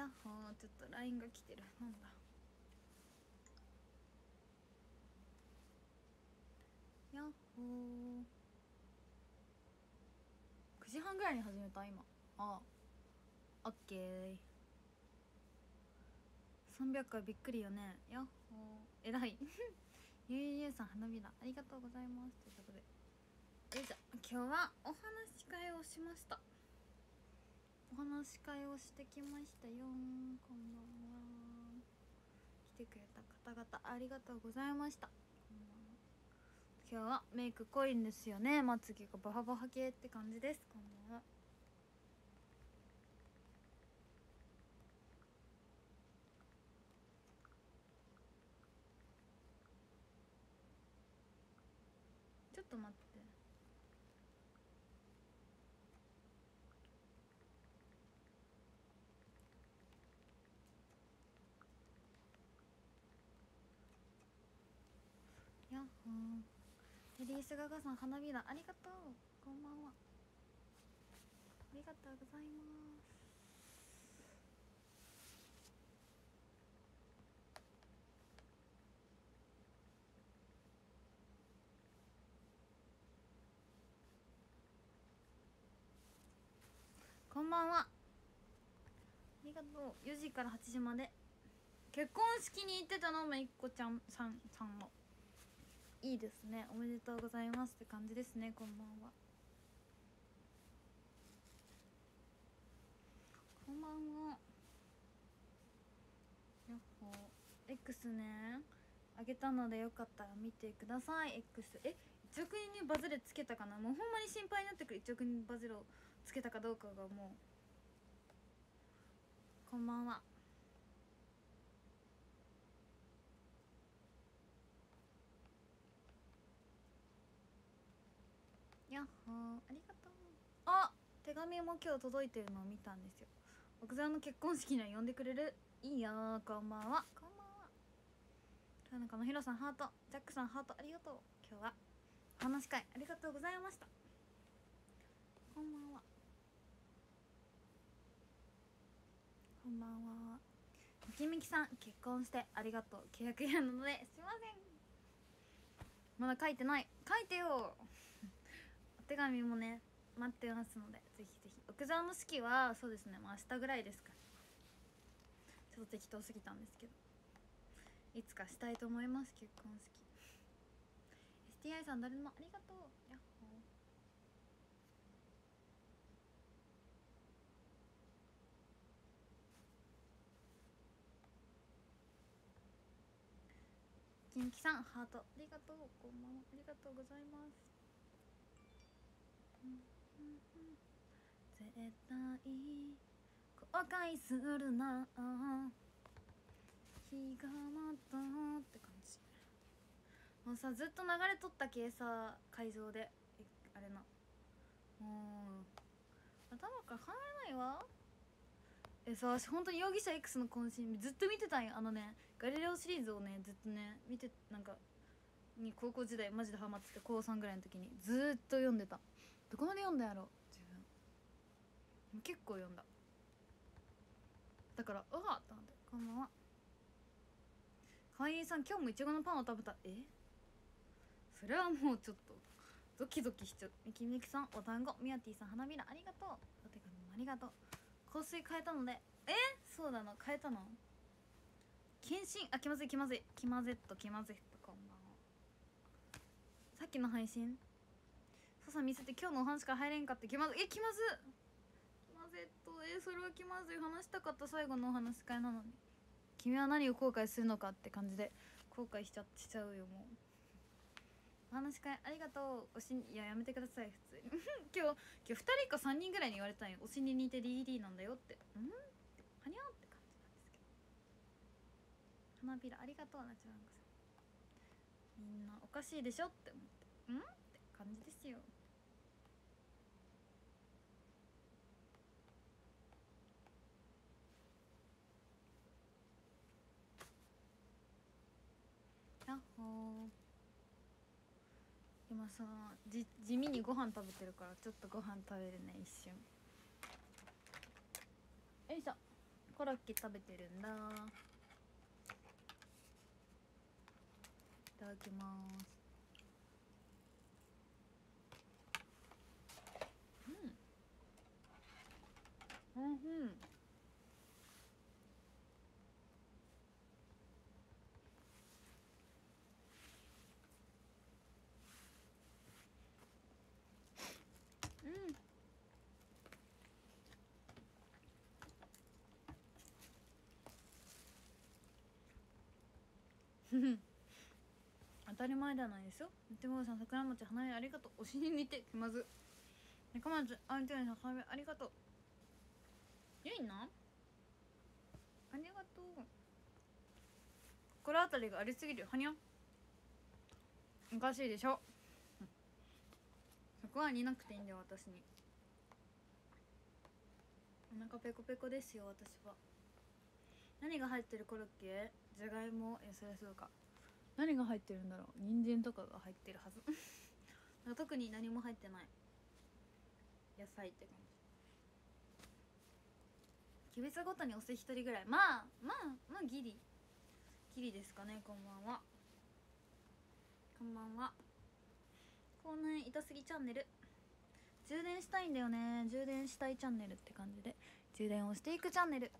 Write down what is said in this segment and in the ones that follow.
やっほーちょっと LINE が来てる。なんだ？やっほー。9時半ぐらいに始めた今。あオッケー。300回びっくりよね。やっほー。えらい。ゆうゆうさん花びら。ありがとうございます。ということで。よいしょ。今日はお話し会をしました。お話し会をしてきましたよ。こんばんは。来てくれた方々ありがとうございました。こんばんは。今日はメイク濃いんですよね。まつげがバハバハ系って感じです。こんばんは。4本テリースガガさん花びらありがとう。こんばんは。ありがとうございます。こんばんは。ありがとう。4時から8時まで。結婚式に行ってたのめいこちゃんさんさんのいいですね。おめでとうございますって感じですねこんばんは。こんばんは。やっほ X ね。あげたのでよかったら見てください。X え1億円にバズレつけたかな？もうほんまに心配になってくる。1億円にバズレをつけたかどうかがもう。こんばんは。ありがとう。あ手紙も今日届いてるのを見たんですよ。奥沢の結婚式には呼んでくれる？いいよこんばんは。こんばんは。田中のひろさんハートジャックさんハートありがとう。今日は。お話し会ありがとうございました。こんばんは。こんばんは。みきみきさん結婚してありがとう。契約やなのですいません。まだ書いてない。書いてよ手紙もね待ってますのでぜひぜひ。奥沢の式はそうですねまあ明日ぐらいですかちょっと適当すぎたんですけど。いつかしたいと思います結婚式。STI さん誰もありがとう。やっほー。キンキさんハート。ありがとう。こんばんは。ありがとうございます。絶対後悔するな。日がまたって感じ。もうさずっと流れとったけさ会場で。あれな。もう頭から離れないわ。えさ私本当に容疑者 X の渾身ずっと見てたんよ。あのねガリレオシリーズをねずっとね見てなんかに高校時代マジでハマってて高3ぐらいの時にずっと読んでた。どこまで読んだやろ自分。結構読んだ。だからうわっと思ってこんばんは。かわいいさん今日もいちごのパンを食べた。え？それはもうちょっとドキドキしちゃう。みきみきさんお団子。みやてぃさん花びら。ありがとう。お手紙もありがとう。香水変えたので。え？そうなの？変えたの？検診あ気まずい気まずい。気まぜっと気まぜっとこんばんは。さっきの配信？ささ見せて今日のお話から入れんかって気まずえ気まず気まぜっとえそれは気まずい話したかった最後のお話し会なのに。君は何を後悔するのかって感じで後悔しちゃしちゃうよもう。お話し会ありがとう。おしいややめてください普通に。今日今日2人か3人ぐらいに言われたんよ。おしに似て DD なんだよって。うん？はにゃって感じなんですけど。花びらありがとうなちゃんこさん。みんなおかしいでしょって思って。うん？って感じですよやっほー今そのじ地味にご飯食べてるからちょっとご飯食べるね一瞬。よいしょ。コロッケ食べてるんだ。いただきます。うん。うんうん 当たり前ではないですよ。手もさん桜餅花火ありがとう。お尻に似て気まず。中松あんちゃんさん花火ありがとう。ゆいな？ありがとう。心当たりがありすぎるはにゃおかしいでしょ。そこは似なくていいんだよ私に。お腹ペコペコですよ私は。何が入ってるコロッケ？じゃがいもえそりゃそうか。何が入ってるんだろう。人参とかが入ってるはず。特に何も入ってない。野菜って感じ。キビツごとにおせ一人ぐらい。まあまあまあギリ。ギリですかねこんばんは。こんばんは。口内痛すぎチャンネル。充電したいんだよね。充電したいチャンネルって感じで。充電をしていくチャンネル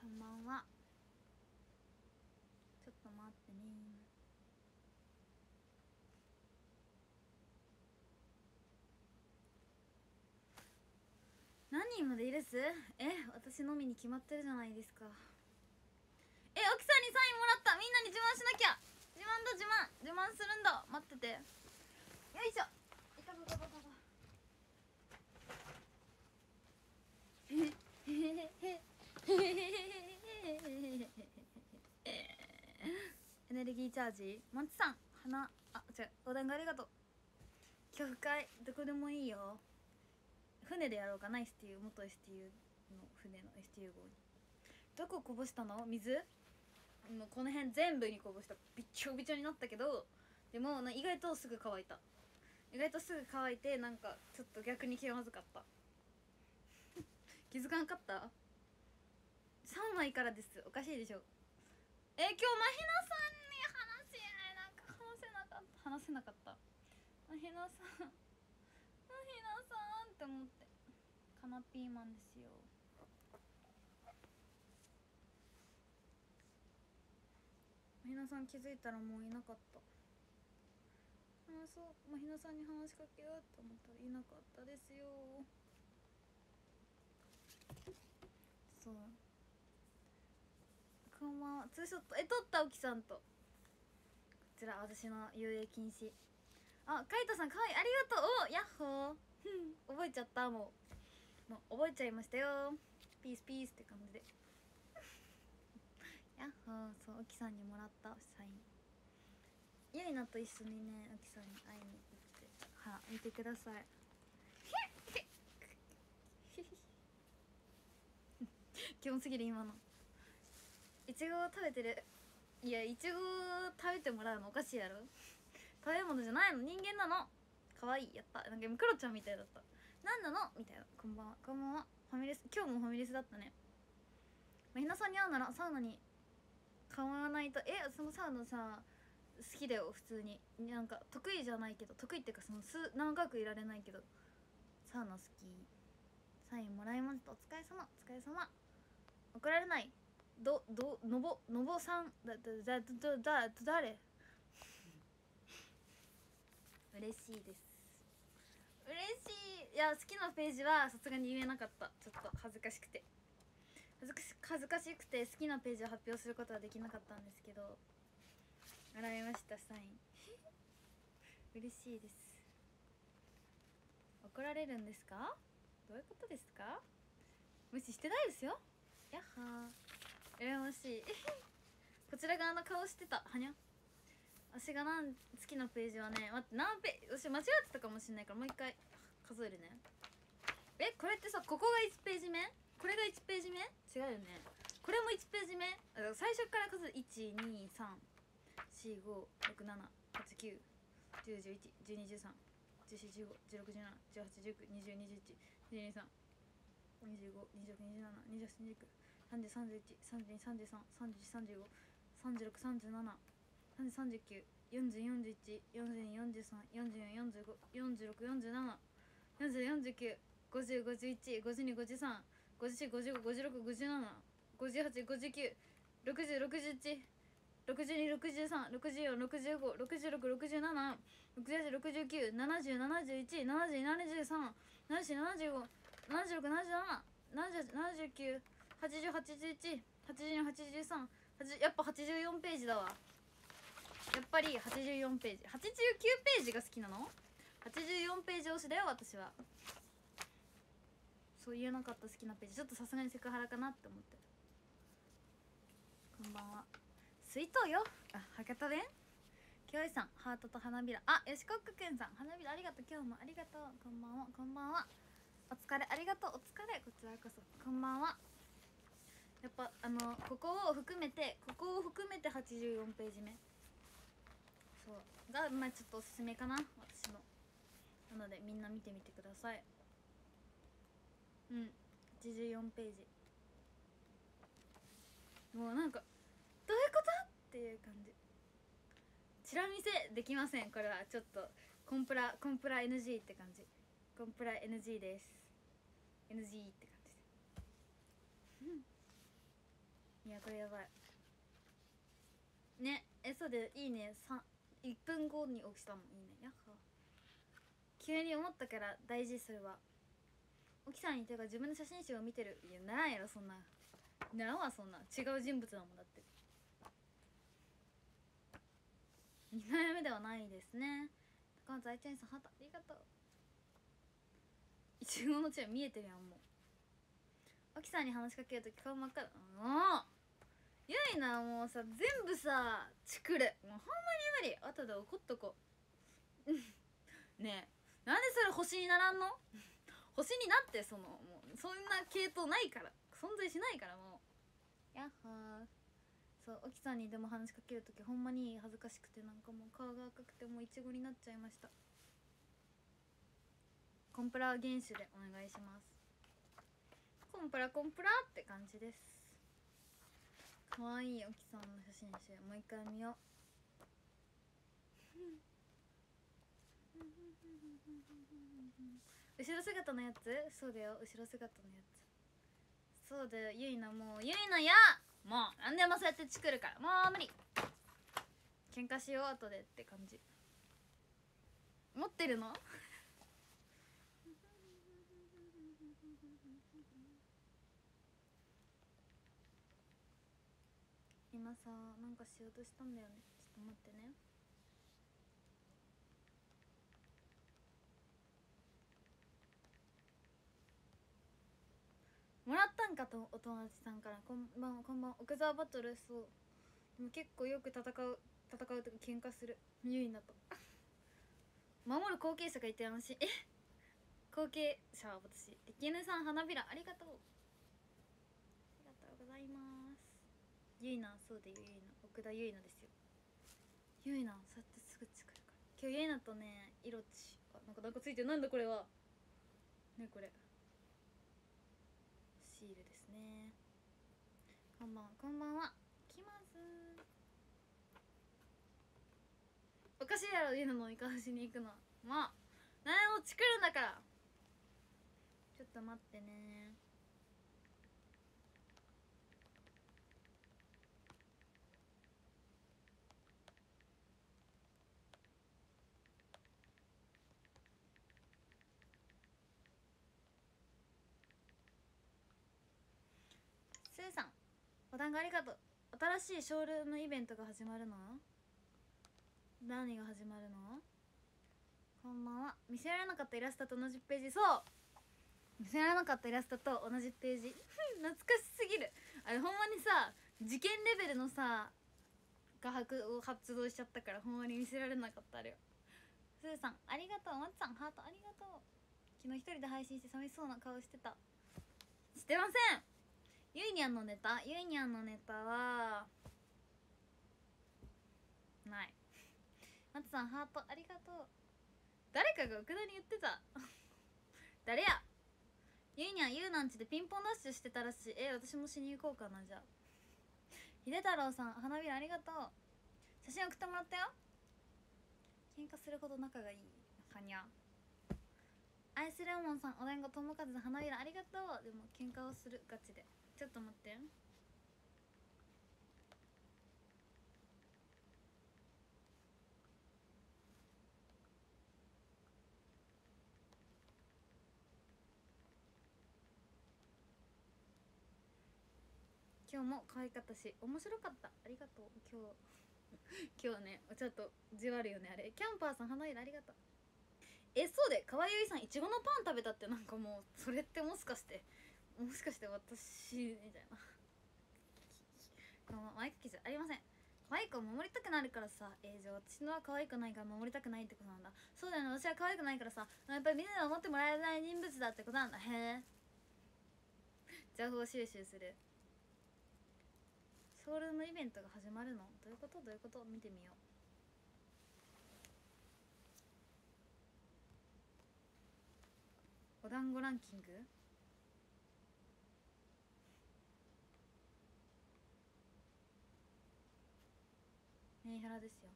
こんばんは。ちょっと待ってね。何人までいるす？え私のみに決まってるじゃないですか。え奥さんにサインもらった。みんなに自慢しなきゃ。自慢だ自慢。自慢するんだ。待ってて。よいしょ。いたたたたたへへへへ。エネルギーチャージマンチさん花あ違うお団子ありがとう。今日会どこでもいいよ。船でやろうかな STU 元 STU の船の STU 号に。どここぼしたの？水？もうこの辺全部にこぼした。びっちょびちょになったけどでも意外とすぐ乾いた。意外とすぐ乾いてなんかちょっと逆に気まずかった。気づかんかった？3枚からです。おかしいでしょ。え今日まひなさんに話しなんか話せなかった。話せなかった。まひなさん。まひなさんって思って。カナピーマンですよ。まひなさん気づいたらもういなかった。あそう。まひなさんに話しかけようと思ったらいなかったですよ。そうこんばんはツーショットえ撮った沖さんと。こちら私の遊泳禁止。あカイトさんかわいいありがとう。おヤッホー。ふん。覚えちゃったもう。もう覚えちゃいましたよ。ピースピースって感じで。ヤッホー。そう沖さんにもらった。サイン。ゆいなと一緒にね沖さんに会いに行っては見てください。基本すぎる今の。いちごを食べてる。いやいちご食べてもらうのおかしいやろ。食べ物じゃないの。人間なの。かわい。いやった。なんかクロちゃんみたいだった。なんなの？みたいな。こんばんは。こんばんは。ファミレス。今日もファミレスだったね。まひなさんに会うならサウナに。買わないと。えそのサウナさ好きだよ。普通に。なんか得意じゃないけど。得意っていうかそのす長くいられないけど。サウナ好き。サインもらいました。お疲れ様。お疲れ様。怒られない。どどのぼのぼさんだだだだだだ誰？嬉しいです。嬉しい。いや好きなページはさすがに言えなかった。ちょっと恥ずかしくて。恥ずかし恥ずかしくて好きなページを発表することはできなかったんですけど。もらいましたサイン。嬉しいです。怒られるんですか？どういうことですか？無視してないですよ。やっはー羨ましい。こちら側の顔してた。はにゃ？私がなん好きなページはね待って何ペ私間違ってたかもしれないからもう一回。数えるね。えこれってさここが1ページ目？これが1ページ目？違うよね。これも1ページ目？最初から数7 8 7 9えやっぱ84ページだわ。やっぱり84ページ。89ページが好きなの？84ページ推しだよ私は。そう言えなかった好きなページ。ちょっとさすがにセクハラかなって思ってこんばんは。水筒よ。あ博多弁？きょいさんハートと花びら。あよしこっくくんさん。花びらありがとう。今日もありがとう。こんばんは。こんばんは。お疲れ。ありがとう。お疲れ。こちらこそ。こんばんは。やっぱあのここを含めてここを含めて84ページ目。そう。がまあちょっとおすすめかな。私の。なのでみんな見てみてください。うん。84ページ。もうなんかどういうこと？っていう感じ。チラ見せできません。これはちょっと。コンプラコンプラ NG って感じ。コンプラ NG です。NG って感じ。うん。いやこれやばい。ねえそうでいいね。1分後に起きたもん。いいね。やっは急に思ったから大事それは。沖さんにてか自分の写真集を見てる。いやならんやろそんな。ならんわそんな。違う人物だもんだって。2枚目ではないですね。高松愛ちゃんさんハートありがとう。いちごの血は見えてるやんもう。さんに話しかけるとき顔真っ赤だああゆいなもうさ全部さチクる。もうほんまに無理。後で怒っとこう。ねえ。なんでそれ星にならんの？星になってそのもうそんな系統ないから。存在しないからもう。やっはー。そう沖さんにでも話しかける時ほんまに恥ずかしくてなんかもう顔が赤くてもういちごになっちゃいました。コンプラ原種でお願いします。コンプラコンプラって感じです。かわいい沖さんの写真集もう一回見よう。後ろ姿のやつ？そうだよ。後ろ姿のやつ。そうだよ。ゆいなもう。ゆいなや！もう何でもそうやって作るから。もう無理。喧嘩しよう後でって感じ。持ってるの？今さなんかしようとしたんだよね。ちょっと待ってね。もらったんかとお友達さんから。こんばんこんばん奥沢バトルそう。でも結構よく戦う戦うとか喧嘩する。ゆいなと守る後継者がいて安心え？後継者は私。リキヌさん花びらありがとうありがとうございますゆいなそうでゆいな奥田ゆいなですよゆいなそうやってすぐ作るから。今日ゆいなとね色ちあなんかなんかついてる。なんだこれは。ねこれ。シールですね。こんばんはこんばんは。来ます。おかしいやろゆいなのイカしに行くの。まあ何を作るんだから。ちょっと待ってねスーさんお団子ありがとう。新しいショールームイベントが始まるの？何が始まるの？こんばんは。見せられなかったイラストと同じページ。そう。見せられなかったイラストと同じページ。懐かしすぎる。あれほんまにさ事件レベルのさ画伯を発動しちゃったからほんまに見せられなかったあれよ。スーさんありがとう。まつさんハートありがとう。昨日一人で配信して寂しそうな顔してた。してません。ゆいにゃんのネタ？ゆいにゃんのネタはない。松さんハートありがとう。誰かが奥田に言ってた。誰や？ゆいにゃんゆうなんちでピンポンダッシュしてたらしい。え私もしに行こうかなじゃあ。秀太郎さん花びらありがとう。写真送ってもらったよ。喧嘩するほど仲がいい。はにゃ。アイスレモンさんお団子友和の花びらありがとう。でも喧嘩をするガチで。ちょっと待って。今日も可愛かったし面白かった。ありがとう。今日。今日ねちょっとじわるよねあれ。キャンパーさん花色ありがとう。えそうで川由依さんいちごのパン食べたってなんかもうそれってもしかして。もしかして私みたいな。このマイク記事ありません。可愛い子を守りたくなるからさえー、じゃあ私のは可愛くないから守りたくないってことなんだ。そうだよね。私は可愛くないからさやっぱりみんなで守ってもらえない人物だってことなんだ。へえ。情報収集する。ソウルのイベントが始まるの？どういうこと？どういうこと？見てみよう。お団子ランキング？メンヘラですよ。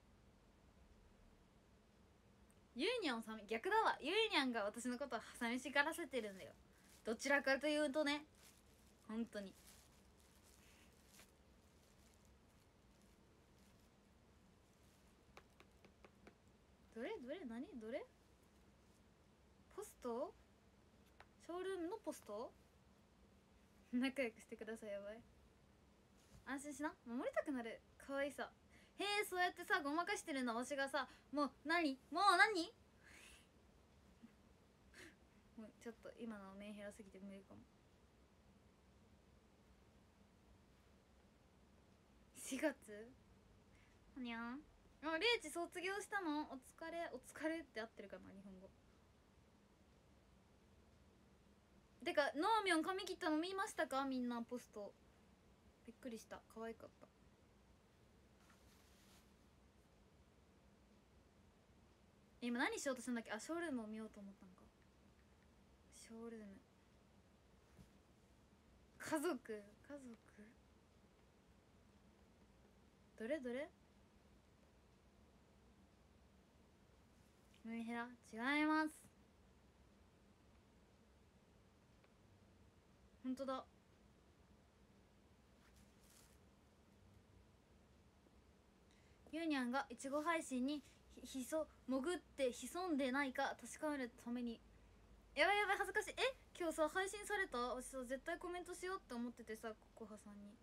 ユーニャンさみ逆だわ。ユーニャンが私のことを寂しがらせてるんだよ。どちらかというとね。本当に。どれ？どれ？何？どれ？ポスト？ショールームのポスト？仲良くしてくださいやばい。安心しな。守りたくなる。可愛さ。へえそうやってさごまかしてるの？わしがさもう何？もう何？もうちょっと今のメンヘラすぎて無理かも。4月？にゃん？あレイチ卒業したの？お疲れお疲れって合ってるかな日本語。てかノーミョン髪切ったの見ましたか？みんなポスト。びっくりした。可愛かった今何しようとしたんだっけ？あショールームを見ようと思ったんか。ショールーム。家族？家族？どれ？どれ？ムイヘラ違います。本当だ。ユーニャンがいちご配信にひそ潜って潜んでないか確かめるために。やばいやばい恥ずかしい。え？今日さ配信された？私さ絶対コメントしようって思っててさココハさんに。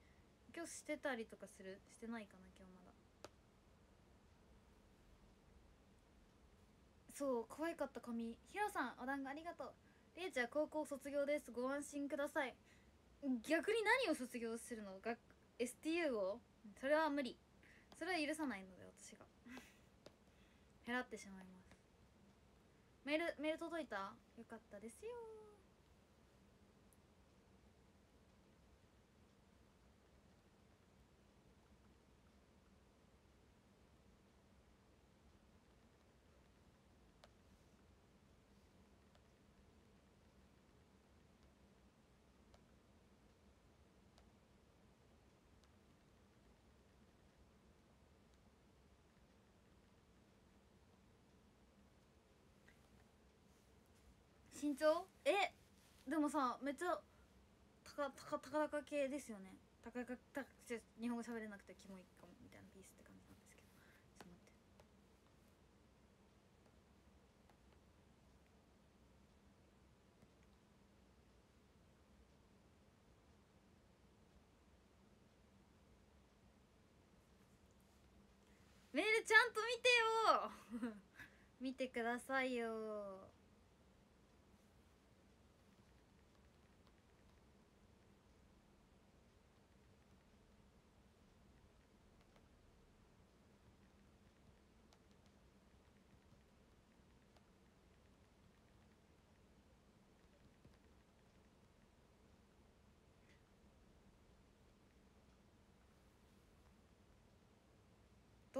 今日してたりとかする？してないかな今日まだ。そう可愛かった髪。ひろさんお団子ありがとう。れいちゃん高校卒業です。ご安心ください。逆に何を卒業するの？学 STU を？それは無理。それは許さないので私が。減らってしまいます。メールメール届いた？よかったですよ身長？えでもさめっちゃ高高高高系ですよね。高か高日本語喋れなくてキモいかもみたいなピースって感じなんですけど。ちょっと待って。メールちゃんと見てよ。見てくださいよ。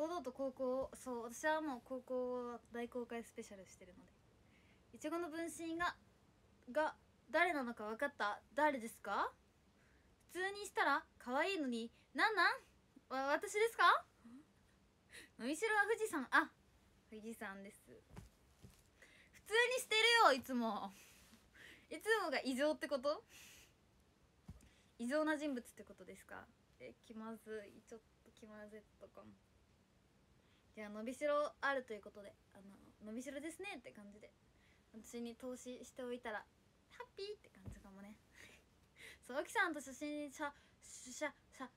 堂々と高校そう私はもう高校は大公開スペシャルしてるので。いちごの分身がが誰なのか分かった？誰ですか？普通にしたら可愛いのになんなん？わ私ですか？のびしろは富士山。あ富士山です。普通にしてるよいつも。いつもが異常ってこと？異常な人物ってことですか？え気まずい。ちょっと気まずいとかも。じゃあ伸びしろあるということであの伸びしろですねって感じで私に投資しておいたらハッピーって感じかもね。そう沖さんと写真写写写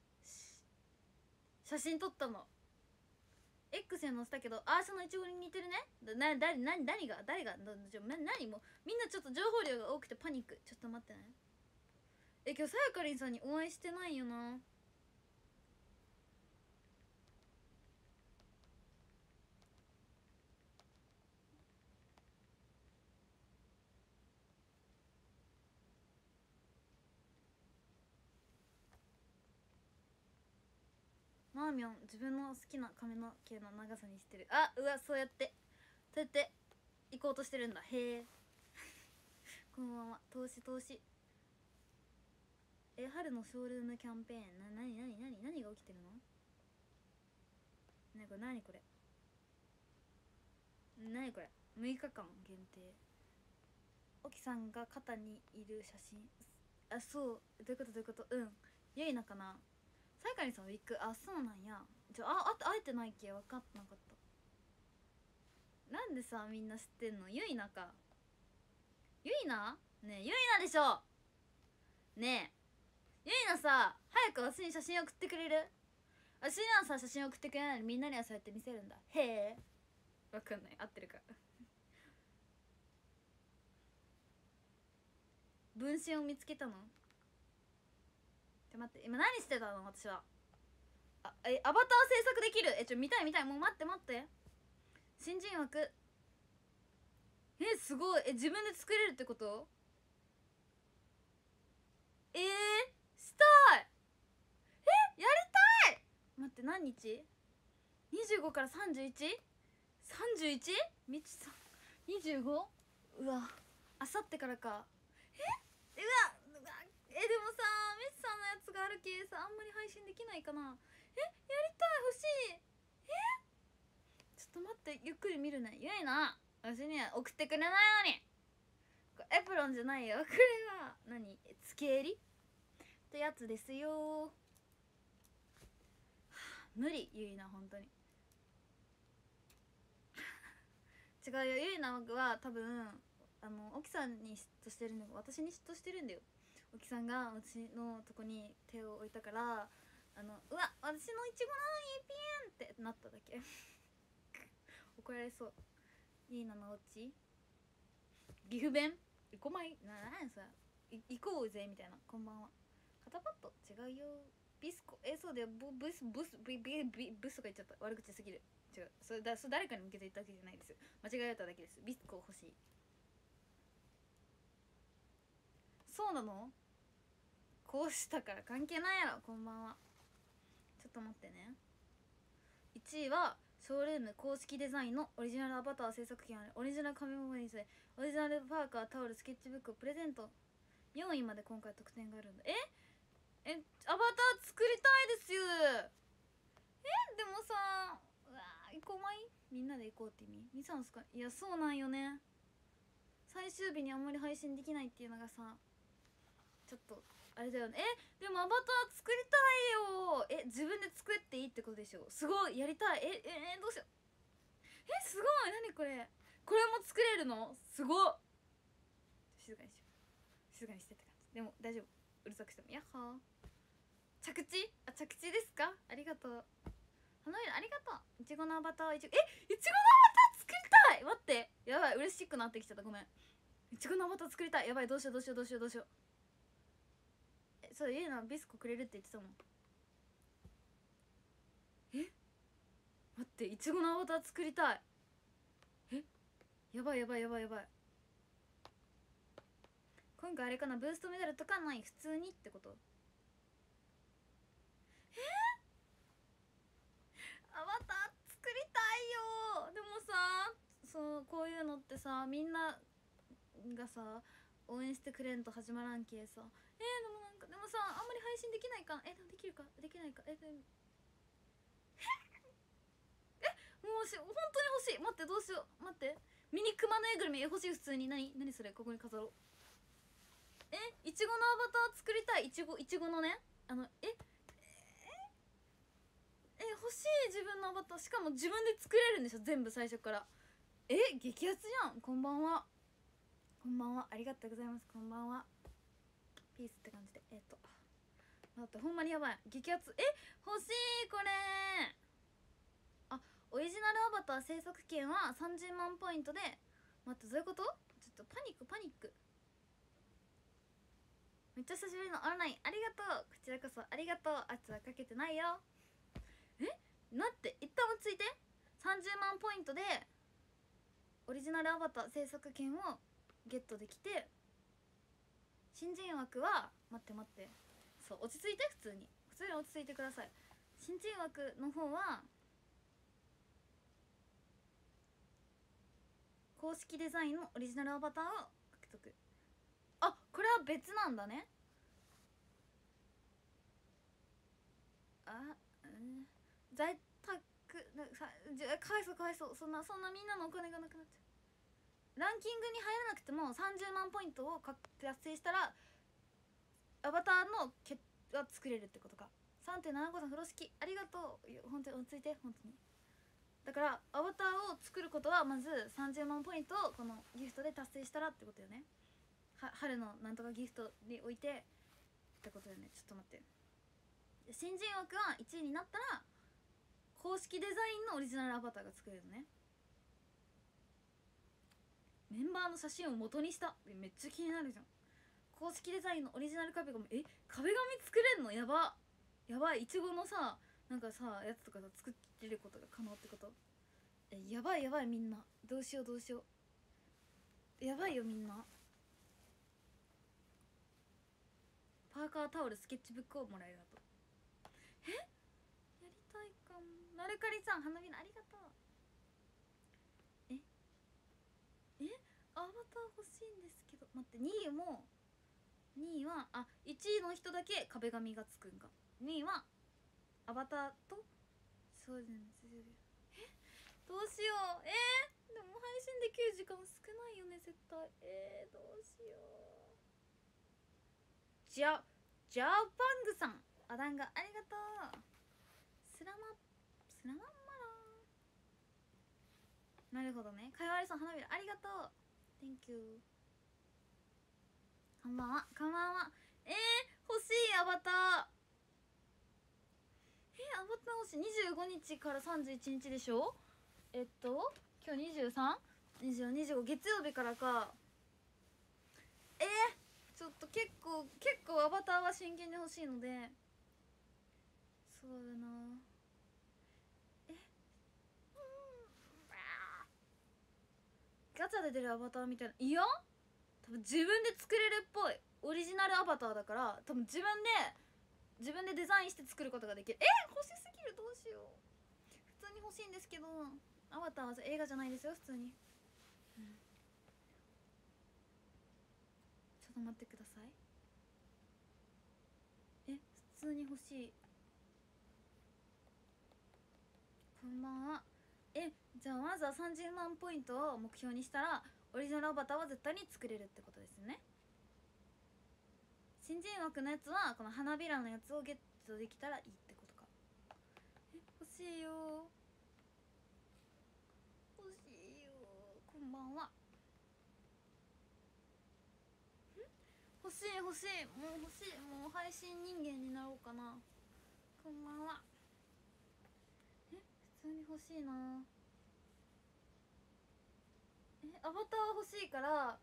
写真撮ったの。X に載せたけどアーシャのイチゴに似てるね。だな誰何何が？誰が？なちょな何も？みんなちょっと情報量が多くてパニック。ちょっと待ってね。え今日さやかりんさんにお会いしてないよな。マーミョン自分の好きな髪の毛の長さにしてる。あうわそうやって。そうやって行こうとしてるんだ。へえ。このまま。投資投資。え春のショールームキャンペーン。な何何何何が起きてるの？ねこれ何これ？何これ？6日間限定。沖さんが肩にいる写真。あそう。どういうことどういうこと？うん。ゆいなかな？さやかにさんウィッグあそうなんや。じゃああ会えてないっけ分かってなかった。なんでさみんな知ってんの？ゆいなか。ゆいな？ねえゆいなでしょ。ねえ。ゆいなさ早く私に写真送ってくれる？私にはさ写真送ってくれないのにみんなにはそうやって見せるんだ。へえ。わかんない。合ってるか 分身を見つけたの？ちょ待って今何してたの私は。あえアバター制作できる？えちょ見たい見たい。もう待って待って。新人枠。えすごい。え自分で作れるってこと？えー、したい。えやりたい。待って何日 ?25 から 31?31? みちさん。25? うわあさってからか。えうわうわえでもさみちさんのやつがあるけさあんまり配信できないかな。えやりたい欲しい。えちょっと待ってゆっくり見るね。ゆいな。私には送ってくれないのに。エプロンじゃないよ。これは何？つけ襟ってやつですよ、はあ、無理ゆいな本当に。違うよ。ゆいな僕は多分あの沖さんに嫉妬してるんだ私に嫉妬してるんだよ。沖さんが私のとこに手を置いたからあのうわ私のいちごなのにピエンってなっただけ。怒られそう。いいなのおうち岐阜弁？行こまい。ななんさ行こうぜみたいな。こんばんは。肩パッド？違うよ。ビスコ？えそうだよ。ブブスブスビビビブスとか言っちゃった。悪口すぎる。違う。それだそれ誰かに向けて言ったわけじゃないです間違えただけです。ビスコ欲しい。そうなの？こうしたから関係ないやろ。こんばんは。ちょっと待ってね。1位はショールーム公式デザインのオリジナルアバター制作権ある。オリジナル紙モニスでオリジナルパーカータオルスケッチブックをプレゼント。4位まで今回特典があるんだ。え？えアバター作りたいですえ？でもさうわ行こうまい？みんなで行こうって意味？見たんすかいやそうなんよね。最終日にあんまり配信できないっていうのがさちょっとあれだよね。えでもアバター作りたいよ。え自分で作っていいってことでしょ？すごいやりたい。ええどうしよう。えすごい。何これ？これも作れるの？すごっ静かにしよう。静かにしてって感じ。でも大丈夫。うるさくしても。やっほー。着地？あ着地ですか？ありがとう。花色ありがとう。いちごのアバターいちご。えいちごのアバター作りたい！待って。やばい。嬉しくなってきちゃった。ごめん。いちごのアバター作りたい。やばい。どうしようどうしようどうしようどうしよう。そうゆうなビスコくれるって言ってたもん。え？待っていちごのアバター作りたい。え？やばいやばいやばいやばい。今回あれかな？ブーストメダルとかない？普通にってこと？え？アバター作りたいよ。でもさそうこういうのってさみんながさ応援してくれんと始まらんけさ。えー、でもなんかでもさあんまり配信できないか。えでもできるか。できないか。えでも。えもうし本当に欲しい。待ってどうしよう。待って。ミニクマぬいぐるみ欲しい。普通に。何？何それ？ここに飾ろう。え？いちごのアバター作りたい。いちごいちごのね。あのえ？え欲しい。自分のアバター。しかも自分で作れるんでしょ？全部最初から。え？激アツじゃん。こんばんは。こんばんは。ありがとうございます。こんばんは。ピースって感じで。えっ、と待ってほんまにやばい。激アツ。え欲しいこれ。あオリジナルアバター制作権は30万ポイントで。待ってどういうこと？ちょっとパニックパニック。めっちゃ久しぶりのオンライン。ありがとう。こちらこそ。ありがとう。圧はかけてないよ。えなって一旦落ち着いて。30万ポイントで。オリジナルアバター制作権をゲットできて。新人枠は待って待って。そう落ち着いて普通に。普通に落ち着いてください。新人枠の方は公式デザインのオリジナルアバターを獲得。あこれは別なんだね。あうん。在宅なさじゃかわいそうかわいそう。そんなそんなみんなのお金がなくなっちゃう。ランキングに入らなくても30万ポイントを達成したらアバターのけが作れるってことか。3.75さん風呂敷ありがとう。いや本当に落ち着いて。本当に。だからアバターを作ることはまず30万ポイントをこのギフトで達成したらってことよね。は春のなんとかギフトに置いて。ってことよね。ちょっと待って。新人枠は1位になったら公式デザインのオリジナルアバターが作れるのね。メンバーの写真を元にした。めっちゃ気になるじゃん。公式デザインのオリジナル壁紙え壁紙作れんの？やば。やばい。いちごのさなんかさやつとかさ作ってることが可能ってこと？えやばいやばいみんな。どうしようどうしよう。やばいよみんな。パーカータオルスケッチブックをもらえると。え？やりたいかも。なるかりさん花びらありがとうええアバター欲しいんですけど待って2位も2位はあ1位の人だけ壁紙がつくんか。2位はアバターとそうですねえ？どうしよう。え？ー、でも配信できる時間少ないよね絶対。えー、どうしよう。じゃジャーパングさん。あだんがありがとう。スラマスラマンマラなるほどね。かいわれさん花びらありがとう。Thank you. こんばんは。こんばんは。えー、欲しいアバター。えー、アバター欲しい。25日から31日でしょ？えっと今日 23?2425 月曜日からか。えー、ちょっと結構結構アバターは真剣に欲しいので。そうだなえうんガチャで出るアバターみたいないや多分自分で作れるっぽい。オリジナルアバターだから多分自分で自分でデザインして作ることができる。え欲しすぎる？どうしよう。普通に欲しいんですけど。アバターは映画じゃないですよ普通に、うん、ちょっと待ってください。え普通に欲しい。こんばんは。えじゃあまずは30万ポイントを目標にしたらオリジナルアバターは絶対に作れるってことですね。新人枠のやつはこの花びらのやつをゲットできたらいいってことか。え欲しいよ。欲しいよ。こんばんは。欲しい欲しい。もう欲しい。もう配信人間になろうかな。こんばんは。通に欲しいな。えアバター欲しいから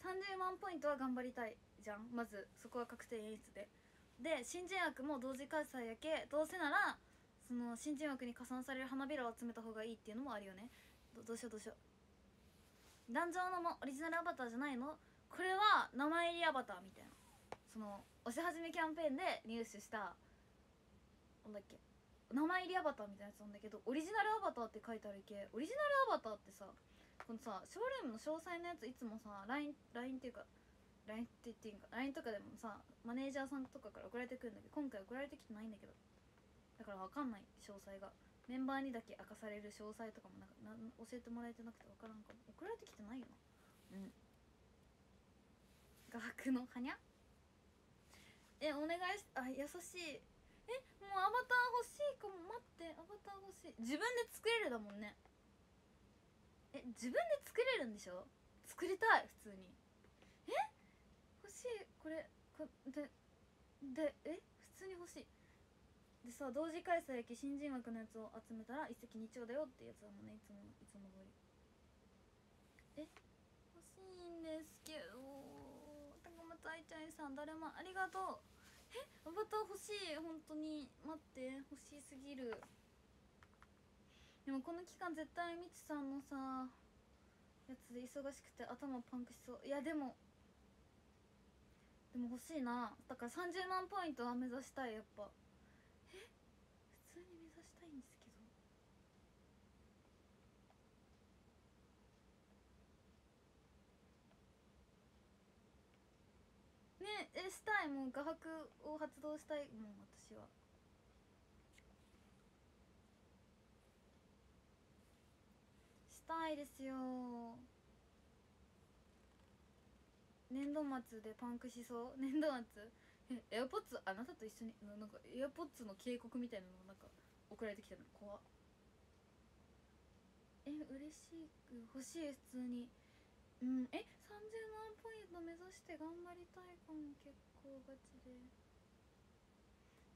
30万ポイントは頑張りたいじゃん。まずそこは確定演出で。で新人枠も同時開催やけどうせならその新人枠に加算される花びらを集めた方がいいっていうのもあるよね。どどうしようどうしよう。壇上のもオリジナルアバターじゃないの？これは名前入りアバターみたいな。その押し始めキャンペーンで入手したなんだっけ。名前入りアバターみたいなやつなんだけどオリジナルアバターって書いてあるけオリジナルアバターってさこのさショールームの詳細のやついつもさ LINE, LINE っていうか LINE って言っていいんか LINE とかでもさマネージャーさんとかから送られてくるんだけど今回送られてきてないんだけどだから分かんない詳細が。メンバーにだけ明かされる詳細とかもなんかなん教えてもらえてなくて分からんかも。送られてきてないよな。うん。画伯のはにゃ？えお願いしあ優しいえもうアバター欲しいかも待って。アバター欲しい。自分で作れるだもんね。え自分で作れるんでしょ？作りたい普通に。え？欲しい。これこででえ？普通に欲しい。でさ同時開催やき新人枠のやつを集めたら一石二鳥だよってやつだもんね。いつもいつも通り。え？欲しいんですけど。高松愛ちゃんさん誰もありがとう。アバター欲しい。本当に。待って。欲しすぎる。でもこの期間絶対みちさんのさやつで忙しくて頭パンクしそう。いやでもでも欲しいな。だから30万ポイントは目指したいやっぱえ普通に目指したいんですけどねえしたいもう画伯を発動したいもん私は。したいですよ。年度末でパンクしそう。年度末。えエアポッツあなたと一緒になんかエアポッツの警告みたいなのなんか送られてきたの。怖っ。え嬉しく欲しい普通に。うん。え30万ポイント目指して頑張りたいかも結構ガチで。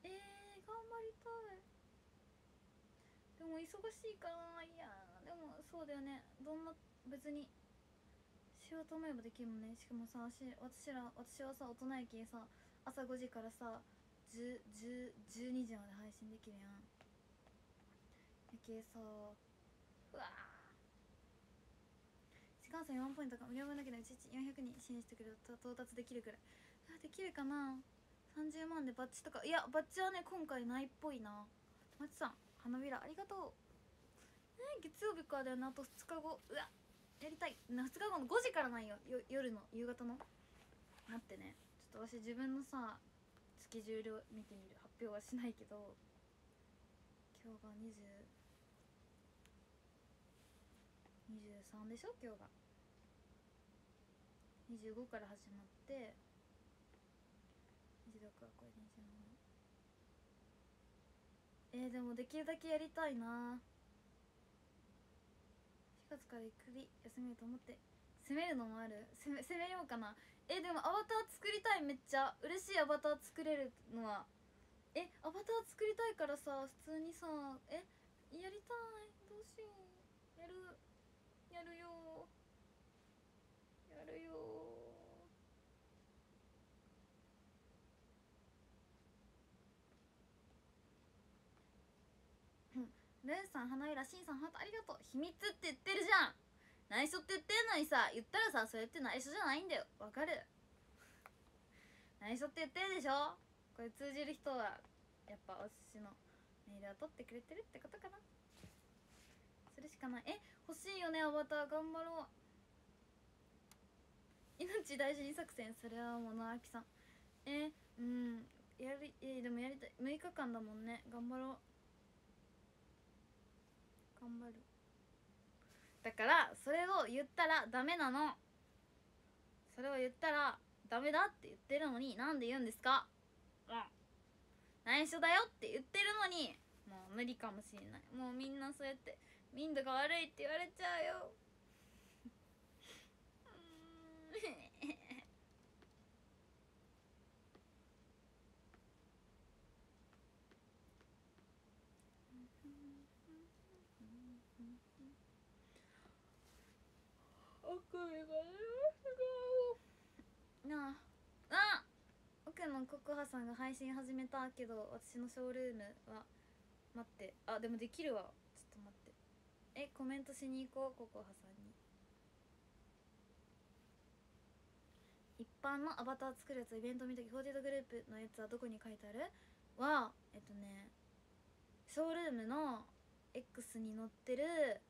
えー、頑張りたい。でも忙しいかないやでもそうだよね。どんな別にしようと思えばできるもんね。しかもさ私私ら私はさ大人駅さ朝5時からさ1012時まで配信できるやん。やけさうわ時間差4ポイントか無料分だけでうち400人支援してくれると到達できるくらい。あできるかな？30万でバッジとか。いやバッジはね今回ないっぽいな。まちさん花びらありがとう。ね月曜日からだよなあと2日後。うわやりたい。2日後の5時からなんよ。よ夜の夕方の。待ってね。ちょっと私自分のさスケジュールを見てみる発表はしないけど。今日が20 23でしょ？今日が。25から始まって26はこれ27えー、でもできるだけやりたいな。4月からゆっくり休めると思って。攻めるのもある。攻め攻めようかな。えでもアバター作りたい。めっちゃ。嬉しいアバター作れるのは。えアバター作りたいからさ普通にさえやりたい。どうしよう。やる。やるよ。るよ。ルーさん花浦しんさんハートありがとう。秘密って言ってるじゃん。内緒って言ってんのにさ言ったらさそれって内緒じゃないんだよ。わかる？内緒って言ってるでしょ？これ通じる人はやっぱお寿司のメールを取ってくれてるってことかな。それしかない。え欲しいよねアバター。頑張ろう。命大事に作戦それはものあきさん。えうん。やりえでもやりたい。6日間だもんね。頑張ろう。頑張る。だからそれを言ったらダメなの。それを言ったらダメだって言ってるのに。なんで言うんですか？うん。内緒だよって言ってるのに。もう無理かもしれない。もうみんなそうやって民度が悪いって言われちゃうよ。奥目がなあ。あ奥のココハさんが配信始めたけど私のショールームは待って。あでもできるわ。ちょっと待って。えコメントしに行こうココハさんに。一般のアバター作るやつイベント見た時48グループのやつはどこに書いてある？はえっとねショールームの X に載ってる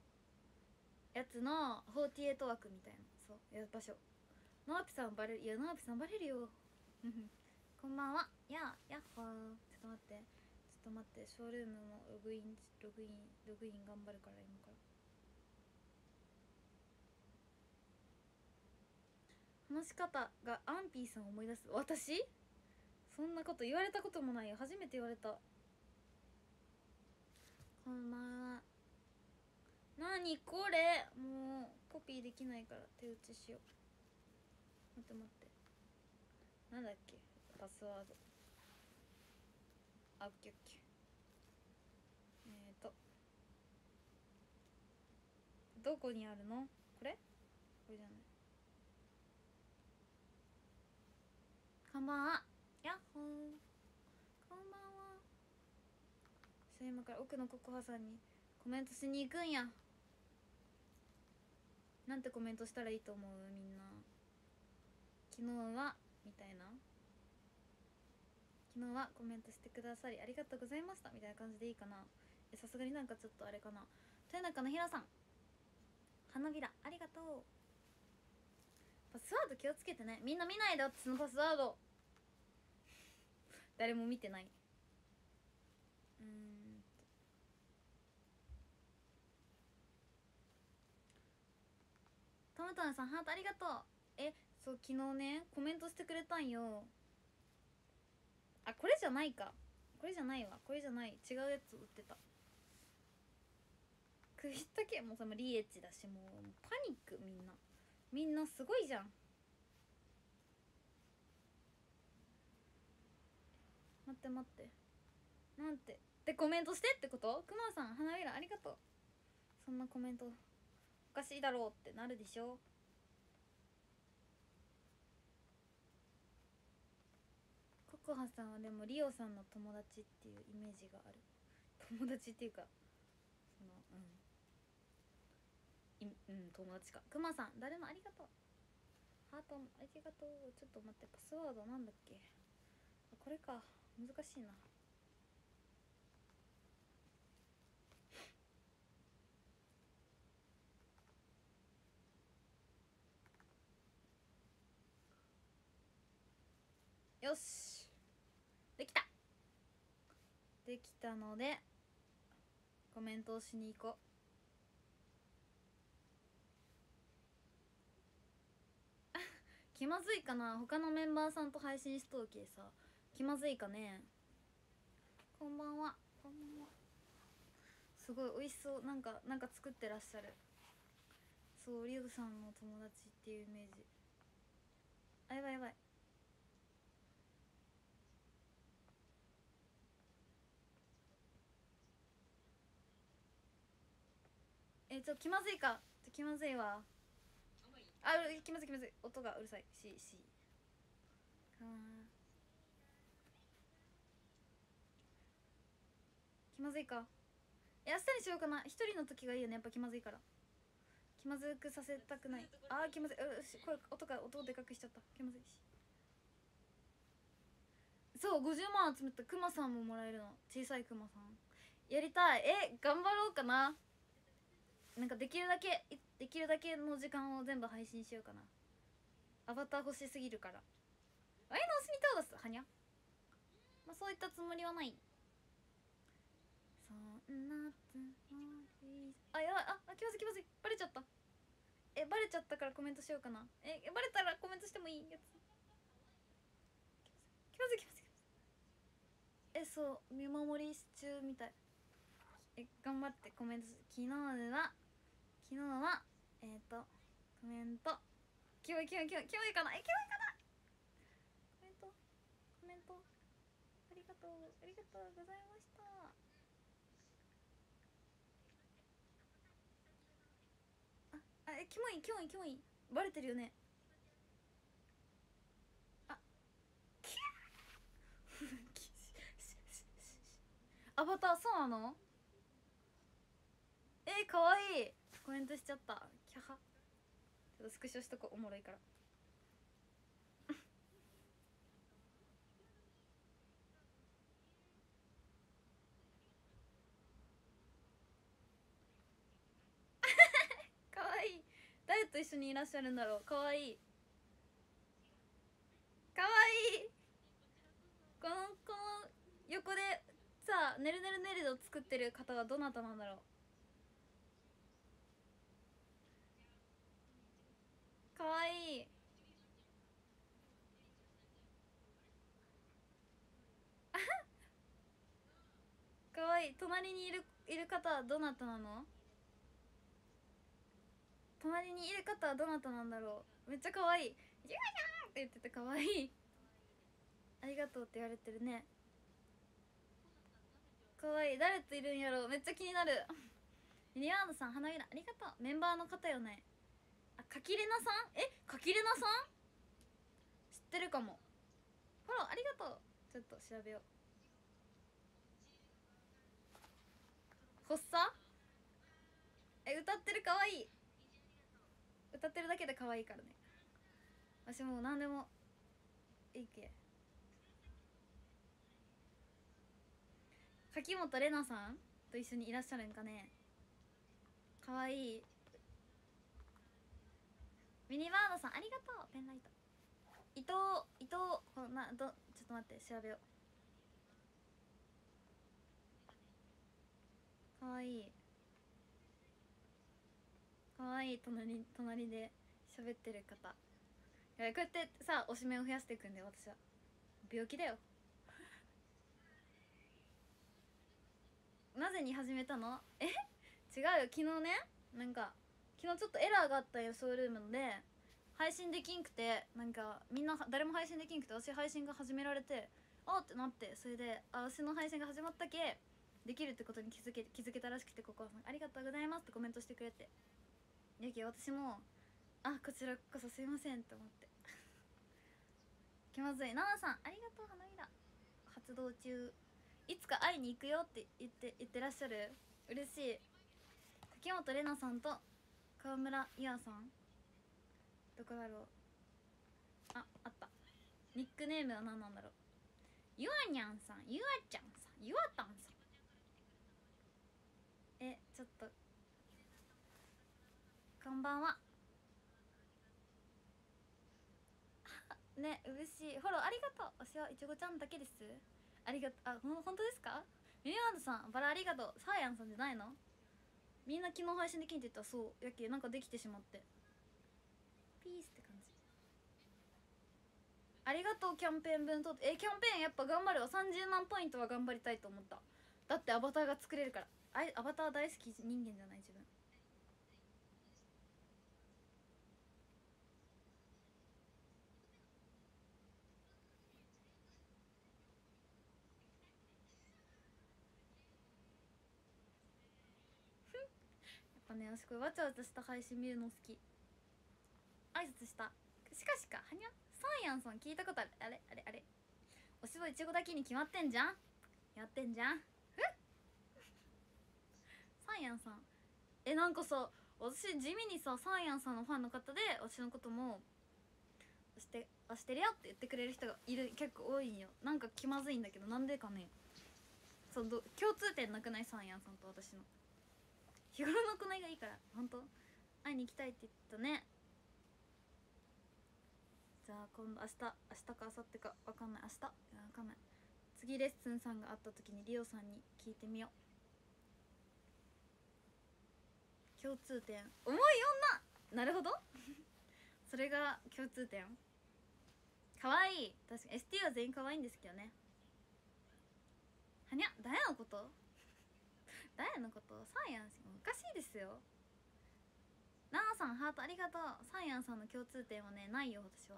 やつの48枠みたいなそうや場所。ノーピさんバレるいやノーピさんバレるよ。こんばんは。やあやっほー。ちょっと待って。ちょっと待って。ショールームもログインログインログイン頑張るから今から。話し方がアンピーさんを思い出す。私？そんなこと言われたこともないよ。初めて言われた。こんばんは。なにこれ？もうコピーできないから手打ちしよう。待って待って。なんだっけ？パスワード。あオッケーオッケー。えーと。どこにあるの？これ？これじゃない。こんばんは。やっほー。こんばんは。そう今から奥のココハさんにコメントしに行くんや。なんてコメントしたらいいと思う？みんな。昨日は？みたいな。昨日はコメントしてくださりありがとうございました。みたいな感じでいいかな。えさすがになんかちょっとあれかな。豊中のひらさん。花びらありがとう。パスワード気をつけてね。みんな見ないで私のパスワード誰も見てない。うんトムトムさんハートありがとう。えそう昨日ねコメントしてくれたんよ。あこれじゃないか。これじゃないわ。これじゃない。違うやつ売ってた。首ったけ。もうさもうリエッチだしもうパニックみんな。みんなすごいじゃん。って待って。なんて。ってコメントしてってこと？くまさん花びらありがとう。そんなコメントおかしいだろうってなるでしょ。ココハさんはでもリオさんの友達っていうイメージがある。友達っていうかそのうん。いうん友達か。くまさん誰もありがとう。ハートもありがとう。ちょっと待ってパスワードなんだっけ？これか。難しいな。よし。できた。できたのでコメントをしに行こう。気まずいかな。他のメンバーさんと配信しとうけさ。気まずいかね。こんばんは。こんばんはすごい美味しそう。なんかなんか作ってらっしゃる。そうリュウさんの友達っていうイメージ。あやばいやばい。えちょっと気まずいか。気まずいわ。あう気まずい気まずい。音がうるさい。ししあ気まずいか。え明日にしようかな。一人の時がいいよね。やっぱ気まずいから。気まずくさせたくない。あー気まずい。うしこれ音が音をでかくしちゃった。気まずいし。そう50万集めた。クマさんももらえるの。小さいクマさん。やりたい。え頑張ろうかな。なんかできるだけできるだけの時間を全部配信しようかな。アバター欲しすぎるから。あいのおしみ手を出すはにゃ？まあそういったつもりはない。そんなつもり。あやばい。ああ気まずい気まずい。バレちゃった。えバレちゃったからコメントしようかな。えバレたらコメントしてもいい？やつ。気まずい気まずいまずい。えそう。見守り中みたい。え頑張ってコメント昨日は昨日はえっ、ー、とコメント。キモいキモいキモいキモいかな。えキモいかな。コメント。コメント。ありがとう。ありがとうございましたあえキモいキモいキモい。バレてるよね。あ。キャー。アバターそうなの？えー、かわいい。コメントしちゃった。キャハ。ちょっとスクショしとこおもろいから。と一緒にいらっしゃるんだろう。かわいい。かわいい。このこの横でさ「ねるねるねる」を作ってる方はどなたなんだろう。かわいい。かわいい。隣にいるいる方はどなたなの？隣にいる方はどなたなんだろう。めっちゃかわい「ゆうやん!」って言っててかわいありがとうって言われてるね。かわいい誰といるんやろう?めっちゃ気になるミニワードさん花びらありがとうメンバーの方よね。あかきれなさんえ？かきれなさん知ってるかもフォローありがとうちょっと調べよう発作え歌ってるかわいい歌ってるだけで可愛いからね。私もう何でもいいけ。柿本玲奈さんと一緒にいらっしゃるんかね。かわい。ミニバードさんありがとう。ペンライト。伊藤伊藤ほなどちょっと待って調べよう。かわいい。かわい隣隣で喋ってる方。こうやってさ推しメンを増やしていくんで私は。病気だよ。なぜに始めたの？え？違うよ。昨日ねなんか昨日ちょっとエラーがあったんよソウルームで。配信できんくてなんかみんな誰も配信できんくて私配信が始められてあってなってそれであ私の配信が始まったけできるってことに気づけ気づけたらしくてココアさんありがとうございますってコメントしてくれて。やけ私もあこちらこそすいませんって思って。気まずい。奈々さんありがとう花びら。活動中。いつか会いに行くよって言って言ってらっしゃる。嬉しい。柿本玲奈さんと川村優愛さん。どこだろう。ああった。ニックネームは何なんだろう。ゆあにゃんさんゆあちゃんさんゆあたんさん。えちょっとこんばんは。ね嬉しい。フォローありがとう。私はいちごちゃんだけです。ありがとう。あほん本当ですか？ミリワンドさんバラありがとう。サーヤンさんじゃないの？みんな昨日配信できんって言った。らそう。やけなんかできてしまって。ピースって感じ。ありがとうキャンペーン分とえキャンペーンやっぱ頑張るわ。30万ポイントは頑張りたいと思った。だってアバターが作れるから。あいアバター大好き人間じゃない？自分やっぱね私こわちゃわちゃした配信見るの好き。挨拶した。しかしかはにゃ？サーヤンさん聞いたことある。あれ？あれ？あれ？おしぼいちごだけに決まってんじゃん？やってんじゃん？えサーヤンさん。えなんかさ私地味にさサーヤンさんのファンの方で私のことも「してあしてるよ」って言ってくれる人がいる結構多いんよ。なんか気まずいんだけどなんでかね。そう共通点なくない？サーヤンさんと私の。日頃の行いがいいから本当？会いに行きたいって言ったね。じゃあ今度明日明日か明後日か分かんない。明日？分かんない。次レッスンさんがあった時にリオさんに聞いてみよう。共通点。重い女！なるほど。それが共通点。可愛い。確かに。ST は全員可愛いんですけどね。はにゃ？誰のこと？誰のこと？サイアンおかしいですよ。なあさんハートありがとう。サイアンさんの共通点はねないよ私は。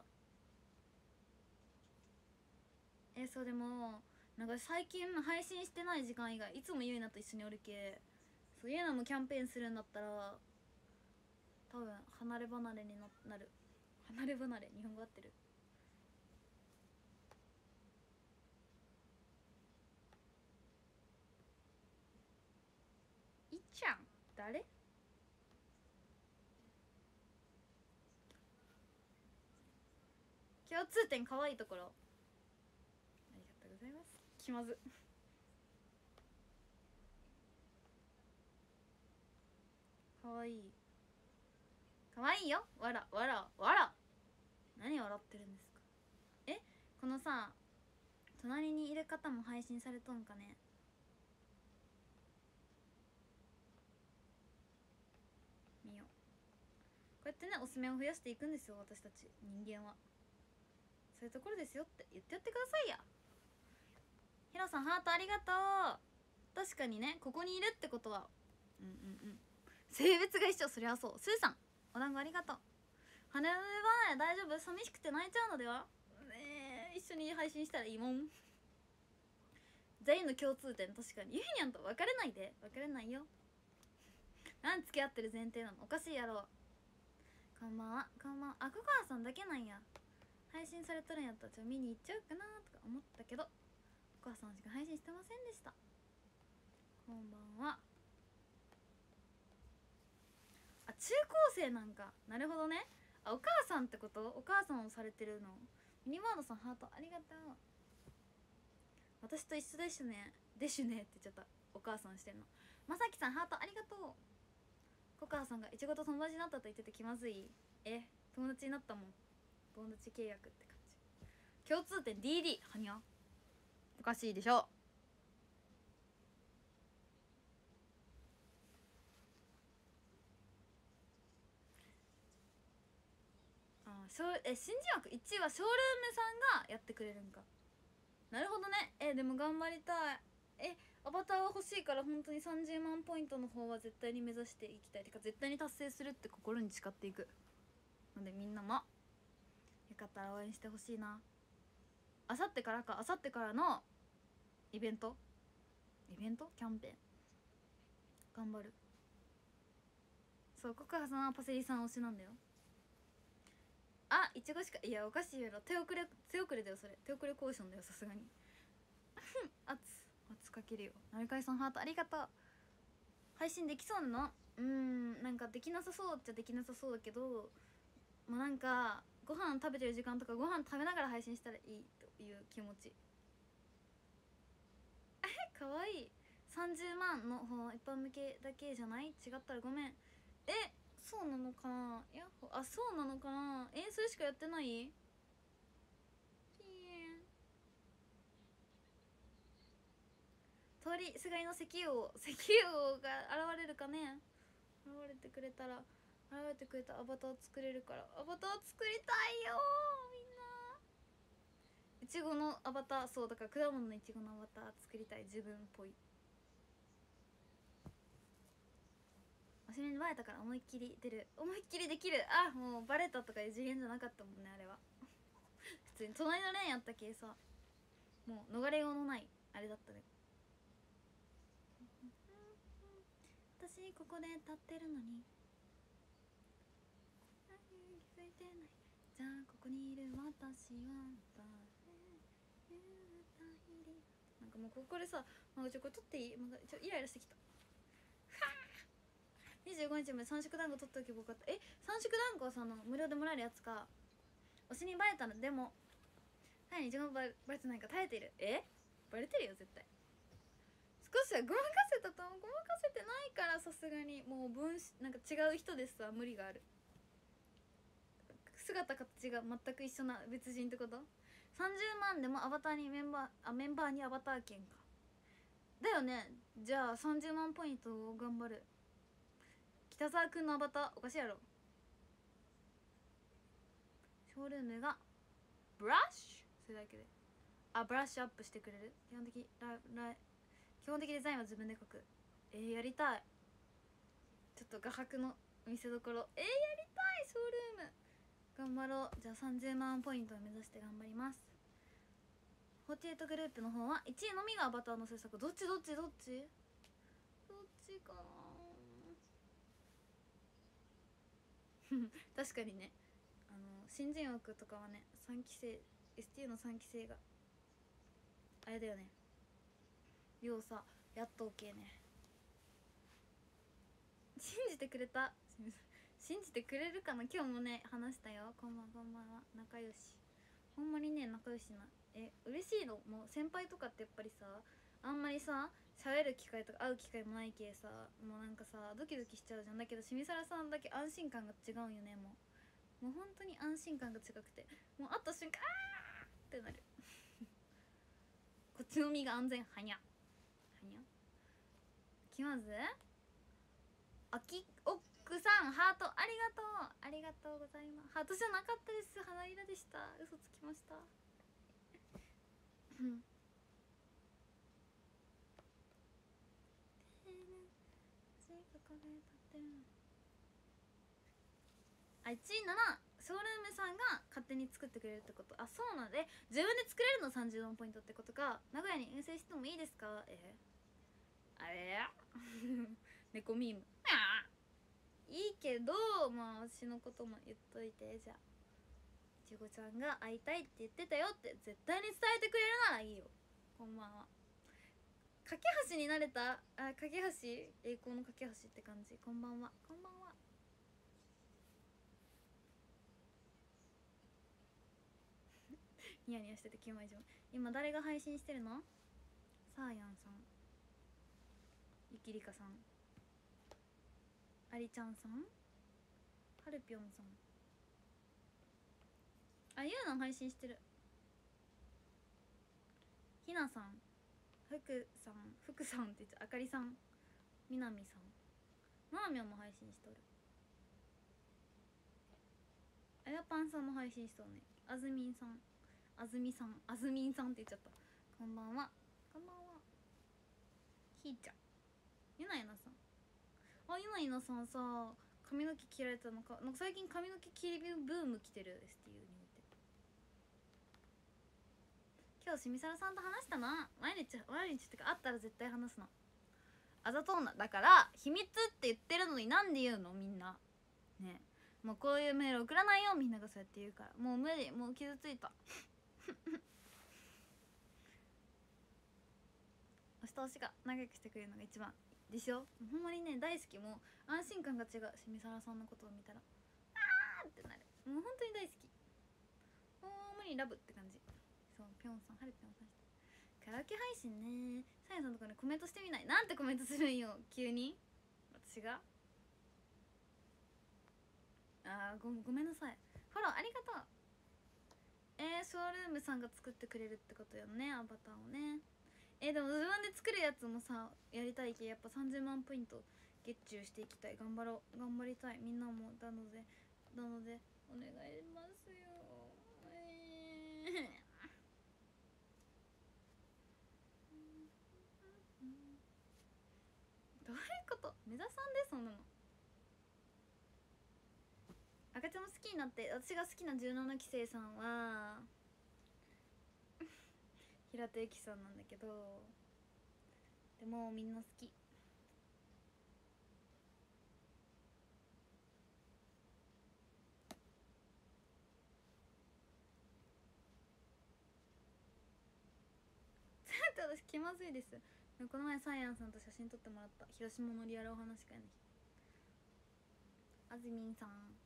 えそうでもなんか最近配信してない時間以外いつもゆいなと一緒におるけ。そういうのもキャンペーンするんだったら多分離れ離れになる。離れ離れ日本語合ってるいっちゃん誰？共通点可愛いところ。ありがとうございます。気まず。可愛い。可かわいいよ。わらわらわら何笑ってるんですか？え？このさ隣にいる方も配信されとんかね見ようこうやってねおすすめを増やしていくんですよ私たち人間は。そういうところですよって言ってやってくださいや。ヒロさんハートありがとう。確かにねここにいるってことは。うんうんうん。性別が一緒そりゃそう。スーさんお団子ありがとう。羽の上は大丈夫？寂しくて泣いちゃうのでは？ねえ一緒に配信したらいいもん。全員の共通点確かに。ゆいにゃんと別れないで。別れないよ。なん付き合ってる前提なの？おかしいやろ。こんばんは。こんばんは。あこ川さんだけなんや。配信されとるんやったらちょ見に行っちゃうかなとか思ったけどお母さんしか配信してませんでした。こんばんは。あ中高生なんか。なるほどね。あお母さんってこと？お母さんをされてるの？ミニマードさんハートありがとう。私と一緒でしゅね。でしゅねって言っちゃった。お母さんしてんの。まさきさんハートありがとう。コカさんがいちごと友達になったと言ってて気まずい？え友達になったもん。友達契約って感じ。共通点 DD はにゃ。おかしいでしょ。うあしょえ新人枠1位はショールームさんがやってくれるんか。なるほどね。えでも頑張りたい。えアバターは欲しいから本当に30万ポイントの方は絶対に目指していきたい。てか絶対に達成するって心に誓っていく。のでみんなもよかったら応援してほしいな。あさってからかあさってからのイベントイベント？キャンペーン。頑張る。そうコカさんはパセリさん推しなんだよ。あいちごしかいやおかしいやろ手遅れ手遅れだよそれ。手遅れコーションだよさすがに。あかけるよ。なるかいさんハートありがとう。配信できそうなの？うんなんかできなさそうっちゃできなさそうだけどまあなんかご飯食べてる時間とかご飯食べながら配信したらいいという気持ち。えかわいい。30万の方一般向けだけじゃない？違ったらごめん。えそうなのかな？やっほあそうなのかな？えそれしかやってない？通りすがりの石油王 石油王が現れるかね？現れてくれたら現れてくれたアバター作れるからアバター作りたいよみんな。いちごのアバターそうだから果物のいちごのアバター作りたい自分っぽい。お尻にバレたから思いっきり出る。思いっきりできる。あもうバレたとかいう次元じゃなかったもんねあれは。普通に隣のレーンやったけさもう逃れようのないあれだったね。私ここで立ってるのに。気づいてない。じゃあここにいる私は誰。なんかもうここでさなんかちょこれ撮っていい？ちょイライラしてきた。25日まで三色団子取っておけばよかった。え三色団子はさあの無料でもらえるやつか。推しにバレたの？でも。はい自分バレバレてないか？耐えてる？え？バレてるよ絶対。少しはごまかせたとごまかせてないからさすがにもう分なんか違う人ですさ無理がある。姿形が全く一緒な別人ってこと？30万でもアバターにメンバーあメンバーにアバター券か。だよね。じゃあ30万ポイントを頑張る。北沢くんのアバターおかしいやろ。ショールームがブラッシュ！それだけで。あブラッシュアップしてくれる。基本的ララ基本的デザインは自分で描く。えー、やりたい。ちょっと画伯の見せどころえー、やりたい。ショールーム。頑張ろう。じゃあ30万ポイントを目指して頑張ります。48グループの方は1位のみがアバターの制作。どっち？どっち？どっち？どっちかな？確かにね。あの新人枠とかはね3期生 ST の3期生があれだよね。量さやっと OK ね。信じてくれた？信じてくれるかな？今日もね話したよ。こんばんこんばんは。仲良し。ほんまにね仲良しな。え嬉しいの？もう先輩とかってやっぱりさあんまりさ喋る機会とか会う機会もないけさもうなんかさドキドキしちゃうじゃん。だけどしみさらさんだけ安心感が違うよねもう。もう本当に安心感が違くて。もう会った瞬間あーってなる。こっちの身が安全はにゃ。はにゃきまず？あき奥さんハートありがとうありがとうございます。ハートじゃなかったです。花色でした。嘘つきました。あ1位ならショールームさんが勝手に作ってくれるってこと。あそうなんで自分で作れるの？30万ポイントってことか。名古屋に遠征してもいいですか？えー、あれ？猫ミーム。あいいけどまあ私のことも言っといて。じゃあいちごちゃんが会いたいって言ってたよって絶対に伝えてくれるならいいよ。こんばんは。架け橋になれた？あ架け橋？栄光の架け橋って感じ。こんばんは。こんばんは。ニヤニヤしてて9枚以上今誰が配信してるの？サーヤンさん。ゆきりかさん。ありちゃんさん。はるぴょんさん。あゆうな配信してる。ひなさん。ふくさん。ふくさんって言っちゃあかりさん。みなみさん。ななみょんも配信しとる。あやぱんさんも配信しとるねあずみんさん。あずみさんあずみんさんって言っちゃった。こんばんは。こんばんは。ひーちゃん。ゆなゆなさん。あゆなゆなさんさ髪の毛切られたのか。なんか最近髪の毛切りブーム来てる STU において今日しみさらさんと話したな。毎日毎日ってか会ったら絶対話すのあざとうな。だから秘密って言ってるのになんで言うの？みんな。ね。もうこういうメール送らないよ。みんながそうやって言うから。もう無理。もう傷ついた。押し通しが長くしてくれるのが一番でしょ？ほんまにね大好き。もう安心感が違うしみさらさんのことを見たら。あーってなる。もう本当に大好き。ほんまにラブって感じ。そうぴょんさんはるぴょんさんカラオケ配信ね。さやさんとかにコメントしてみない？なんてコメントするんよ急に。私が。あーごごめんなさい。フォローありがとう。えー、ショールームさんが作ってくれるってことよねアバターをね。えー、でも自分で作るやつもさやりたいけやっぱ30万ポイントゲッチュしていきたい。頑張ろう。頑張りたい。みんなもなのでなのでお願いしますよ。えー。どういうこと？目指さんでそんなの。赤ちゃんも好きになって私が好きな17期生さんは 平手由紀さんなんだけどでもみんな好き。ちょっと私気まずいです。この前サイアンさんと写真撮ってもらった。広島のリアルお話会の日。あずみんさん。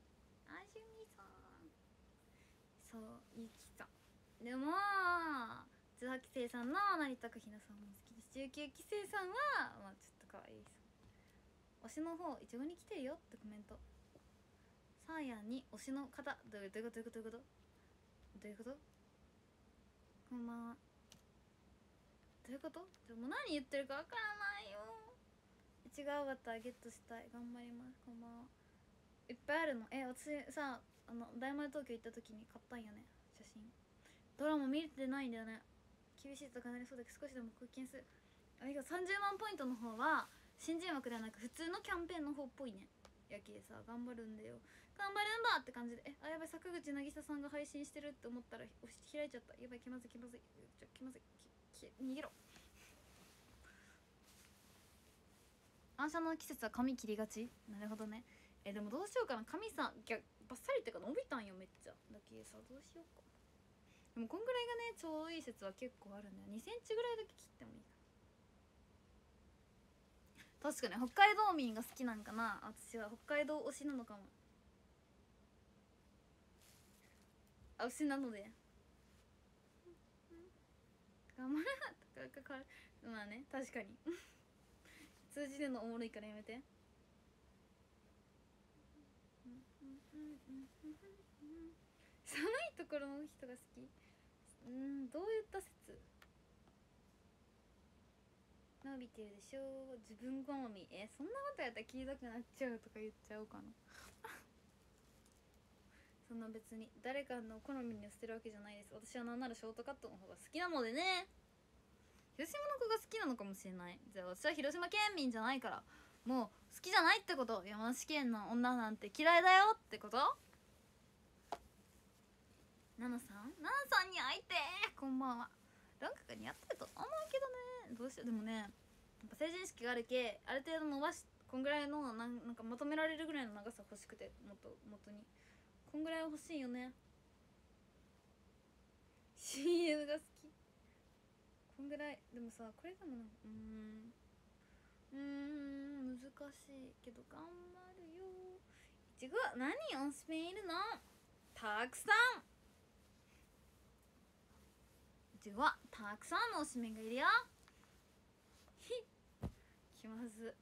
あずみさんそうゆきさんでも18期生さんの成田ひなさんも好きです。19期生さんはまあちょっと可愛いです。推しの方いちごに来てるよってコメントサーヤンに推しの方どういうどういうことどういうことどういうことこんばんはどういうことでも何言ってるかわからないよ違うバターゲットしたい頑張ります。こんばんはいっぱいあるの。え私さあの大丸東京行った時に買ったんよね。写真。ドラマ見れてないんだよね。厳しいとかなりそうだけど少しでも貢献する。ありが30万ポイントの方は新人枠ではなく普通のキャンペーンの方っぽいね。やけさ頑張るんだよ。頑張るんだって感じで。えあやばい坂口渚さんが配信してるって思ったら押し開いちゃった。やばい気まずい気まずい。ちょ気まずい。きき逃げろ。暗射の季節は髪切りがち？なるほどね。えでもどうしようかな。髪さぎゃバッサリっていうか伸びたんよめっちゃ。だけさどうしようか。でもこんぐらいがねちょうどいい説は結構あるんだよ。2センチぐらいだけ切ってもいいか。な確かに北海道民が好きなんかな。私は北海道推しなのかも。あ推しなので。頑張る。とかかかまあね確かに。通じてんのおもろいからやめて。寒いところの人が好き？うんどういった説？伸びてるでしょ？自分好み？えそんなことやったら聞いたくなっちゃうとか言っちゃおうかな。そんな別に。誰かの好みに捨てるわけじゃないです。私は何ならショートカットの方が好きなのでね。広島の子が好きなのかもしれない。じゃあ私は広島県民じゃないから。もう好きじゃないってこと？山梨県の女なんて嫌いだよってこと？ナナさん？ナナさんに会いてこんばんは。ロングが似合ってると思うけどね。どうしよう。でもねやっぱ成人式があるけある程度伸ばしこんぐらいのなんなんかまとめられるぐらいの長さ欲しくてもっと元に。こんぐらい欲しいよね。CM が好き。こんぐらい。でもさこれでもなんかうーん。うん難しいけど頑張るよ。いちご何おすすめいるの？たくさん。いちごはたくさんのおしめがいるよ。ひ気まず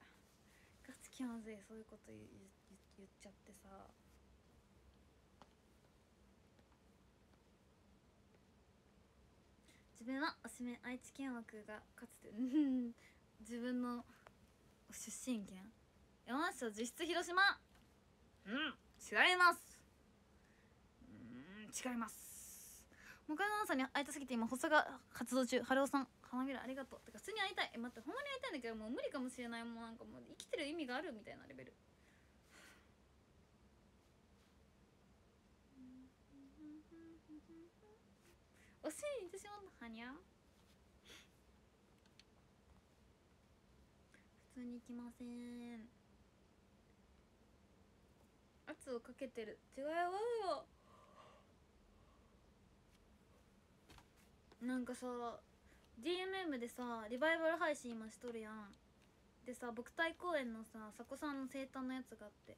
ガチ気まずい。そういうこと言言言っちゃってさ。自分はおしめ愛知県枠がかつて。うん。自分の出身県。山梨は実質広島。うん違います。うん違います。もう一回ナさんに会いたすぎて今発作が活動中。春尾さん花びらありがとう。てか普通に会いたい。え待ってほんまに会いたいんだけどもう無理かもしれない。もうなんかもう生きてる意味があるみたいなレベル。おしりにしてしまった。はにゃ通に行きません。圧をかけてる。違うわ。よなんかさ DMM でさリバイバル配信今しとるやん。でさ牧体公演のさ佐古さんの生誕のやつがあって。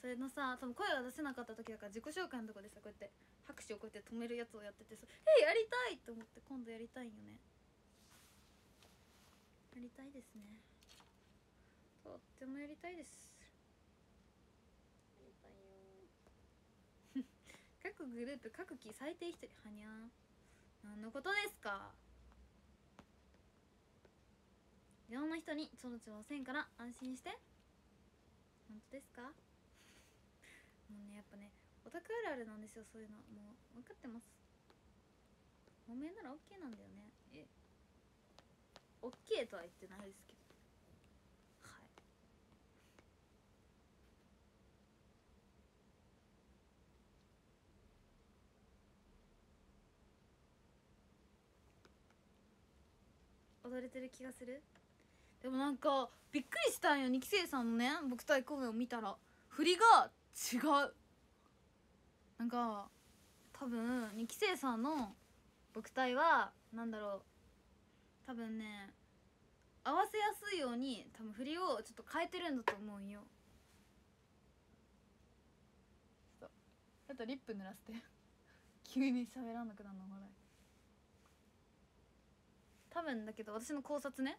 それのさ多分声が出せなかった時だから自己紹介のとこでさこうやって拍手をこうやって止めるやつをやっててさ「えやりたい!」と思って今度やりたいよねやりたいですね。とってもやりたいです。やりたいよ各グループ各期最低1人はにゃ何のことですか。いろんな人にちょろちょろせんから安心して。本当ですか。もうねやっぱねオタクあるあるなんですよそういうの。もう分かってます。おめえなら OK なんだよね。え OK とは言ってないですけどはい踊れてる気がする。でもなんかびっくりしたんよ。2期生さんのね僕対公演を見たら。振りが違う。なんか多分2期生さんの僕対はなんだろう。多分ね合わせやすいように多分振りをちょっと変えてるんだと思うんよ。ちょっとリップ濡らして。急に喋らなくなるの笑い多分だけど私の考察ね。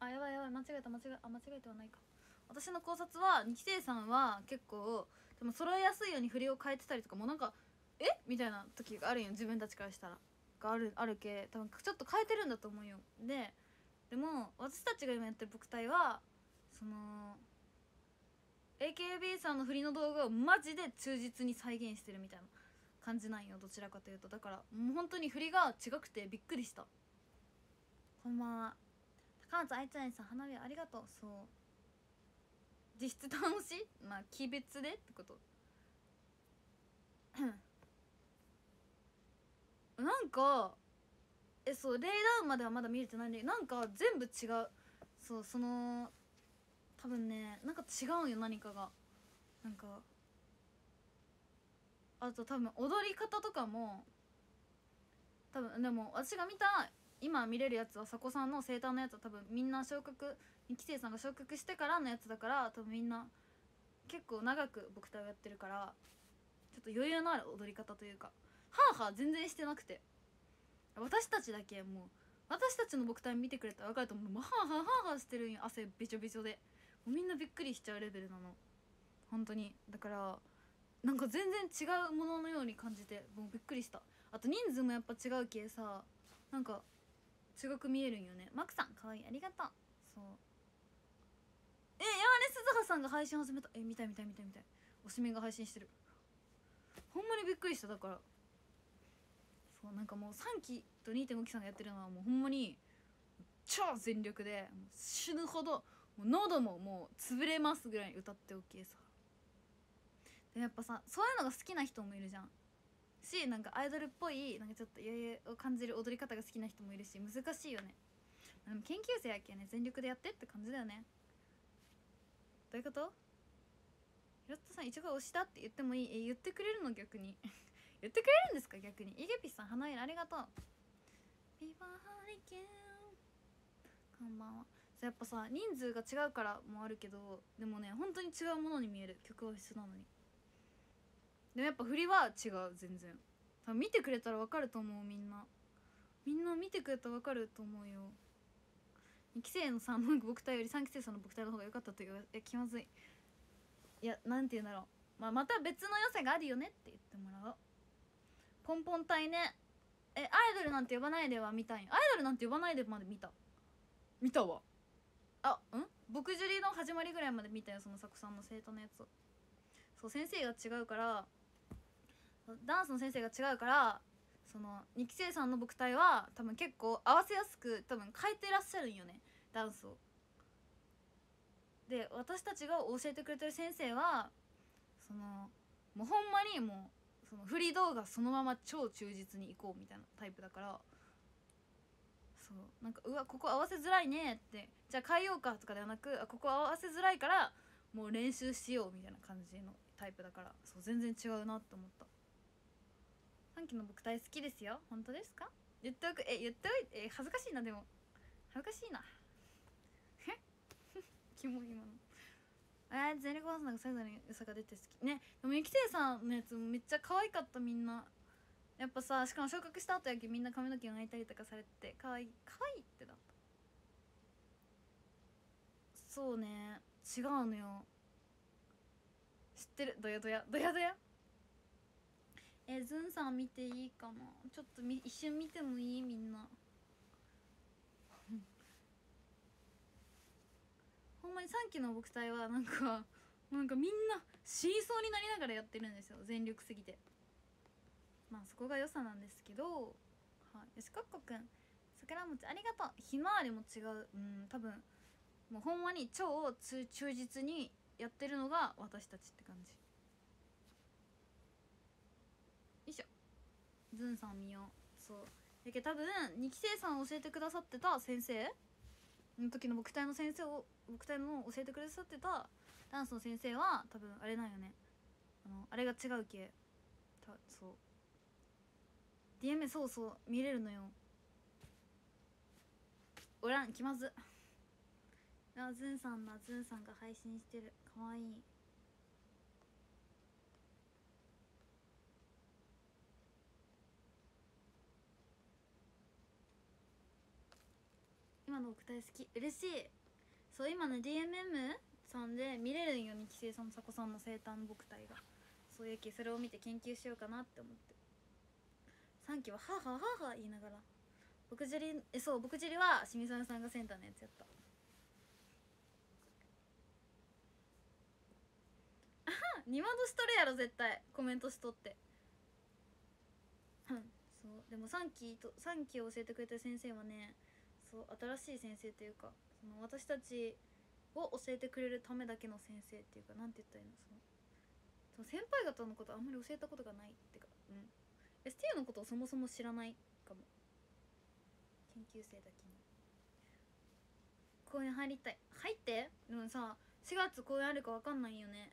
あやばいやばい間違えた間違えあ間違えてはないか。私の考察は二期生さんは結構でも揃えやすいように振りを変えてたりとかもうなんかえ？みたいな時があるよ。自分たちからしたら。があるあるけ多分ちょっと変えてるんだと思うよ。ででも私たちが今やってる僕隊はその AKB さんの振りの動画をマジで忠実に再現してるみたいな。感じなんよどちらかというと。だからもう本当に振りが違くてびっくりした。こんばんは高松愛ちゃんさん花火ありがとう。そう。実質楽しい？まあ鬼別で？ってこと。なんかえそうレイダウンまではまだ見れてないんだけどなんか全部違う。そうその多分ねなんか違うんよ何かが。なんかあと多分踊り方とかも多分でも私が見た今見れるやつは佐古さんの生誕のやつは多分みんな昇格2期生さんが昇格してからのやつだから多分みんな結構長く僕とやってるからちょっと余裕のある踊り方というかハーハー全然してなくて。私たちだけもう私たちの僕隊見てくれたら分かると思う。もうハーハーハーハーしてるんよ。汗びちょびちょで。もうみんなびっくりしちゃうレベルなの。本当に。だからなんか全然違うもののように感じてもうびっくりした。あと人数もやっぱ違うけさなんか違く見えるんよね。マクさんかわいいありがとう。そう。え山根鈴葉さんが配信始めた。え見たい見たい見たい見たい。おしめが配信してる。ほんまにびっくりしただから。そうなんかもう3期と2.5期さんがやってるのはもうほんまに超全力で死ぬほどもう喉ももう潰れますぐらい歌っておけさ。やっぱさそういうのが好きな人もいるじゃん。しなんかアイドルっぽいなんかちょっと余裕を感じる踊り方が好きな人もいるし難しいよね。でも研究生やけね。全力でやってって感じだよね。どういうこと？ひろっとさん一応押したって言ってもいい？え言ってくれるの逆に。言ってくれるんですか？逆に。イゲピスさん花色ありがとう。ビバハリケン。こんばんは。そうやっぱさ人数が違うからもあるけどでもね本当に違うものに見える。曲は一緒なのに。でもやっぱ振りは違う全然。多分見てくれたら分かると思うみんな。みんな見てくれたら分かると思うよ。2期生のさんの僕隊より3期生さんの僕隊の方が良かったと言わえ気まずい。いやなんて言うんだろう、まあ、また別の良さがあるよねって言ってもらおう。ポンポン隊ね。えアイドルなんて呼ばないでは見たいんアイドルなんて呼ばないでまで見た。見たわ。あん？僕樹里の始まりぐらいまで見たよその作さんの生徒のやつを。そう先生が違うからダンスの先生が違うからその2期生さんの僕隊は多分結構合わせやすく多分変えてらっしゃるんよねダンスを。で私たちが教えてくれてる先生はそのもうほんまにもうその振り動画そのまま超忠実にいこうみたいなタイプだからそうなんかうわここ合わせづらいねってじゃあ変えようかとかではなくあここ合わせづらいからもう練習しようみたいな感じのタイプだからそう全然違うなって思った。3期の僕大好きですよ。本当ですか？言っておく。え言っておいてえ恥ずかしいな。でも恥ずかしいな。え？キモい今の。えー、ゼリコースなんかそれぞれに良さが出て好き。ね。でもゆきせいさんのやつもめっちゃ可愛かったみんな。やっぱさしかも昇格した後やけみんな髪の毛が泣いたりとかされて可愛い可愛いってなった。そうね。違うのよ。知ってる？どやどやどやどやえズンさん見ていいかな？ちょっとみ一瞬見てもいい？みんな。ほんまに3期の僕隊はなんかなんかみんな死にそうになりながらやってるんですよ。全力すぎて。まあそこが良さなんですけど。はい。よしかっこくん。桜餅ありがとう。ひまわりも違う。うん多分。もうほんまに超忠実にやってるのが私たちって感じよいしょズンさん見よう。そう。やけど多分2期生さん教えてくださってた先生。の時の僕隊の先生を僕隊の教えてくださってたダンスの先生は多分あれなんよねあのあれが違う系たそう DM そうそう見れるのよおらん気まずあズンさんだズンさんが配信してるかわいい今の僕大好き。嬉しい。そう今ね DMM さんで見れるんよに規制さんのさこさんの生誕の僕体が。そういうけそれを見て研究しようかなって思って。3期はハーハーハハ言いながら。僕尻えそう僕尻は清水さんがセンターのやつやった。あ は二窓しとるやろ絶対。コメントしとって。うん。そう。でも3期と3期を教えてくれた先生はねそう新しい先生というかその私たちを教えてくれるためだけの先生っていうかなんて言ったらいいのそのその先輩方のことあんまり教えたことがないっていうかうん STU のことをそもそも知らないかも。研究生だけに。公演入りたい。入って？でもさ4月公演あるか分かんないよね。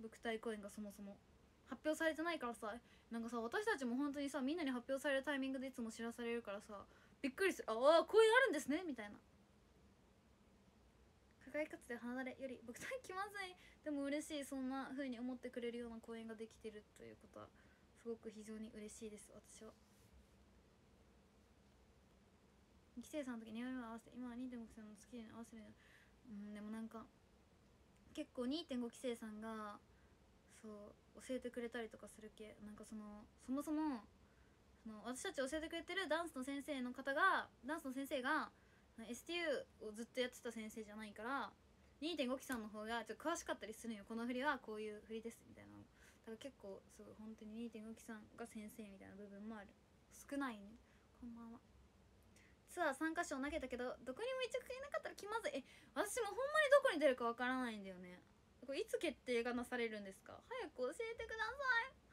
舞台公演がそもそも。発表されてないからさなんかさ私たちも本当にさみんなに発表されるタイミングでいつも知らされるからさびっくりする。ああ公演あるんですね。みたいな。課外活動離れより僕さ気まずい。でも嬉しいそんな風に思ってくれるような公演ができてるということはすごく非常に嬉しいです。私は。2期生さんの時に2割目合わせ今は2.5期生の好きに合わせるうんでもなんか結構2.5期生さんがそう教えてくれたりとかするけなんかそのそもそもの私たち教えてくれてるダンスの先生の方がダンスの先生が STU をずっとやってた先生じゃないから2.5期さんの方がちょっと詳しかったりするよ。この振りはこういう振りですみたいなだから結構すごい本当に2.5期さんが先生みたいな部分もある。少ないね。こんばんは。ツアー3箇所投げたけどどこにも一着いなかったら気まずいえ私もほんまにどこに出るかわからないんだよね。これいつ決定がなされるんですか？早く教えてください。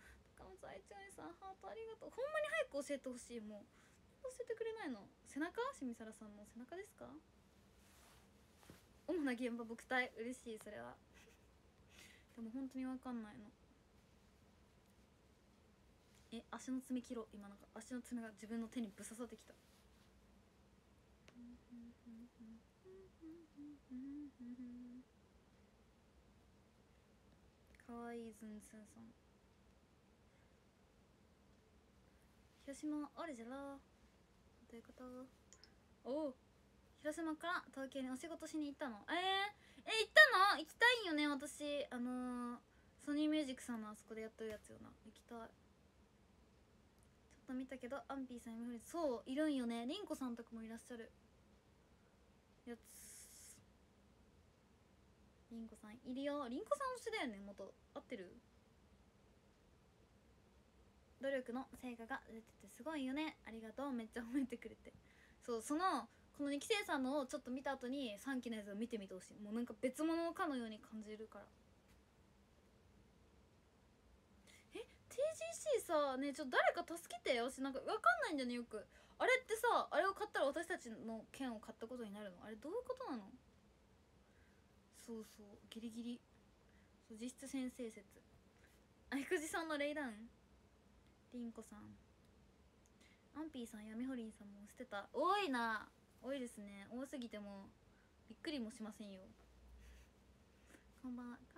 さんハートありがとう。ほんまに早く教えてほしいもう教えてくれないの？背中？清水原さんの背中ですか？主な現場僕体嬉しいそれは。でも本当にわかんないの。え足の爪切ろう。今なんか足の爪が自分の手にぶっ刺さってきた。かわいいズンズンさん。広島あるじゃらどういうこと？おお広島から東京にお仕事しに行ったの？えー、え行ったの？行きたいよね私。あのー、ソニーミュージックさんのあそこでやってるやつよな。行きたい。ちょっと見たけどアンピーさん今そういるんよね。りんこさんとかもいらっしゃる。やつ。りんこさんいるよ。りんこさん推しだよね元。合ってる？努力の成果が出ててすごいよね。ありがとう。めっちゃ褒めてくれて。そうそのこの2期生さんのをちょっと見た後に3期のやつを見てみてほしい。もうなんか別物かのように感じるから。え TGC さねちょっと誰か助けて私なんか分かんないんだよねよく。あれってさあれを買ったら私たちの剣を買ったことになるの？あれどういうことなの？そうそう。ギリギリ。そう実質先生説。あいくじさんのレイダウン。りんこさん。アンピーさんやみほりんさんも捨てた。多いな。多いですね。多すぎてもびっくりもしませんよ。こんばんは。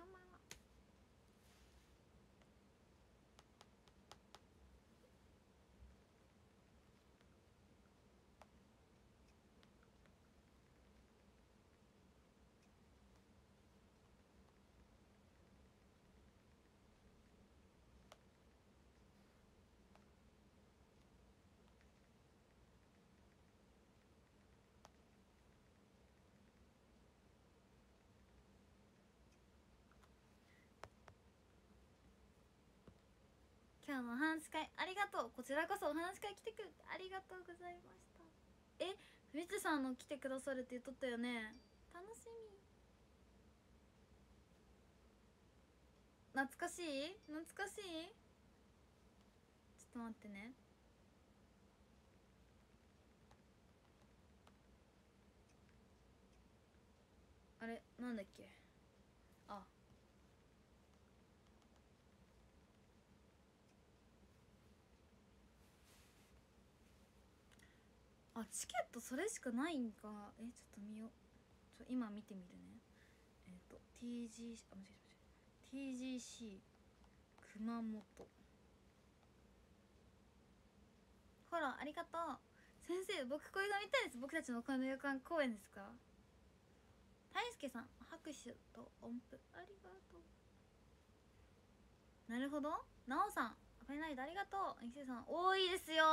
今日のお話し会ありがとう。こちらこそお話し会来てくれてありがとうございました。えみつさんの来てくださるって言っとったよね。楽しみ。懐かしい？懐かしい？ちょっと待ってね。あれなんだっけああチケットそれしかないんか。えちょっと見よう。ちょ今見てみるね。えっ、と TGC あ間違え間違え TGC 熊本。フォローありがとう。先生僕これが見たいです。僕たちのこの予感公演ですか？大輔さん拍手と音符。ありがとう。なるほど。なおさんアペナイドありがとう。ニキさん多いですよ。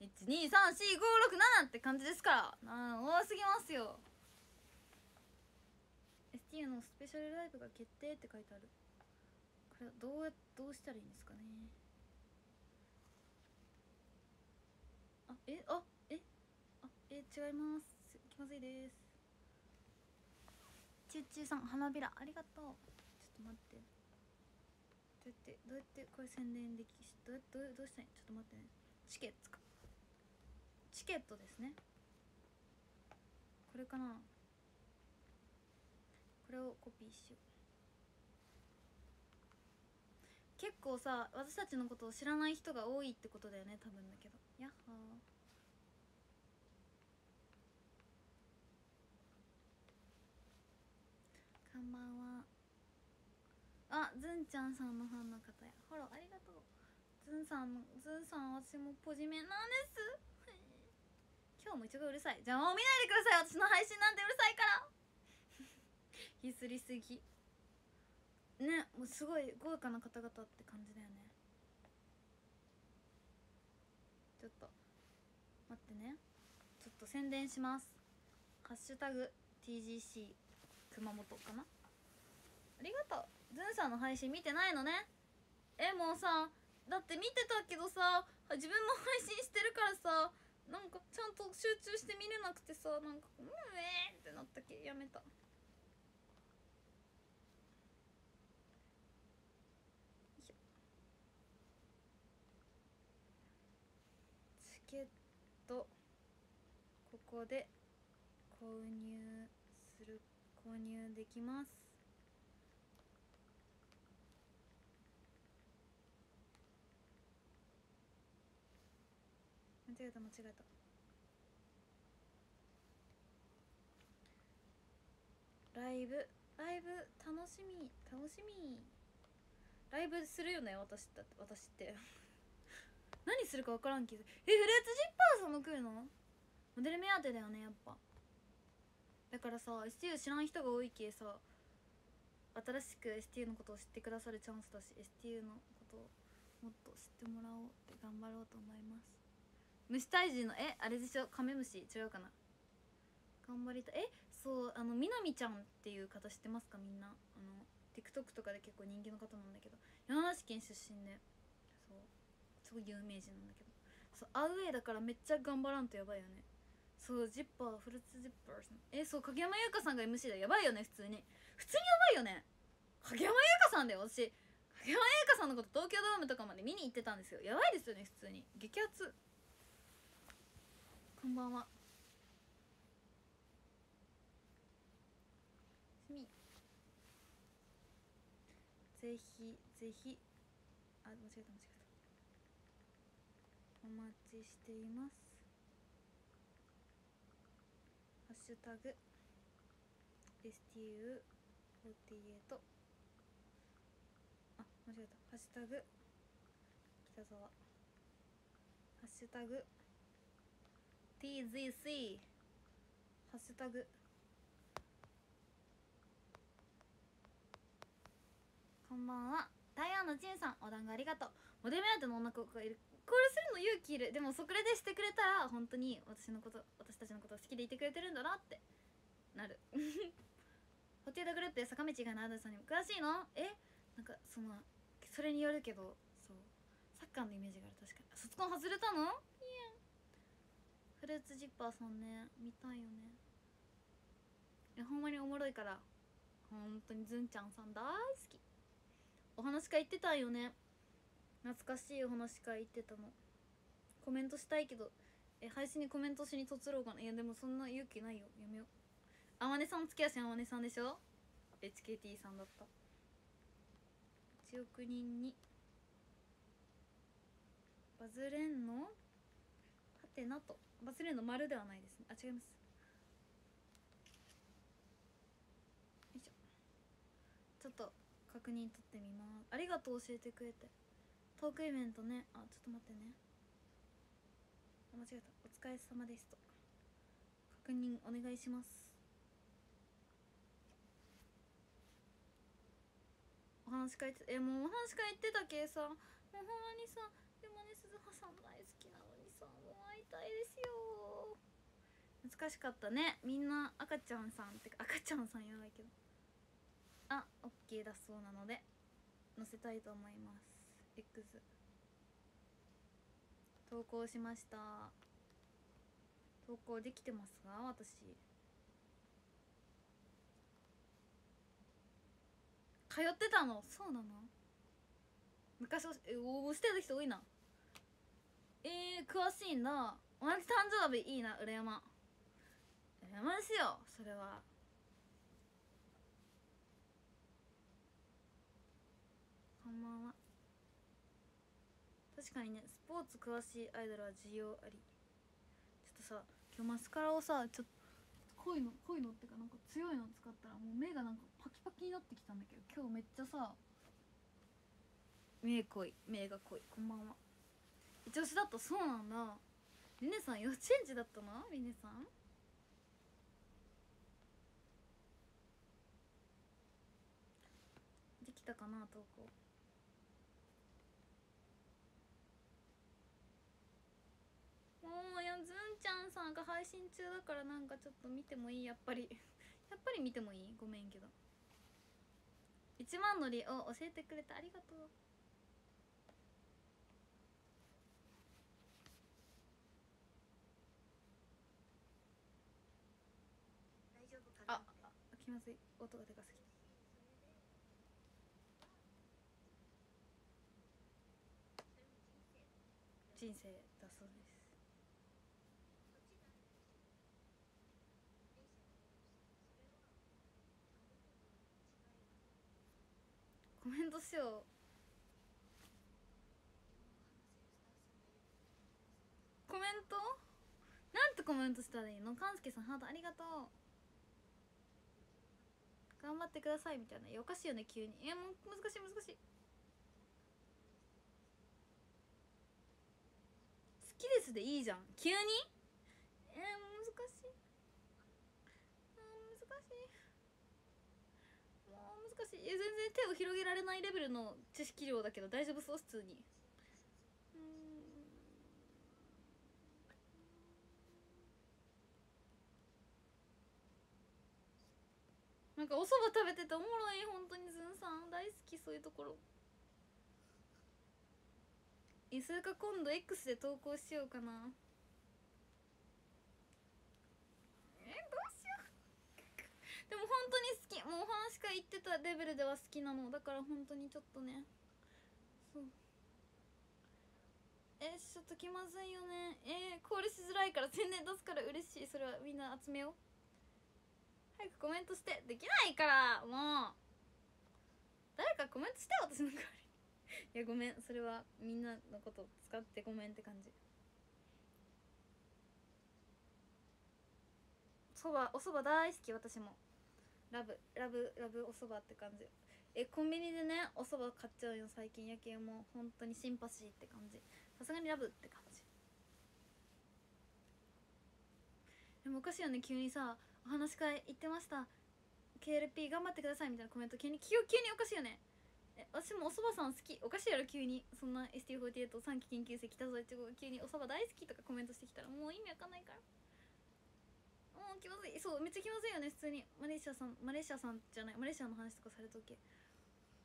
1234567って感じですから。あ多すぎますよ。STU のスペシャルライブが決定って書いてある。これはどうやどうしたらいいんですかね。あえあえあえ違います。気まずいです。チューチューさん花びらありがとう。ちょっと待って。どうやってどうやってこれ宣伝できどうやってどうしたいいちょっと待ってね。チケットかチケットですね。これかな。これをコピーしよう。結構さ私たちのことを知らない人が多いってことだよね多分だけど。やっはー。こんばんは。あずんちゃんさんのファンの方や。フォローありがとう。ズンさんのズンさん私もポジメなんです。今日も一番うるさい。じゃあもう見ないでください。私の配信なんてうるさいから。ひすりすぎ。ねもうすごい豪華な方々って感じだよね。ちょっと待ってね。ちょっと宣伝します。ハッシュタグ TGC 熊本かな。ありがとう。ズンさんの配信見てないのね。えもうさだって見てたけどさ自分も配信してるからさなんかちゃんと集中して見れなくてさなんかうんえーってなったけやめた。チケット。ここで購入する購入できます。間違えた間違えた。ライブ。ライブ楽しみ。楽しみ。ライブするよね私って私って。何するか分からんけど。えフルーツジッパーさんも来るの？モデル目当てだよねやっぱ。だからさ STU 知らん人が多いけさ新しく STU のことを知ってくださるチャンスだし STU のことをもっと知ってもらおうって頑張ろうと思います。虫退治のえあれでしょ？カメムシ？違うかな？頑張りたい。えそうあのみなみちゃんっていう方知ってますか？みんな。あの TikTok とかで結構人気の方なんだけど。山梨県出身で。そう。すごい有名人なんだけど。そうアウェイだからめっちゃ頑張らんとやばいよね。そうジッパーフルーツジッパーさん。えそう影山優香さんが MC だやばいよね普通に。普通にやばいよね。影山優香さんだよ私。影山優香さんのこと東京ドームとかまで見に行ってたんですよ。やばいですよね普通に。激アツ。こんばんは。ぜひぜひ。あ間違えた間違えた。お待ちしています。ハッシュタグ STU48 あ間違えた。ハッシュタグ北沢。ハッシュタグ TZC ハッシュタグ。こんばんは。台湾のジンさんお団子ありがとう。モデル目当ての女の子がいる。これするの勇気いる。でもそこでしてくれたら本当に私のこと私たちのこと好きでいてくれてるんだなって。なる。ホテルグループで坂道がなアさんにも詳しいの？え？なんかそのそれによるけどそう。サッカーのイメージがある。確かに。卒コン外れたの？フルーツジッパーさんね見たいよね。いやほんまにおもろいから。本当にずんちゃんさん大好き。お話会行ってたんよね。懐かしいお話会行ってたの。コメントしたいけど。え配信にコメントしにとつろうかな。いやでもそんな勇気ないよ。やめよう。あまねさん付き合いしあまねさんでしょ？HKT さんだった。1億人に。バズれんの？はてなと。バズれんの丸ではないですね。あ違います。よいしょ。ちょっと確認取ってみます。ありがとう教えてくれて。トークイベントね。あちょっと待ってね。あ間違えた。お疲れ様ですと確認お願いします。お話会ってえもうお話会行ってたけさ。もうほんまにさ。でもね鈴葉さん大好きなのにさ。もうたいですよ難しかったねみんな赤ちゃんさんってか赤ちゃんさんやばいけどあオッケーだそうなので載せたいと思います X 投稿しました投稿できてますか私通ってたのそうなの昔え応募してた人多いなえー、詳しいんだ同じ誕生日いいな浦山。浦山ですよそれは。こんばんは。確かにねスポーツ詳しいアイドルは需要あり。ちょっとさ今日マスカラをさちょっと濃いの濃いのってかなんか強いの使ったらもう目がなんかパキパキになってきたんだけど今日めっちゃさ目濃い目が濃い。こんばんは一押しだったそうなんだ。リネさん幼稚園児だったの？リネさん？できたかな投稿。もうやずんちゃんさんが配信中だからなんかちょっと見てもいい？やっぱり。やっぱり見てもいい？ごめんけど。一万のりを教えてくれてありがとう大丈夫かなああ気まずい。音がでかすぎた人生だそうです。コメントしよう。コメント？なんてコメントしたらいいの？かんすけさんハートありがとう。頑張ってくださいみたいな。おかしいよね急に。いやもう難しい難しい。好きですでいいじゃん。急に？えー、難しい。あー難しい。もう難しい。いや全然手を広げられないレベルの知識量だけど大丈夫そう普通にうーんなんかお蕎麦食べてておもろい。本当にずんさん大好きそういうところ。えそれか今度 X で投稿しようかな。えどうしよう。でも本当に好き。もうお話会言ってたレベルでは好きなの。だから本当にちょっとね。そう。えちょっと気まずいよね。えー、コールしづらいから宣伝出すから嬉しい。それはみんな集めよう。早くコメントしてできないからもう誰かコメントして私の代わりいやごめんそれはみんなのこと使ってごめんって感じ。そばおそば大好き私も。ラブラブラブおそばって感じ。えコンビニでねおそば買っちゃうよ。最近夜景も本当にシンパシーって感じ。さすがにラブって感じ。でもおかしいよね急にさお話し会行ってました。KLP 頑張ってくださいみたいなコメント急に急におかしいよね。え私もおそばさん好き。おかしいやろ急に。そんな ST48 3期研究生来たぞいちご急におそば大好きとかコメントしてきたらもう意味わかんないから。もう気まずい。そうめっちゃ気まずいよね。普通にマレーシアさんマレーシアさんじゃない？マレーシアの話とかされとけ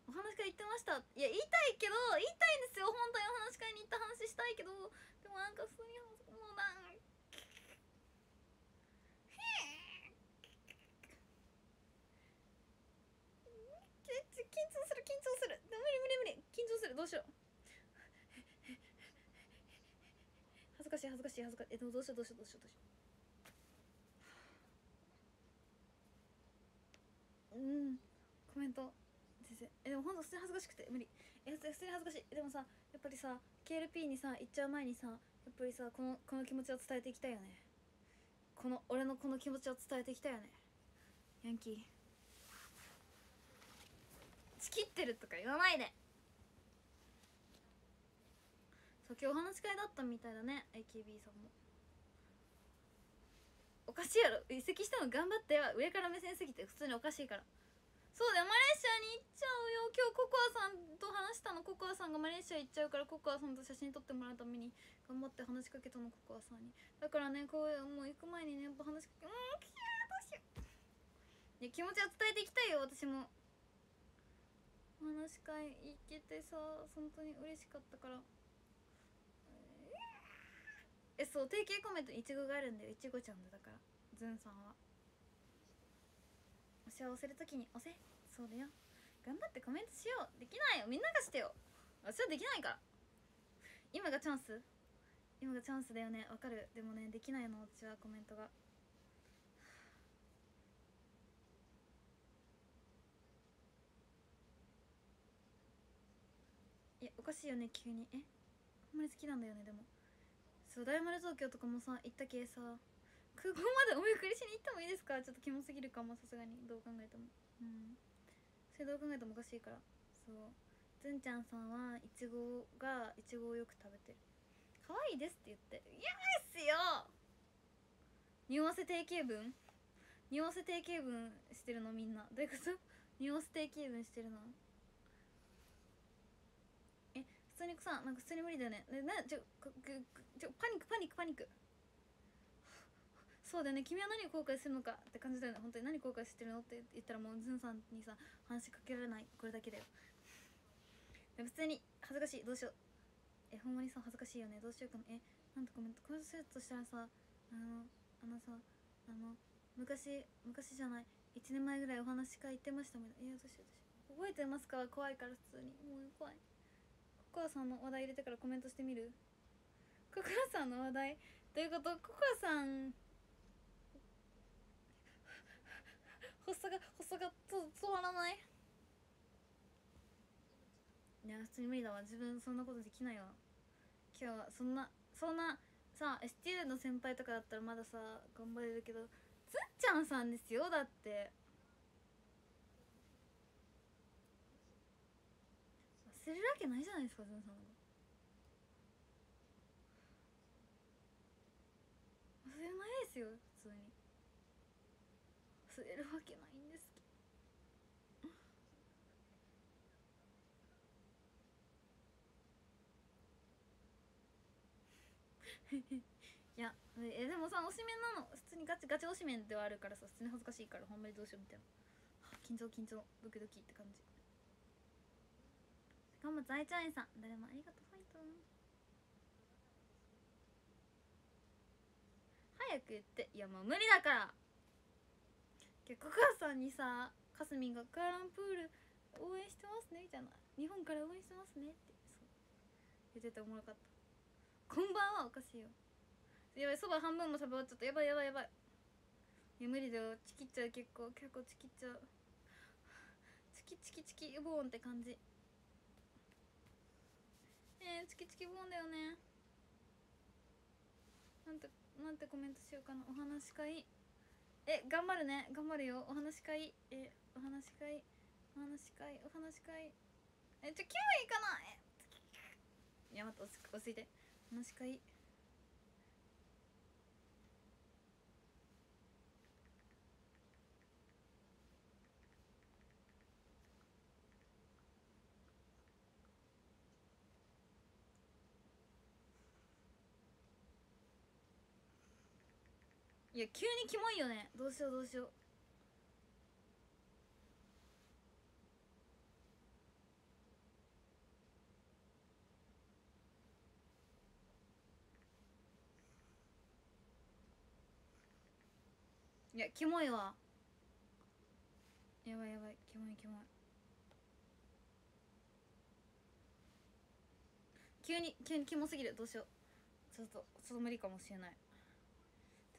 お話会行ってました。いや言いたいけど言いたいんですよ本当にお話会に行った話したいけどでもなんか普通にもうなん緊張する緊張する無理無理無理緊張する？どうしよう？恥ずかしい恥ずかしい恥ずかしい。えでもどうしようどうしようどうしようどうしよう。うんコメント。先生。えでもほんと普通に恥ずかしくて。無理。え普通に恥ずかしい。でもさやっぱりさ KLP にさ行っちゃう前にさやっぱりさこのこの気持ちを伝えていきたいよね。この俺のこの気持ちを伝えていきたいよね。ヤンキー。仕切ってるとか言わないで。そう今日お話し会だったみたいだね AKB さんも。おかしいやろ。移籍したの頑張っては上から目線すぎて普通におかしいから。そうだよマレーシアに行っちゃうよ。今日ココアさんと話したの。ココアさんがマレーシア行っちゃうからココアさんと写真撮ってもらうために頑張って話しかけたのココアさんに。だからねこうもう行く前にねやっぱ話しかけうんきゃーどうしよう。いや気持ちは伝えていきたいよ私も。お話し会行けてさ本当に嬉しかったから。えそう定型コメントにいちごがあるんだよ。いちごちゃんだから。ズンさんは。推しは押せるときに押せそうだよ。頑張ってコメントしよう。できないよ。みんながしてよ。私はできないから。今がチャンス。今がチャンスだよね。わかる。でもねできないの。私はコメントが。いやおかしいよね急に。え？あんまり好きなんだよねでも。そう大丸東京とかもさ行ったけさ空港までお見送りしに行ってもいいですか？ちょっとキモすぎるかもさすがに。どう考えても。うん。それどう考えてもおかしいから。そう。ずんちゃんさんはいちごがいちごをよく食べてる。可愛いですって言って。嫌ですよ！匂わせ定型文？匂わせ定型文してるのみんな。どういうこと？匂わせ定型文してるの？通にさなんか普通に無理だよね。ねなちょくくちょパニックパニックパニック。そうだよね。君は何を後悔するのかって感じだよね。本当に。何後悔してるのって言ったらもうズンさんにさ話しかけられない。これだけだよ。でも普通に恥ずかしい。どうしよう。えほんまにさ恥ずかしいよね。どうしようかな。えなんてコメント。コメントするとしたらさあのあのさあの昔昔じゃない。1年前ぐらいお話し会行ってましたみたいな。いやどうしようどうしよう。覚えてますか？怖いから普通に。もう怖い。ココアさんの話題入れてからコメントしてみる？ココアさんの話題？どういうこと？ココアさん発作が発作がと止まらない？いや普通に無理だわ。自分そんなことできないわ。今日はそんなそんなさ STU の先輩とかだったらまださ頑張れるけどつんちゃんさんですよだって。れるわけないじゃないですかずんさんが忘れないですよ普通に。忘れるわけないんですけどいやえでもさ推しメンなの。普通にガチガチ推しメンではあるからさ普通に恥ずかしいからほんまにどうしようみたいな。緊張緊張。ドキドキって感じ。頑張って愛ちゃんさん誰もありがとうファイト早く言ってい。やもう無理だから結構お母さんにさかすみんが「カーランプール応援してますね」みたい。な「日本から応援してますね」って言ってておもろかったこんばんはおかしい。よやばい。そば半分も食べ終わっちゃったやばい。やばい。やばい。い。や無理だよチキっちゃう結構結構チキっちゃうチキチキチキボーンって感じえー、チキチキボーンだよね。なんてなんてコメントしようかな。お話し会。え頑張るね。頑張るよ。お話し会。えお話し会。お話し会。お話し会。えちょキモいかな。えいや待って落ち落ち着いて。お話し会。いや急にキモいよね。どうしようどうしよう。いやキモいわ。やばいやばい。キモいキモい。急に急にキモすぎる。どうしよう。ちょっとちょっと無理かもしれない。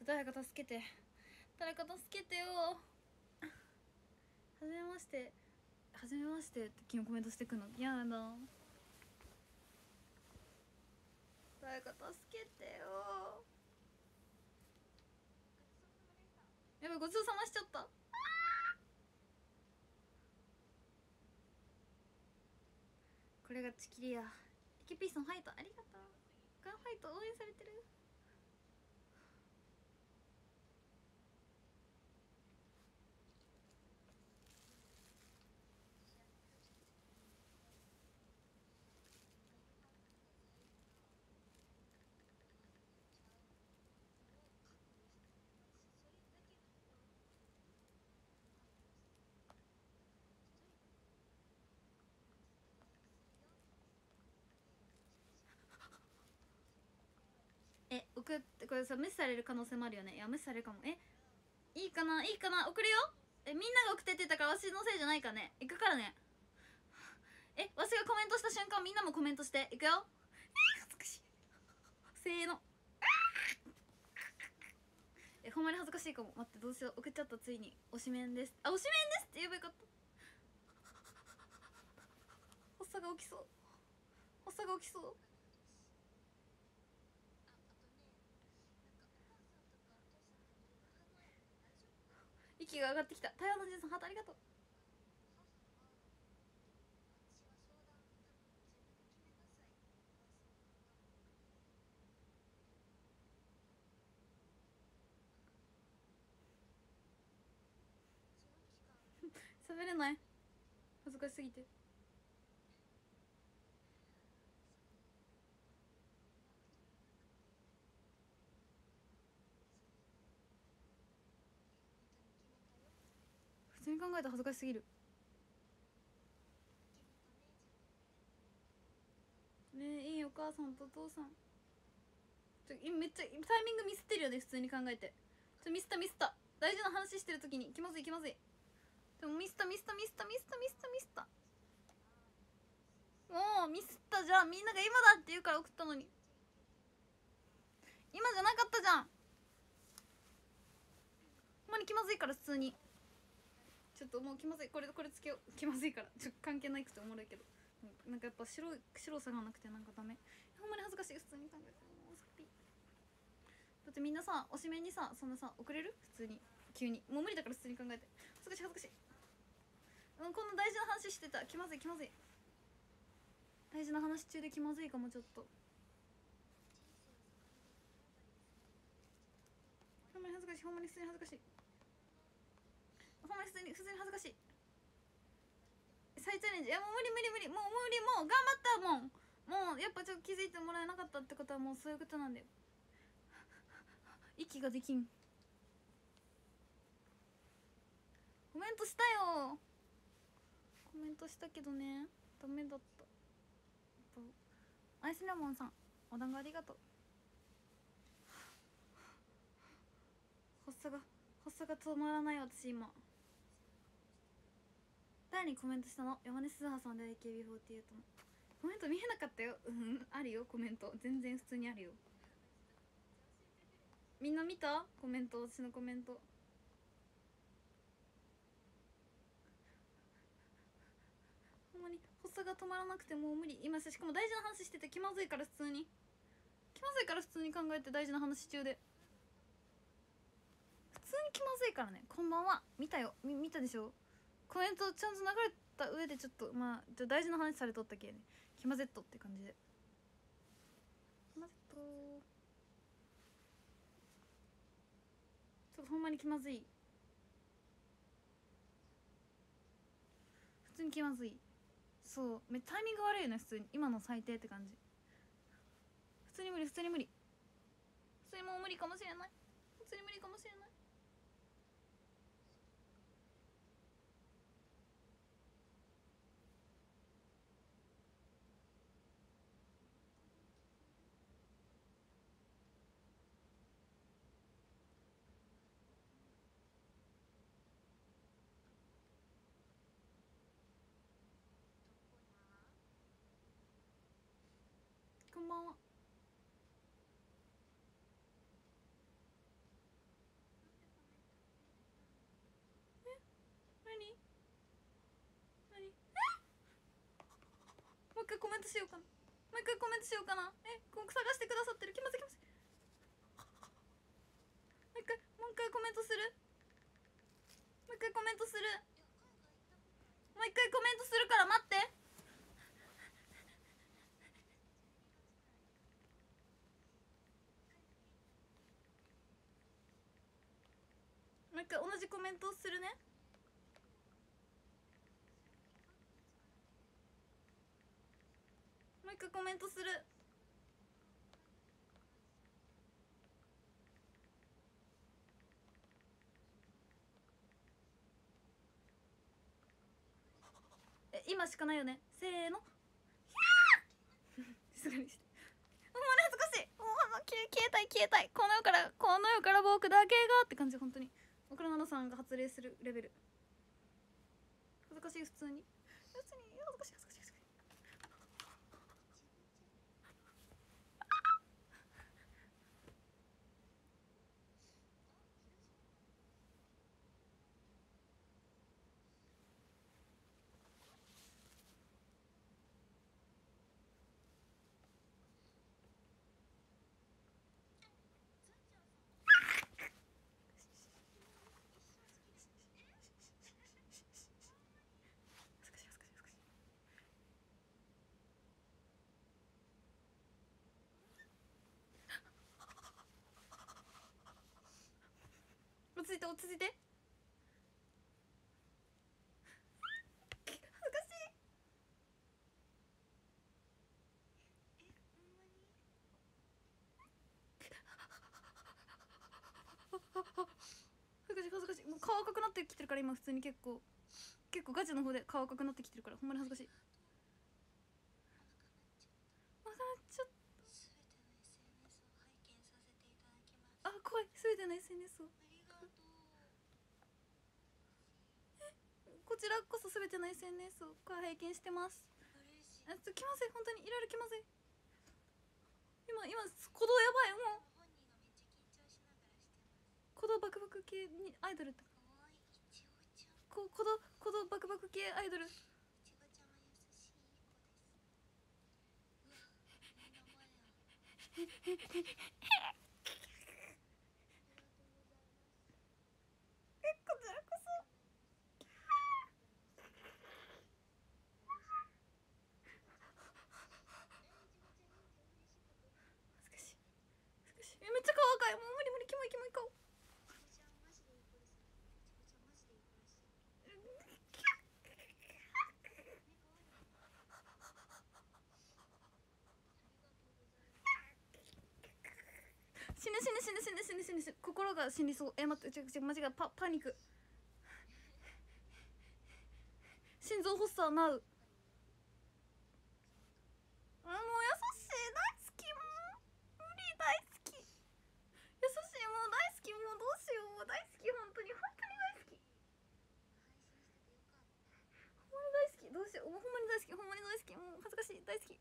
誰か助けて。誰か助けてよ。はじめまして。はじめまして。って昨日コメントしてくの。嫌だ。誰か助けてよ。やばいごちそうさましちゃった。これがチキリアイケピーソンファイト。ありがとう。ガンファイト応援されてる。え送ってこれさ無視される可能性もあるよね。いや無視されるかも。えいいかな？いいかな？送るよ？えみんなが送ってって言ったからわしのせいじゃないかね？行くからね。えわしがコメントした瞬間みんなもコメントして。いくよ。え、恥ずかしい。せーの。えほんまに恥ずかしいかも。待ってどうしよう。送っちゃったついに。推しメンです。あ推しメンですって言えばよかった。発作が起きそう。発作が起きそう。気が上がってきた。太陽のじいさんハートありがとう。喋れない？恥ずかしすぎて。に考えた恥ずかしすぎる。ねえいいお母さんとお父さん。ちょめっちゃタイミングミスってるよね普通に考えて。ちょミスったミスった。大事な話してる時に。気まずい気まずい。でもミスったミスったミスったミスったミスったミスった。もうミスったじゃん。みんなが今だって言うから送ったのに。今じゃなかったじゃん。ほんまに気まずいから普通に。ちょっともう気まずいこれこれつけよう。気まずいから。ちょ関係ないくておもろいけど。なんかやっぱ白白さがなくてなんかダメ。ほんまに恥ずかしい普通に考えて。もうさっぴだってみんなさおしめにさそんなさ送れる？普通に。急に。もう無理だから普通に考えて。恥ずかしい恥ずかしい。うんこんな大事な話してた。気まずい気まずい。大事な話中で気まずいかもちょっと。ほんまに恥ずかしいほんまに普通に恥ずかしい。ほん普通に普通に恥ずかしい。再チャレンジ。いやもう無理無理無理。もう無理もう頑張ったもん。もうやっぱちょっと気づいてもらえなかったってことはもうそういうことなんだよ。息ができん。コメントしたよ。コメントしたけどね。ダメだった。アイスレモンさんお団子ありがとう。発作が発作が止まらない私今。誰にコメントしたの。山根鈴葉さんで AKB48 のコメント見えなかったよ。うんあるよコメント。全然普通にあるよ。みんな見た？コメント。私のコメント。ほんまに。発作が止まらなくてもう無理。今しかも大事な話してて気まずいから普通に。気まずいから普通に考えて大事な話中で。普通に気まずいからね。こんばんは。見たよ。み見たでしょ？コメントちゃんと流れた上でちょっとまあじゃあ大事な話されとったけね。気まぜっとって感じで。気まぜっと。ちょっとほんまに気まずい。普通に気まずい。そう。めタイミング悪いよね普通に。今の最低って感じ。普通に無理普通に無理。普通にもう無理かもしれない。普通に無理かもしれないばんはえ何？何？え？もう一回コメントしようかな。もう一回コメントしようかな。えこ探してくださってる。気まずい気まずい。もう一回もう一回コメントする。もう一回コメントする。もう一回コメントするから待って。う一回同じコメントをするね。もう一回コメントする。え今しかないよね。せーの。ひゃー静かにして。もうね恥ずかしい。もう消えたい消えたいこの世からこの世から僕だけがって感じ本当に。奥野奈々さんが発令するレベル。恥ずかしい普通に。普通に恥ずかしい恥ずかしい恥ずかしい。落ち着いて落ち着いて。恥ずかしい。恥ずかしい恥ずかしい。もう顔赤くなってきてるから今普通に結構。結構ガチの方で顔赤くなってきてるからほんまに恥ずかしい。あ怖い。全ての SNS を。ちらこそ全ての SNS を拝見してます。嬉しいあちょ気まずい本当にいろいろ気まずい今今鼓動やばい。もう鼓動バクバク系にアイドル。ってこ鼓動鼓動バクバク系アイドル いちごちゃんは優しい子ですうわみんな前やえこちらこそ恥ずかしい恥ずかしいえめっちゃ顔赤いもう無理無理キモいキモい顔死ぬ死ぬ死ぬ死ぬ死ぬ死ぬ心が死にそう。え待ってちょちょ間違えパパニック。心臓発作なうあもう優しい大好きもう無理大好き優しいもう大好きもうどうしよう大好き本当に本当に大好き。ほんまに大好きどうしようほんまに大好きほんまに大好きもう恥ずかしい大好き。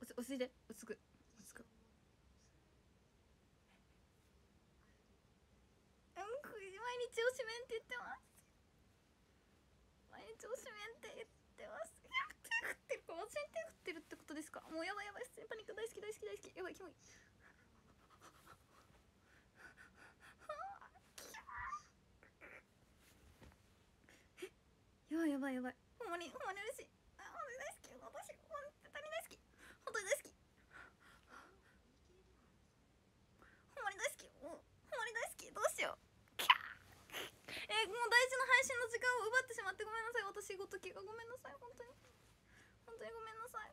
落ち落ち着いて落ち着く。落ち着くうん毎日おしめんって言ってます。毎日おしめんって言って振ってるこれ私に手振ってるってことですか？もうやばいやばい普通にパニック大好き大好き大好き。やばいキモい。やばいやばい。やばいほんまにほんまに嬉しい。あ本当に大好き私本当に大好き。本当に大好き。ほんまに大好きほんまに大好き。どうしよう。キャー。えーもう大事な配信の時間を奪ってしまってごめんなさい。私ごときがごめんなさい本当に本当にごめんなさい。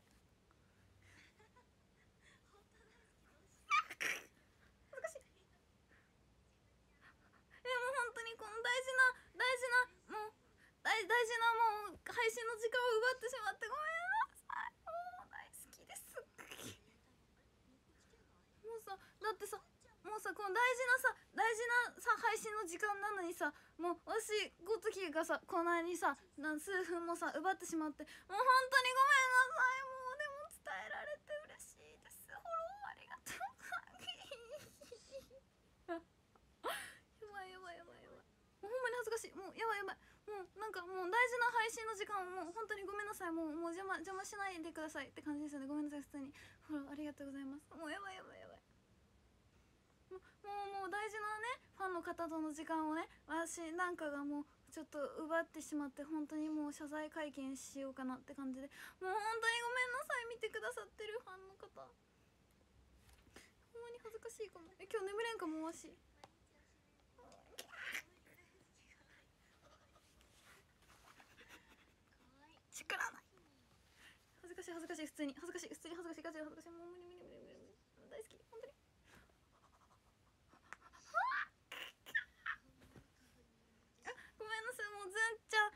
恥ずかしい。えもう本当にこの大事な大事なもう大大事なもう配信の時間を奪ってしまってごめんなさい。もう大好きです。もうさだってさもうさこの大事なさ大事なさ配信の時間なのにさもう私ごときがさこんなにさなん数分もさ奪ってしまってもう本当にごめんなさい。もうでも伝えられて嬉しいです。フォローありがとう。やばいやばいやばいやばい。もうほんまに恥ずかしい。もうやばいやばい。もうなんかもう大事な配信の時間をもう本当にごめんなさい。もうもう邪魔邪魔しないでくださいって感じですよね。ごめんなさい普通に。フォローありがとうございます。もうやばいやばいやばいもうもう大事なねファンの方との時間をね私なんかがもうちょっと奪ってしまって本当にもう謝罪会見しようかなって感じでもう本当にごめんなさい見てくださってるファンの方。ほんまに恥ずかしいかも。え今日眠れんかもわし力ない。恥ずかしい恥ずかしい普通に。恥ずかしい普通に恥ずかしいガチで恥ずかしい。もう無理無理無理無理。大好き本当にあごめんなさいもうずんちゃん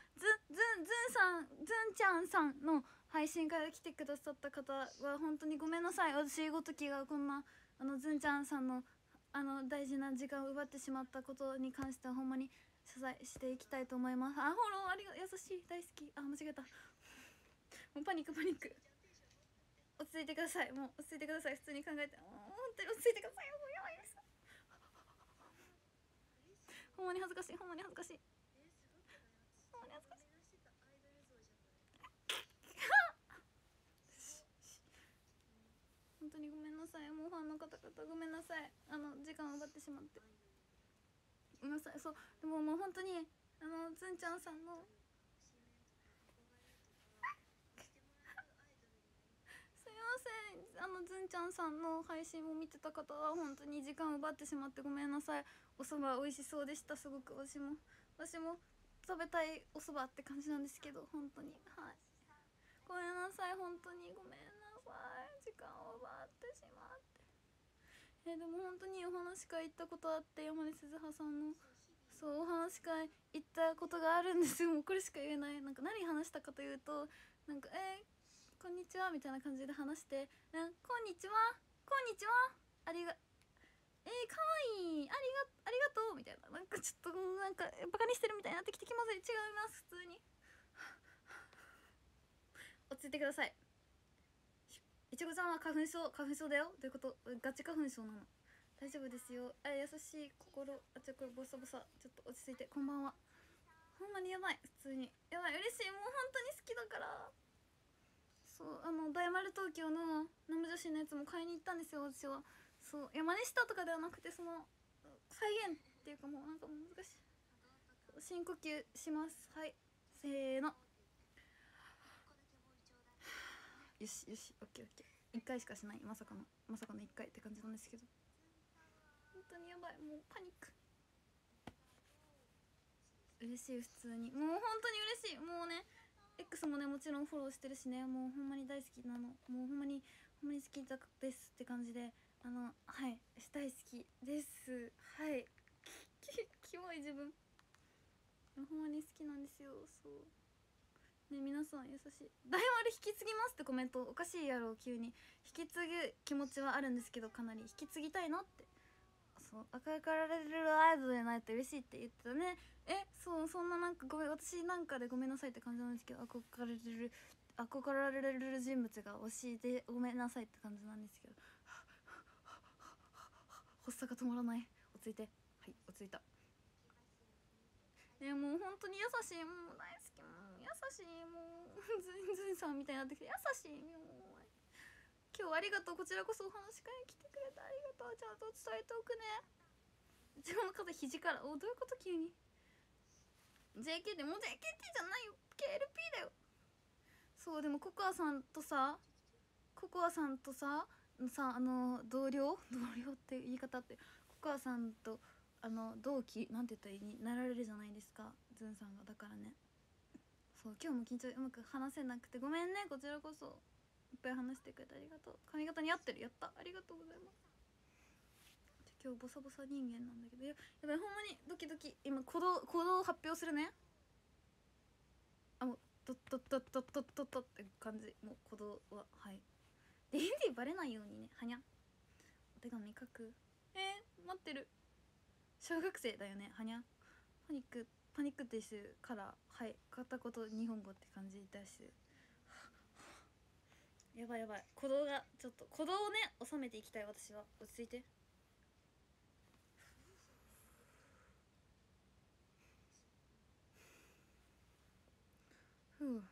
ずんずんさんずんちゃんさんの配信から来てくださった方は本当にごめんなさい。私ごときがこんなあのずんちゃんさんのあの大事な時間を奪ってしまったことに関してはほんまに謝罪していきたいと思います。あフォローありが優しい大好き。あ間違えた。もうパニックパニック。落ち着いてください。もう落ち着いてください。普通に考えて。もう本当に落ち着いてください。もうやばいです。ほんまに恥ずかしいほんまに恥ずかしいえすごくないほんまに恥ずかしい目指してたアイドル像じゃない本当にごめんなさい。もうファンの方々ごめんなさい。あの時間を奪ってしまって。ごめんなさい。そう。でももう本当にあのずんちゃんさんの すいません。あのずんちゃんさんの配信を見てた方は本当に時間を奪ってしまってごめんなさい。お蕎麦美味しそうでした。すごく私も。私も食べたいおそばって感じなんですけど本当に。はい。ごめんなさい。本当にごめんなさい。時間を奪っえでも本当にお話会行ったことあって山根鈴葉さんの。そうお話会行ったことがあるんですよ。もうこれしか言えない。なんか何話したかというとなんか「えーこんにちは」みたいな感じで話して「うんこんにちはこんにちはありがえー、かわいいありがありがとう」みたいな。なんかちょっとなんかバカにしてるみたいになってきてきません違います普通に。落ち着いてください。いちごちゃんは花粉症花粉症だよ。どういうこと？ガチ花粉症なの。大丈夫ですよ。あ優しい心。あちょこれボサボサ。ちょっと落ち着いて。こんばんは。ほんまにやばい。普通に。やばい。嬉しい。もう本当に好きだから。そう。あの大丸東京のナム女子のやつも買いに行ったんですよ。私は。そう。いや真似したとかではなくてその再現っていうかもうなんか難しい。深呼吸します。はい。せーの。よしよしオッケーオッケー。1回しかしない。まさかのまさかの1回って感じなんですけど。本当にやばい。もうパニック。嬉しい普通に。もう本当に嬉しい。もうね X もねもちろんフォローしてるしね。もうほんまに大好きなの。もうほんまにほんまに好きだですって感じで。あのはい。大好きです。はい。きキモい自分。ほんまに好きなんです。ね皆さん優しい。大丸引き継ぎますってコメントおかしいやろ急に。引き継ぐ気持ちはあるんですけどかなり引き継ぎたいなって。そう赤いかられるアイドルになって嬉しいって言ってたね。えそうそんななんかごめん私なんかでごめんなさいって感じなんですけど憧れる憧れられる人物が推しでごめんなさいって感じなんですけど。発作が止まらない。落ち着いて。はい落ち着いた。えもう本当に優しい。もう大好き。もうしいもうズンズンさんみたいになってきて優しいもう今日ありがとうこちらこそお話し会に来てくれてありがとう。ちゃんと伝えておくね。自分の肩肘から。おどういうこと急に？JK でもう JKT じゃないよ。KLP だよ。そうでもココアさんとさココアさんとさのさあの同僚？同僚って言い方って。ココアさんとあの同期？なんて言ったらいい？になられるじゃないですか。ズンさんが。だからね。そう今日も緊張うまく話せなくてごめんね。こちらこそいっぱい話してくれてありがとう。髪型に合ってる。やった。ありがとうございます。じゃ今日ボサボサ人間なんだけど。ややばいほんまにドキドキ。今行動行動発表するね。あもうドッドッドッドッドッドッドッって感じ。もう行動ははい。でインディバレないようにね。はにゃ。お手紙書く。えー、待ってる。小学生だよね。はにゃ。パニックパニックですからはい片言日本語って感じだし やばいやばい。鼓動がちょっと鼓動をね収めていきたい私は。落ち着いて。ふう。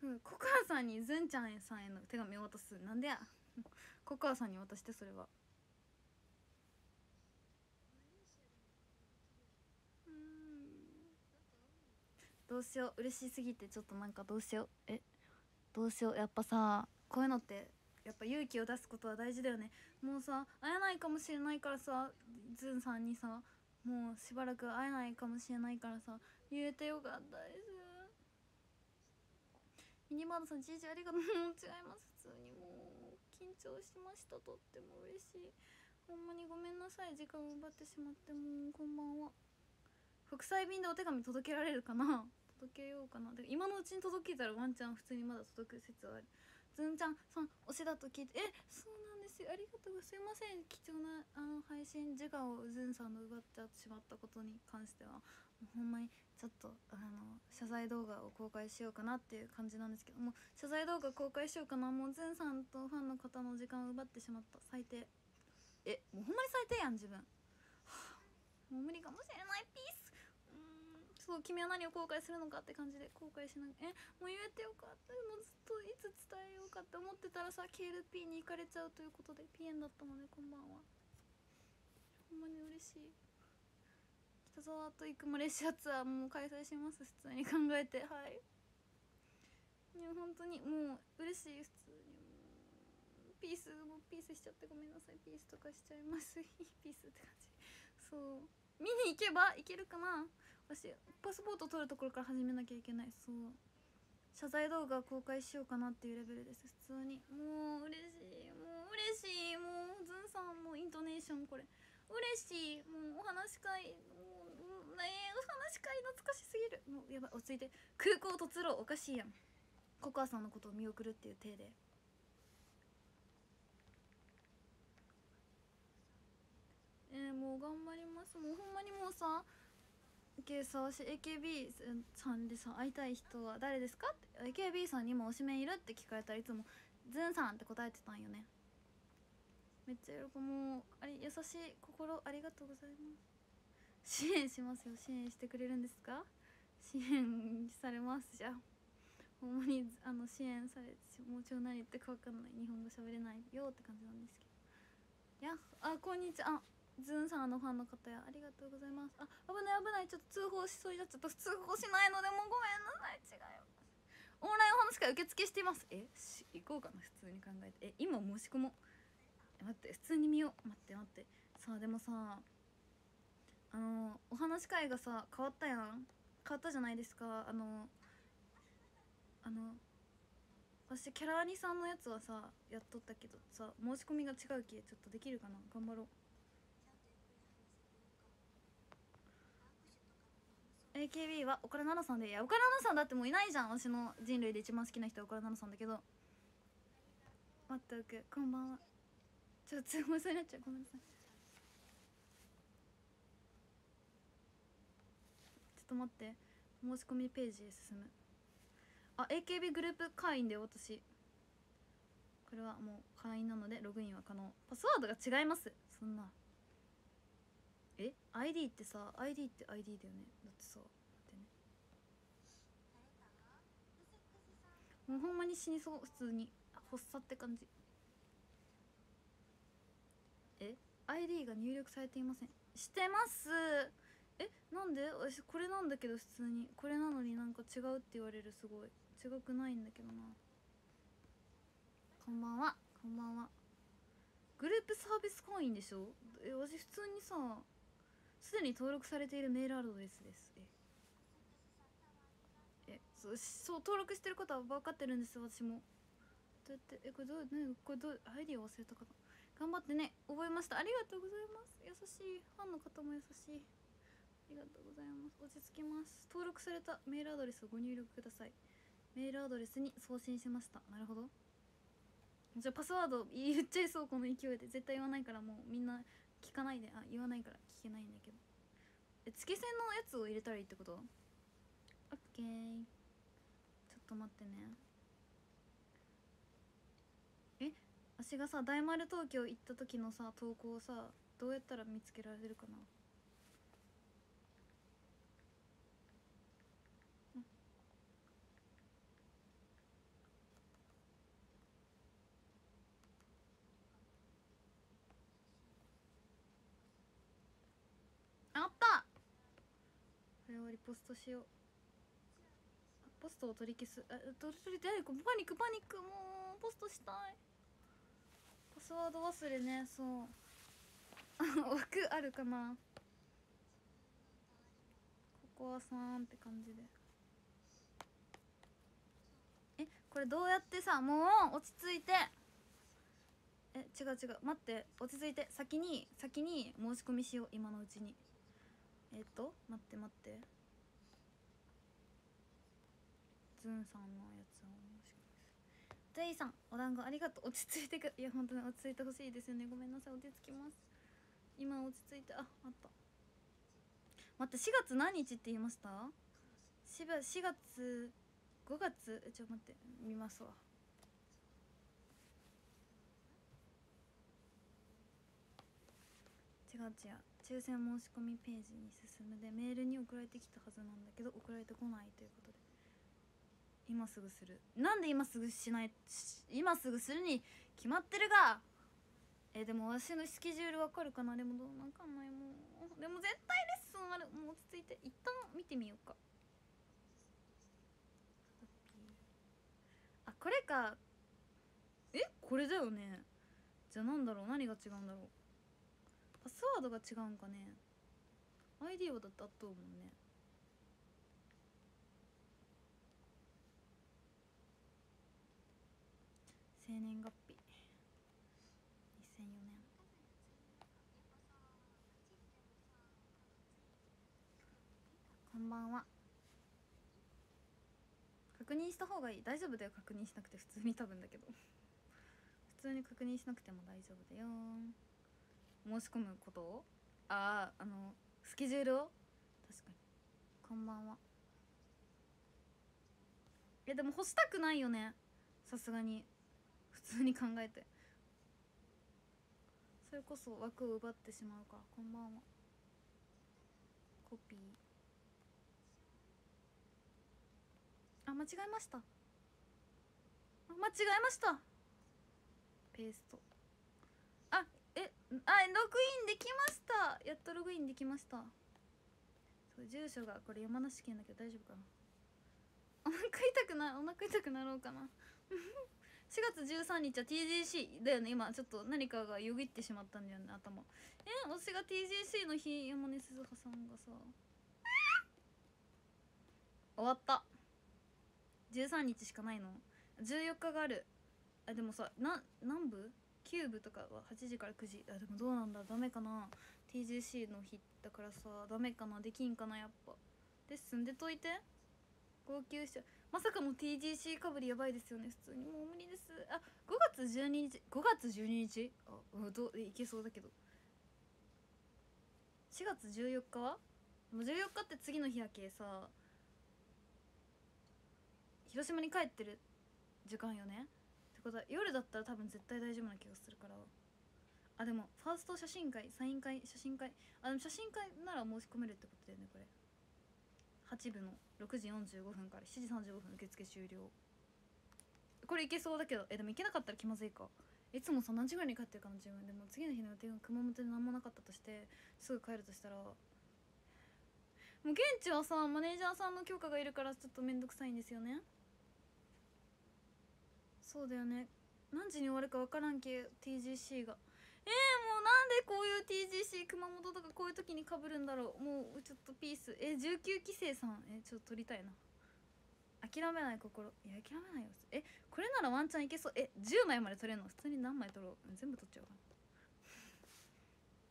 ふう。ココアさんにズンちゃんさんへの手紙を渡す。なんでや。ココアさんに渡してそれは。どうしよう嬉しすぎてちょっとなんかどうしようえどうしようやっぱさこういうのってやっぱ勇気を出すことは大事だよね。もうさ会えないかもしれないからさズンさんにさもうしばらく会えないかもしれないからさ言えてよかったです。ミニバードさんじいじありがとう。もう違います。普通にもう緊張しました。とっても嬉しい。ほんまにごめんなさい。時間を奪ってしまってもうこんばんは。副菜便でお手紙届けられるかな？届けようかな。で今のうちに届けたらワンチャン普通にまだ届く説はある。ずんちゃんさん推しだと聞いてえそうなんですよ。ありがとうすいません貴重なあの配信時間をずんさんの奪っちゃってしまったことに関しては。もうほんまにちょっとあの謝罪動画を公開しようかなっていう感じなんですけど。も謝罪動画公開しようかな。もうずんさんとファンの方の時間を奪ってしまった。最低。えもうほんまに最低やん自分、もう無理かもしれない。ピー。そう君は何を後悔するのかって感じで後悔しないえもう言えてよかった。もうずっといつ伝えようかって思ってたらさ KLP に行かれちゃうということでピエンだったのでこんばんは。ほんまに嬉しい。北沢と行くマレーシアツアーもう開催します普通に考えて。はい。いや本当にもう嬉しい普通に。ピースもピースしちゃってごめんなさい。ピースとかしちゃいます。ピースって感じ。そう。見に行けば行けるかな。私パスポート取るところから始めなきゃいけない。そう。謝罪動画公開しようかなっていうレベルです。普通に。もう嬉しい。もう嬉しい。もうズンさんのイントネーションこれ。嬉しい。もうお話し会。もうねえお話し会懐かしすぎる。もうやばい落ち着いて。空港突ろうおかしいやん。ココアさんのことを見送るっていう体で。えー、もう頑張ります。もうほんまにもうさけさ私 AKB さんでさ会いたい人は誰ですか？って AKB さんにも推しメンいるって聞かれたらいつも「ズンさん」って答えてたんよね。めっちゃ喜ぶ。もうあれ優しい心ありがとうございます。支援しますよ。支援してくれるんですか？支援されますじゃあほんまにあの支援されてもうちょい何言ってか分かんない日本語喋れないよって感じなんですけど。やあこんにちは。あズンさんのファンの方やありがとうございます。あ危ない危ないちょっと通報しそうになっちゃった通報しないのでもうごめんなさい。違いますオンラインお話会受付しています。えし行こうかな普通に考えて。え今申し込もう。待って普通に見よう。待って待って。さあでもさあのお話会がさ変わったやん。変わったじゃないですか。あのあの私キャラアニさんのやつはさやっとったけどさ申し込みが違うきちょっとできるかな。頑張ろう。AKB は岡田奈々さんでいや岡田奈々さんだってもういないじゃん。私の人類で一番好きな人は岡田奈々さんだけど。待っておく。こんばんは。ちょっと通報そうになっちゃうごめんなさい。ちょっと待って。申し込みページへ進む。あ AKB グループ会員で私。これはもう会員なのでログインは可能。パスワードが違います。そんな。え ID ってさ ID って ID だよね。だってさってね。もうほんまに死にそう普通に。発作って感じ。え ID が入力されていません。してます。えなんで？私これなんだけど普通に。これなのになんか違うって言われるすごい。違くないんだけどな。こんばんは。こんばんは。グループサービス会員でしょ？え私普通にさすでに登録されているメールアドレスです。えそうそう登録してることは分かってるんです私も。どうやってえこれどうねこれどうアイディア忘れたかな。頑張ってね覚えました。ありがとうございます。優しいファンの方も優しい。ありがとうございます。落ち着きます。登録されたメールアドレスをご入力ください。メールアドレスに送信しました。なるほど。じゃあパスワード言っちゃいそうこの勢いで。絶対言わないからもうみんな聞かないであ言わないから聞けないんだけど。え月線のやつを入れたらいいってこと？オッケー。ちょっと待ってね。え私がさ大丸東京行った時のさ投稿をさどうやったら見つけられるかなあったこれをリポストしよう。ポストを取り消す。あ取り取りパニックパニック。もうポストしたい。パスワード忘れね。そう。枠あるかな。ココアさんって感じで。えこれどうやってさもう落ち着いて。え違う違う。待って。落ち着いて。先に先に申し込みしよう。今のうちに。えっ、と待って待って。ズンさんのやつを申し込みす。ゼイさんお団子ありがとう。落ち着いてく。いや本当に落ち着いてほしいですよね。ごめんなさい。落ち着きます。今落ち着いてああった。待って4月何日って言いました？4月4月5月？えちょっと待って見ますわ。違う違う。抽選申し込みページに進む。でメールに送られてきたはずなんだけど送られてこないということで。今すぐする。なんで今すぐしない？今すぐするに決まってるが。えでも私のスケジュールわかるかな？でもどうなんかんないもうでも絶対レッスンある。もう落ち着いて。一旦見てみようか。あこれか。えこれだよね。じゃあなんだろう？何が違うんだろう？パスワードが違うんかね？ID はだってあったもんね。生年月日。2004年。こんばんは。確認した方がいい。大丈夫だよ。確認しなくて。普通に多分だけど。普通に確認しなくても大丈夫だよ。申し込むことを。あああのスケジュールを。確かに。こんばんは。えでも干したくないよね。さすがに。通に考えて。それこそ枠を奪ってしまうか。らこんばんは。コピー。あ間違えました。あ間違えました。ペースト。あえあログインできました。やっとログインできました。そう住所がこれ山梨県だけど大丈夫かな。お腹痛くなお腹痛くなろうかな。4月13日は TGC だよね。今ちょっと何かがよぎってしまったんだよね。頭。え私が TGC の日山根鈴葉さんがさ。終わった。13日しかないの。14日がある。あでもさな何部 ?9 部とかは8時から9時。あでもどうなんだ。ダメかな。TGC の日だからさダメかな。できんかなやっぱ。レッスン出といて。号泣しちゃう。まさかの TGC かぶりやばいですよね普通に。もう無理です。あ5月12日5月12日？あうんどう？いけそうだけど。4月14日は？もう14日って次の日やけさ。広島に帰ってる時間よね。ってことは夜だったら多分絶対大丈夫な気がするから。あでもファースト写真会サイン会写真会。あでも写真会なら申し込めるってことだよねこれ。8部の。6時45分から7時35分受付終了。これいけそうだけどえでもいけなかったら気まずいか。いつもさ何時ぐらいに帰ってるかな自分でも次の日の予定が熊本で何もなかったとしてすぐ帰るとしたら。もう現地はさマネージャーさんの許可がいるからちょっと面倒くさいんですよね。そうだよね。何時に終わるか分からんけ TGC が、もうなんでこういう TGC 熊本とかこういう時にかぶるんだろう。もうちょっとピース。え19期生さん。えちょっと撮りたいな。諦めない心。いや諦めないよ。えこれならワンチャンいけそう。え10枚まで撮れるの？普通に何枚撮ろう。全部撮っちゃおうか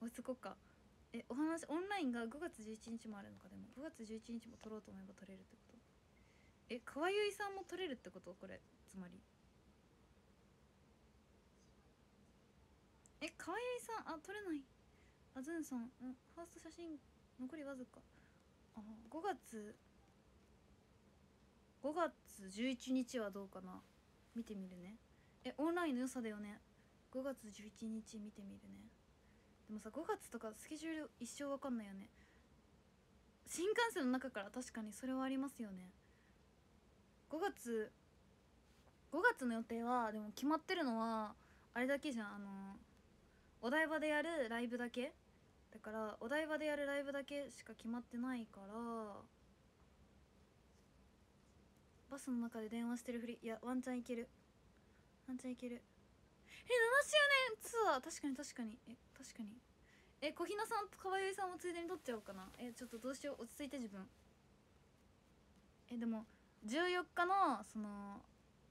な。落ち着こっか。えお話オンラインが5月11日もあるのか。でも5月11日も撮ろうと思えば撮れるってこと。え川由さんも撮れるってこと？これつまり。え川由さんあ撮れない。あずんさんうんファースト写真残りわずか。あ5月5月11日はどうかな。見てみるね。えオンラインの良さだよね。5月11日見てみるね。でもさ5月とかスケジュール一生わかんないよね。新幹線の中から確かにそれはありますよね。5月5月の予定はでも決まってるのはあれだけじゃん。あのお台場でやるライブだけ？だからお台場でやるライブだけしか決まってないからバスの中で電話してるふりいやワンチャンいける。ワンチャンいける。え7周年ツアー確かに確かに。え確かに。え小日向さんと川由さんもついでに撮っちゃおうかな。えちょっとどうしよう。落ち着いて自分。えでも14日のその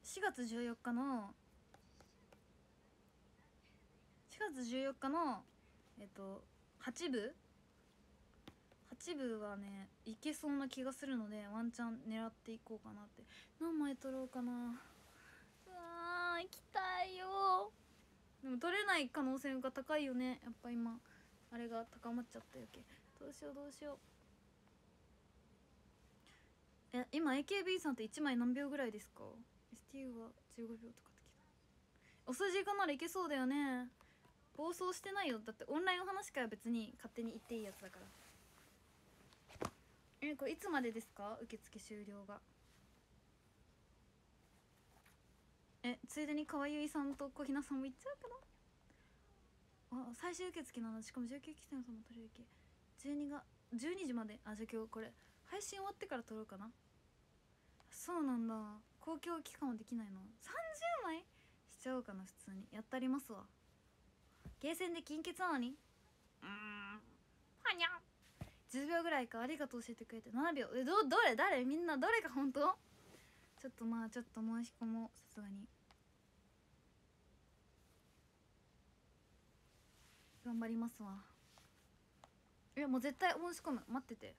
4月14日の月14日のえっと8部？8部はねいけそうな気がするのでワンチャン狙っていこうかなって。何枚取ろうかな。うわー行きたいよ。でも取れない可能性が高いよね。やっぱ今あれが高まっちゃったよけ。どうしようどうしよう。え今 AKB さんって1枚何秒ぐらいですか？STU は15秒とかって聞いた。お筋かならいけそうだよね。暴走してないよ。だってオンラインお話会は別に勝手に行っていいやつだから。えこれいつまでですか？受付終了が。えついでに川由さんと小日向さんも行っちゃうかな？あ最終受付なのしかも19期生のさんも取れるけ12が12時まで。あじゃあ今日これ配信終わってから撮ろうかな。そうなんだ。公共期間はできないの？30枚？しちゃおうかな普通に。やったりますわ。ゲーセンで金欠なのに？うーん10秒ぐらいか。ありがとう教えてくれて7秒。えどどれ？誰？みんなどれが本当？ちょっとまあちょっと申し込もうさすがに。頑張りますわ。いやもう絶対申し込む。待ってて。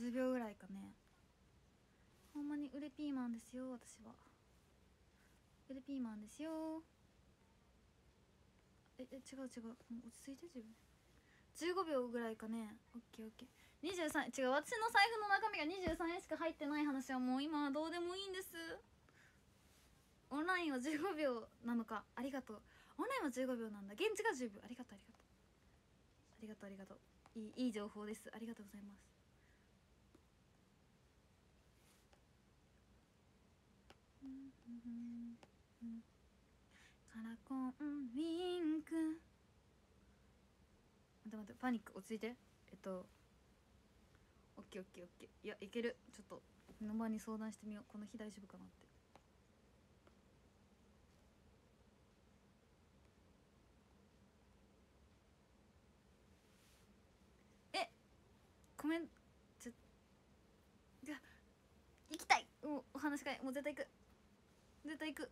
10秒ぐらいかね。ほんまに売れピーマンですよ私は。売れピーマンですよ。ええ違う違う。もう落ち着いて自分。15秒ぐらいかね。オッケーオッケー。23違う私の財布の中身が23円しか入ってない話はもう今はどうでもいいんです。オンラインは15秒なのか。ありがとう。オンラインは15秒なんだ。現地が10秒。ありがとうありがとう。ありがとうありがとう。いいいい情報です。ありがとうございます。うんうんうん。カラコンウィンク。待って待ってパニック落ち着いて。えっとオッケーオッケーオッケー。いやいける。ちょっと目の場に相談してみよう。この日大丈夫かなって。えコメンちょじゃ行きたい。もうお話し会もう絶対行く。絶対行く。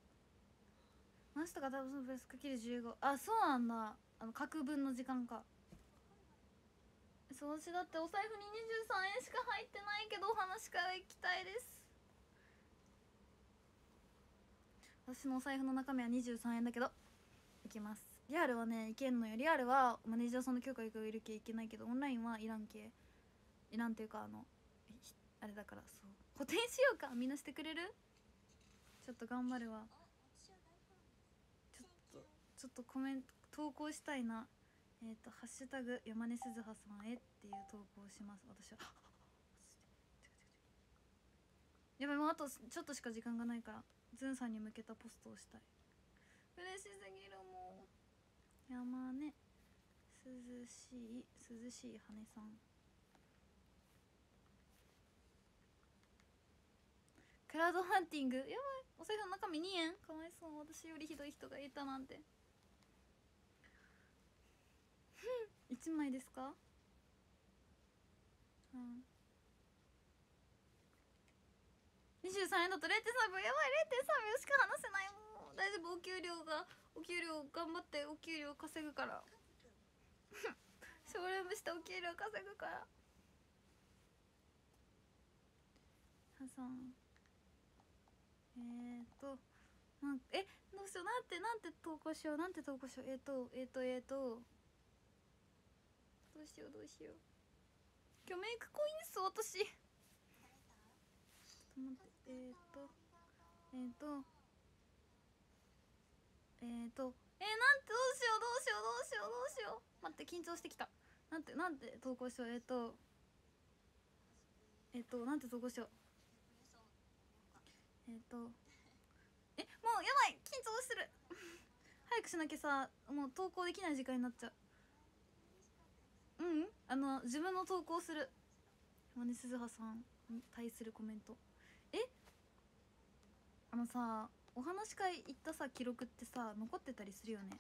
マスとか多分そのプラスかける15あそうなんだ。あの各分の時間か。そう私だってお財布に23円しか入ってないけどお話し会は行きたいです。私のお財布の中身は23円だけど行きます。リアルはね行けんのよ。リアルはマネージャーさんの許可がいるけいけないけどオンラインはいらんけいらんっていうかあのあれだからそう。補填しようか。みんなしてくれる？ちょっと頑張るわ。ちょっとコメント投稿したいな。えっ、と「ハッシュタグ山根鈴葉さんへ」っていう投稿をします。私は。やばいもうあとちょっとしか時間がないからズンさんに向けたポストをしたい。嬉しすぎるもう。山根涼しい涼しい羽さん。クラウドファンティング？やばい。お財布の中身2円かわいそう。私よりひどい人がいたなんて。1枚ですか？うん。23円だと0.3秒やばい0.3秒しか話せないもう大丈夫お給料がお給料頑張ってお給料稼ぐから。ショールームしてお給料稼ぐから。はさん。えーとなんえどうしよう。なんてなんて投稿しよう。なんて投稿しよう。えーとえーとえーと。どうしようどうしよう。今日メイク濃いんです私。ちょっと待ってえーとえーとえーとえー、なんてどうしようどうしようどうしようどうしよう。待って緊張してきた。なんてなんて投稿しよう。えーとえーとなんて投稿しよう。えっ、とえもうやばい緊張してる。早くしなきゃさもう投稿できない時間になっちゃう。うん。あの自分の投稿する。山根鈴葉さんに対するコメント。え？あのさお話し会行ったさ記録ってさ残ってたりするよね？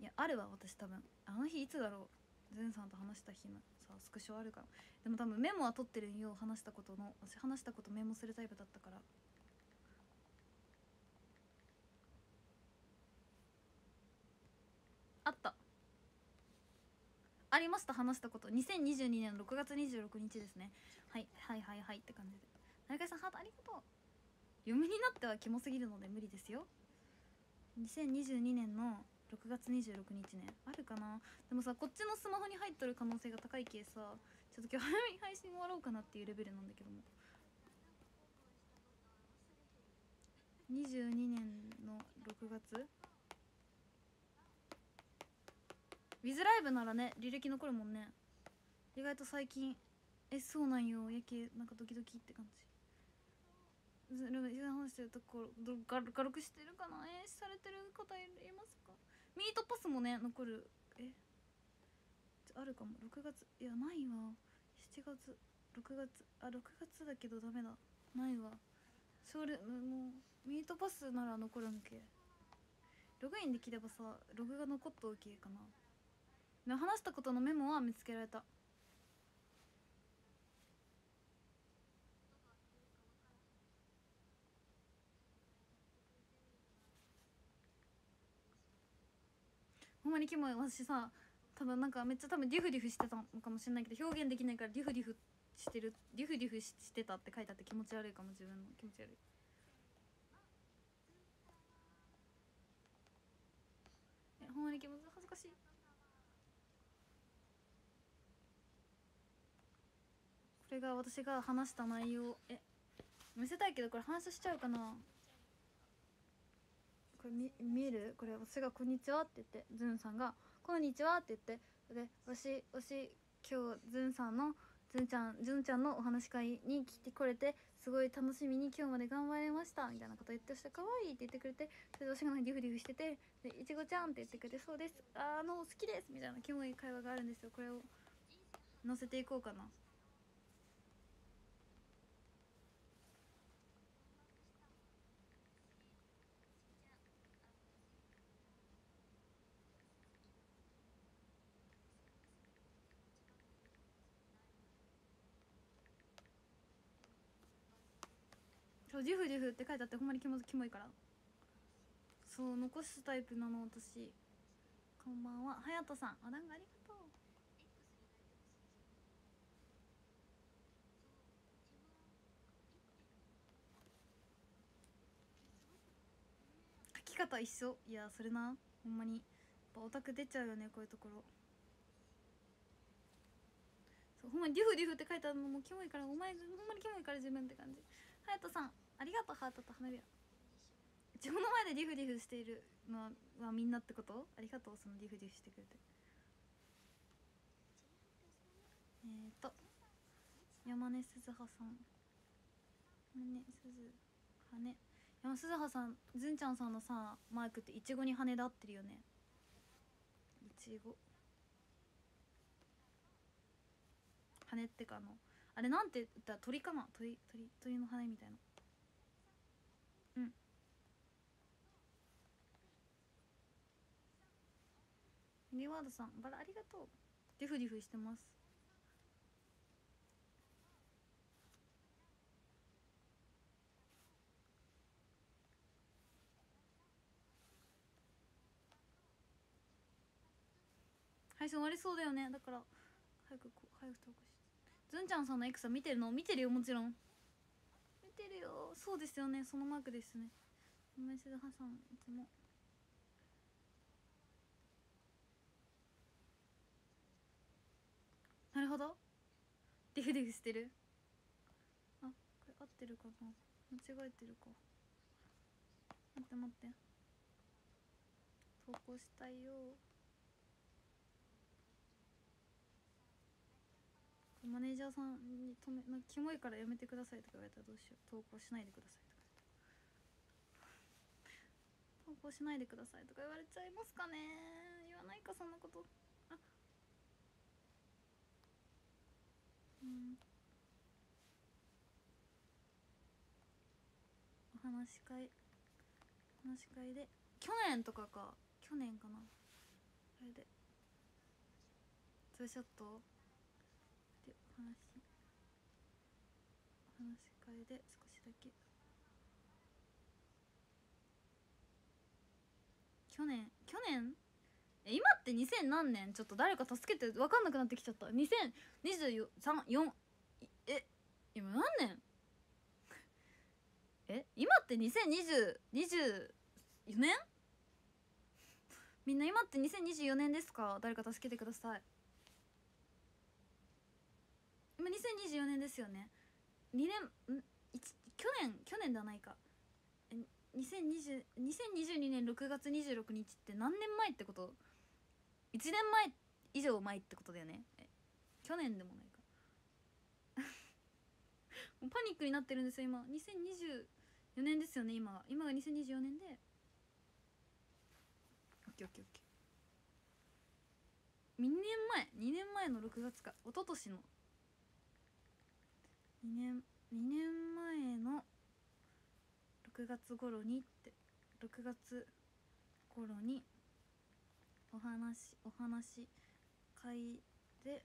いやあるわ私多分。あの日いつだろう？ゼンさんと話した日のさスクショあるから。でも多分メモは取ってるんよ話したことの。私話したことメモするタイプだったからあったありました話したこと。2022年6月26日ですね。はいはいはいはいって感じで。成川さんハートありがとう。嫁になってはキモすぎるので無理ですよ。2022年の6月26日ね。あるかな。でもさこっちのスマホに入っとる可能性が高いけさちょっと今日早めに配信終わろうかなっていうレベルなんだけども。22年の6月ウィズライブならね履歴残るもんね。意外と最近えそうなんよやけなんかドキドキって感じ。ずる話してるところどガル軽くしてるかな？えされてる方いますか？ミートパスもね残る。え？あるかも。6月いやないわ。7月。6月あ6月だけどダメだ。ないわ。それもうミートパスなら残るんけ。ログインできればさログが残っとうけかな。話したことのメモは見つけられた。ほんまにキモい私さ。多分なんかめっちゃ多分デュフデュフしてたのかもしれないけど表現できないからデュフデュフしてるデュフデュフしてたって書いてあって気持ち悪いかも自分の気持ち悪い。えほんまに気持ち恥ずかしいこれが私が話した内容え見せたいけどこれ話しちゃうかな？これ見見える？これ私が「こんにちは」って言ってズンさんが「こんにちは」って言ってで私私今日ズンさんのズンちゃんズンちゃんのお話会に来てこれてすごい楽しみに今日まで頑張れましたみたいなこと言ってそして可愛いって言ってくれてそれで私がディフディフしててでいちごちゃんって言ってくれてそうです。あの好きですみたいなキモい会話があるんですよ。これを載せていこうかな。ジュフジュフって書いてあってほんまにキモキモいから。そう残すタイプなの私。こんばんは。はやとさん。お団子ありがとう。書き方一緒。いやそれな。ほんまに。やっぱオタク出ちゃうよねこういうところ。そうほんまにデュフデュフって書いてあるのもキモいからお前ほんまにキモいから自分って感じ。はやとさん。ありがとうハートと花びら自分の前でディフディフしているのはみんなってこと？ありがとうそのディフディフしてくれて。えーと山根鈴葉さん。ね鈴羽根山鈴葉さんずんちゃんさんのさマイクっていちごに羽で合ってるよね。いちご羽ってかあのあれなんて言った？ら鳥かな？鳥鳥鳥の羽みたいな。リワードさんバラありがとう。ディフディフしてます。配信終わりそうだよね。だから早くこ早く投稿してずんちゃんさんのエクサ見てるの？見てるよもちろん。見てるよ。そうですよね。そのマークですね。梅鈴葉さんいつも。なるほど。デフデフしてる。あこれ合ってるかな。間違えてるか。待って待って。投稿したいよ。マネージャーさんに止めなんかキモいからやめてくださいとか言われたらどうしよう。投稿しないでくださいとか投稿しないでくださいとか言われちゃいますかね。言わないかそんなこと。うん。お話し会。お話し会で。去年とかか。去年かな。あれで。ツーショットでお話お話し会で。少しだけ。去年。去年今って2000何年？ちょっと誰か助けて。分かんなくなってきちゃった。2023え今何年？え今って202024年？みんな今って2024年ですか？誰か助けてください。今2024年ですよね。2年ん？去年去年ではないか。2020 2022年6月26日って何年前ってこと？1年前以上前ってことだよね。去年でもないか。もうパニックになってるんですよ今。2024年ですよね今今が2024年で。オッケーオッケーオッケー。2年前2年前の6月か。一昨年の。2年2年前の6月頃にって。6月頃にお話お話会で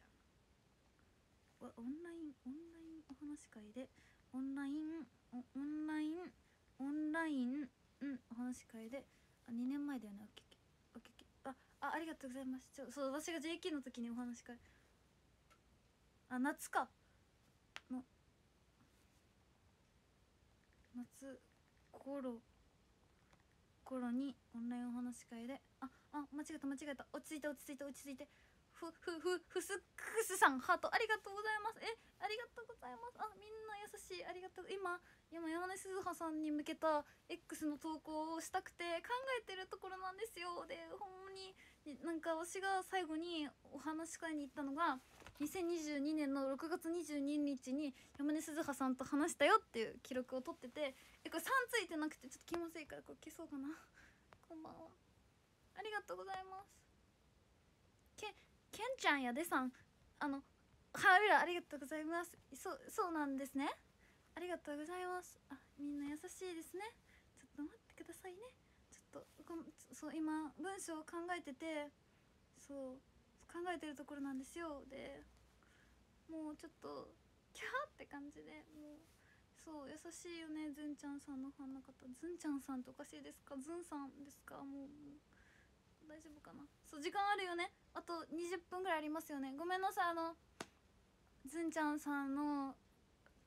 オンラインオンラインお話会でオンラインオンラインオンラインうんお話会であ2年前だよねオッケーオッケーオッケーオッケーああありがとうございます。ちょそう私が JK の時にお話会。あ夏か。の夏頃。頃にオンラインお話し会でああ間違えた間違えた落ち着いて落ち着いて落ち着いてふふふふすくすさんハートありがとうございます。えありがとうございます。あみんな優しい。ありがとう。今今山根鈴葉さんに向けた X の投稿をしたくて考えてるところなんですよ。でほんまになんか私が最後にお話し会に行ったのが2022年の6月22日に山根鈴葉さんと話したよっていう記録を取っててえこれ3ついてなくてちょっと気まずいからこれ消そうかな。こんばんは。ありがとうございます。けけんちゃんやでさん。あのはいありがとうございます。そうそうなんですね。ありがとうございます。あみんな優しいですね。ちょっと待ってくださいね。ちょっとそう今文章を考えててそう。考えてるところなんですよ。でもうちょっとキャーって感じでもうそう優しいよね。ずんちゃんさんのファンの方。ずんちゃんさんっておかしいですか？ずんさんですか？もうもう大丈夫かな？そう時間あるよね。あと20分ぐらいありますよね。ごめんなさい。あのずんちゃんさんの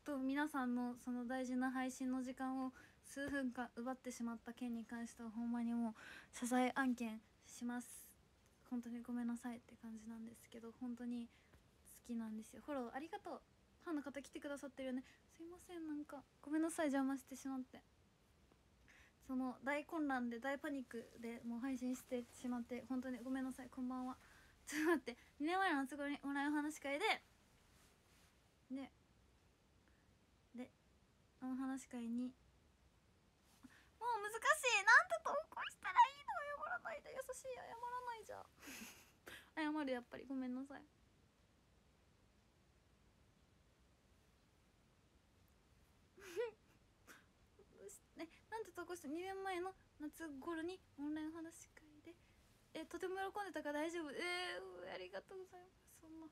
と皆さんのその大事な配信の時間を数分間奪ってしまった件に関してはほんまにもう謝罪案件します。本当にごめんなさいって感じなんですけど本当に好きなんですよ。フォローありがとう。ファンの方来てくださってるよね。すいませんなんかごめんなさい邪魔してしまって。その大混乱で大パニックでもう配信してしまって本当にごめんなさいこんばんは。ちょっと待って。2年前の夏頃にオンラインお話し会で。ででお話し会に。もう難しい。なんて投稿したらいいいで優しい謝らないじゃん。謝るやっぱりごめんなさい。ね、なんて投稿した？2年前の夏頃にオンラインお話し会で。えとても喜んでたから大丈夫。えー、ありがとうございます。そんな。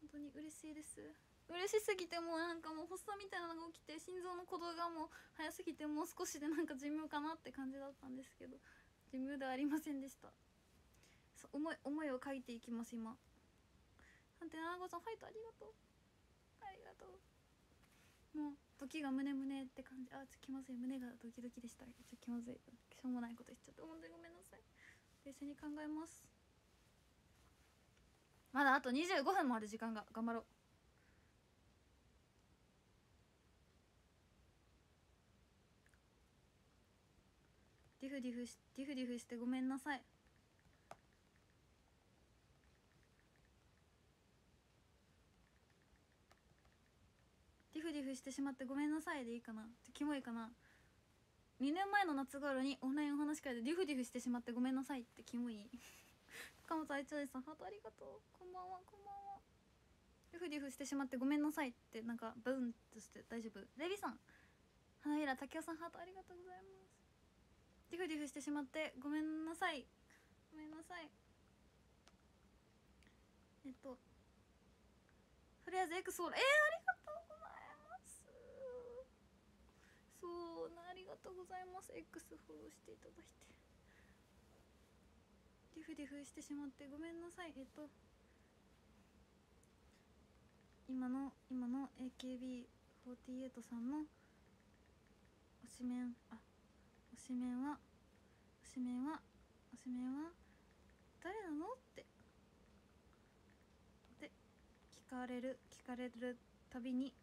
本当に嬉しいです。嬉しすぎてもうなんかもう発作みたいなのが起きて心臓の鼓動がもう早すぎてもう少しでなんか寿命かなって感じだったんですけど寿命ではありませんでした。そう思い思いを書いていきます今。なんて七子さんファイトありがとう。ありがとう。もう時が胸胸って感じ。あちょ気まずい。胸がドキドキでした。ちょ気まずい。しょうもないこと言っちゃって本当にごめんなさい。冷静に考えます。まだあと25分もある時間が頑張ろう。ディフディフしディフディフしてごめんなさい。ディフディフしてしまってごめんなさいでいいかなキモいかな。2年前の夏頃にオンラインお話し会でディフディフしてしまってごめんなさいってキモい。高本愛知さんハートありがとう。こんばんはこんばんは。ディフディフしてしまってごめんなさいってなんかブーンとして大丈夫。レビさん。花平竹雄さんハートありがとうございます。ディフディフしてしまってごめんなさい。ごめんなさい。えっととりあえずエクソーラえー、ありがとうございます。そうなありがとうございます。X フォローしていただいて。ディフディフしてしまってごめんなさい。えっと今の今の AKB48 さんの推しメンあしメンは推しメンは推しメンは誰なの？って。で聞かれる聞かれるたびに「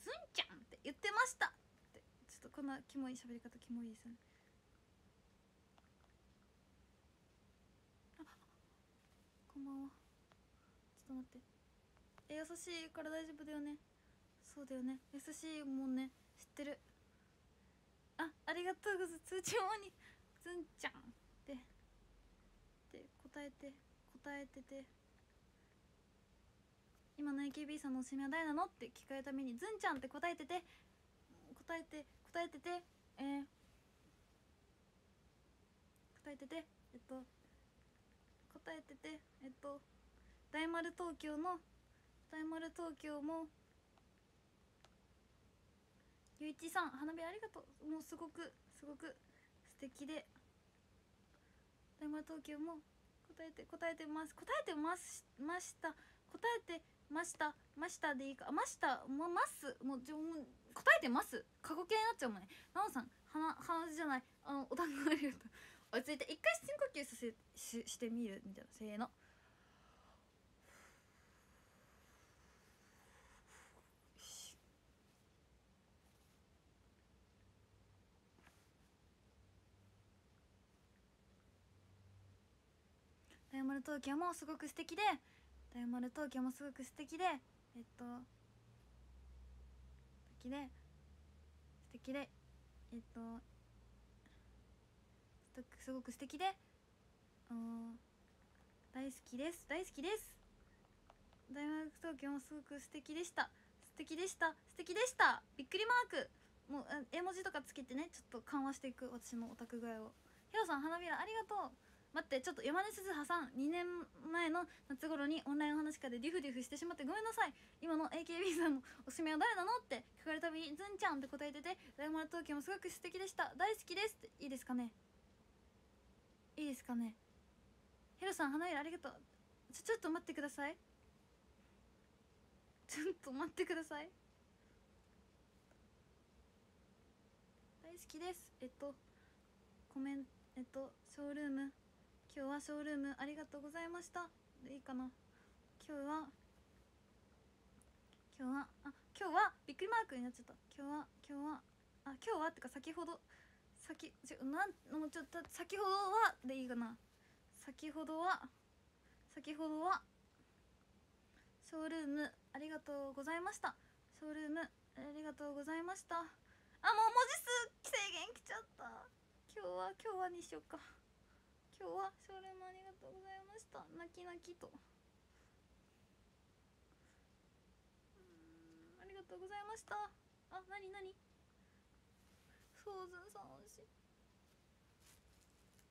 ずんちゃん!」って言ってました。って。ちょっとこんなキモい喋り方キモいですよね。あこんばんは。ちょっと待って。え優しいから大丈夫だよね。そうだよね。優しいもんね知ってる。あありがとうございます。通知音に「ずんちゃん」ってって答えて答えてて。今の AKB さんのおしめは誰なの？って聞かれために「ずんちゃん」って答えてて。答えて答えてて。えー、答えてて。えっと答えてて。えっと大丸東京の大丸東京もゆいちさん花火ありがとう。もうすごくすごく素敵で。大丸東京も答えて答えてます。答えてますました。答えてましたましたでいいか。ましたもうます。もうじゃも答えてます。過去形になっちゃうもんね。なおさん鼻鼻じゃない。あのお団子ありがとう。落ち着いて一回深呼吸させししてみる。みたいな。せーの大丸東京もすごく素敵で大丸東京もすごく素敵でえっと素敵で素敵でえっとすごく素敵でうん大好きです。大好きです。大丸東京もすごく素敵でした。素敵でした。素敵でした。びっくりマーク。もう絵文字とかつけてねちょっと緩和していく私のオタク具合を。ヒロさん花びらありがとう。待ってちょっと山根鈴葉さん2年前の夏頃にオンラインお話し会でディフディフしてしまってごめんなさい。今の AKB さんのおすすめは誰なのって聞かれたびにズンちゃんって答えてて大丸東京もすごく素敵でした。大好きですって。いいですかね？いいですかね？ヒロさん花びらありがとう。ちょちょっと待ってください。ちょっと待ってください。大好きです。えっとコメンえっとショールーム。今日はショールームありがとうございました。でいいかな？今日は今日はあ今日はびっくりマークになっちゃった。今日は今日はあ今日はってか先ほど先ちょなんもうちょっと先ほどはでいいかな。先ほどは先ほどはショールームありがとうございました。ショールームありがとうございました。あもう文字数制限来ちゃった。今日は今日はにしようか。今日はショールームありがとうございました。泣き泣きと。ありがとうございました。あなになにフォーズンさん推し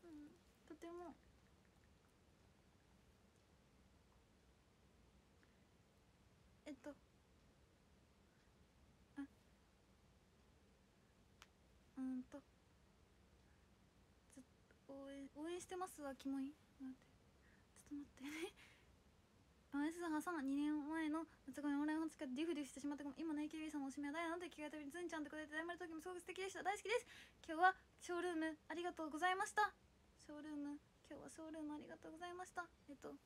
うんとても。えっと。あ。うんと。応援応援してます。わキモい。ちょっと待って。ねマネスさんさ2年前の夏子にオンラインを使ってディフディフしてしまった。かも今の AKB さんのおしめは誰なのって聞かれたびにズンちゃんって答えて大丸時もすごく素敵でした大好きです今日はショールームありがとうございましたショールーム今日はショールームありがとうございましたえっと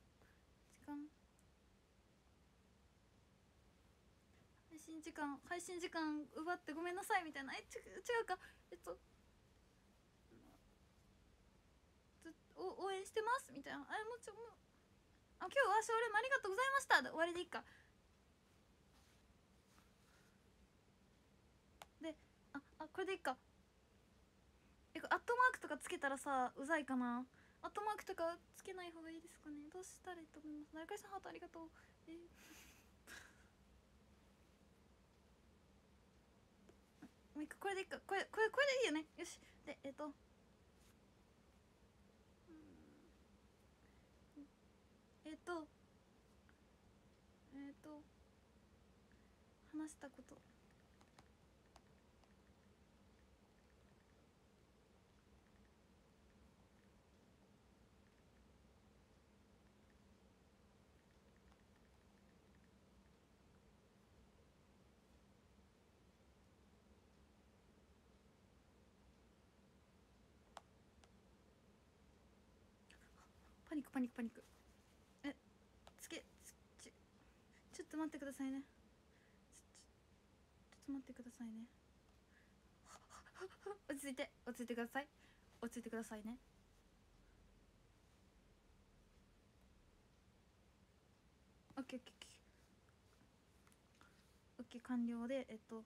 時間配信時間配信時間奪ってごめんなさいみたいなえ違うかえっとずお応援してますみたいな。あれもうちょもうあ今日はショールームありがとうございました。で終わりでいいか。でああこれでいいか。えアットマークとかつけたらさうざいかな。アットマークとかつけない方がいいですかね。どうしたらいいと思います？成海さんハートありがとう。え。ーもういいかこれでいいか。これこれこれでいいよね。よし。でえっ、とうーんえっ、とえっ、と話したこと。パニックパニックパニックえつけつちちょっと待ってくださいね。ちょちょちょっと待ってくださいね。落ち着いて落ち着いてください。落ち着いてくださいね。オッケーオッケーオッケー。オッケー完了でえっと。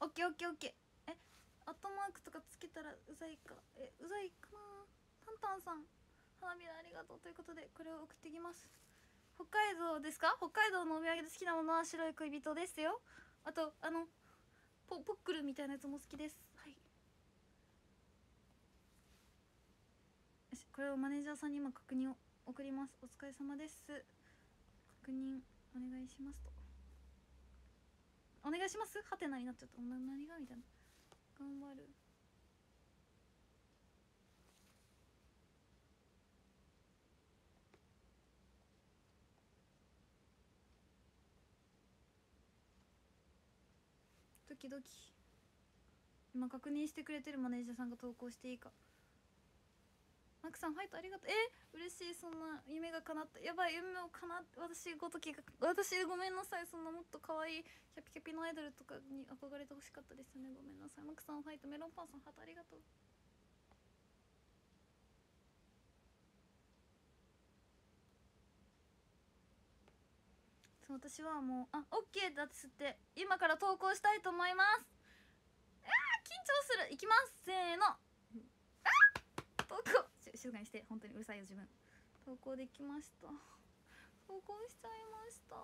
オッケーオッケーオッケー。アットマークとかつけたらうざいか？えうざいかな？タンタンさん。花びらありがとうということでこれを送ってきます。北海道ですか？北海道のお土産で好きなものは白い恋人ですよ。あとあのポポックルみたいなやつも好きです。はい。よしこれをマネージャーさんに今確認を送ります。お疲れ様です。確認お願いしますと。お願いします？はてなになっちゃった。何が？みたいな。頑張る。ドキドキ。今確認してくれてるマネージャーさんが投稿していいか。マックさんファイトありがとう。え嬉しいそんな夢が叶った。やばい夢を叶って私ごときが私ごめんなさい。そんなもっと可愛いキャピキャピのアイドルとかに憧れてほしかったですよね。ごめんなさい。マックさんファイトメロンパンさんハートありがとう。そう私はもうあオッケーだっつって今から投稿したいと思います。あ緊張する。いきます。せーの。あ投稿。静かにして本当にうるさいよ自分。投稿できました。投稿しちゃいました。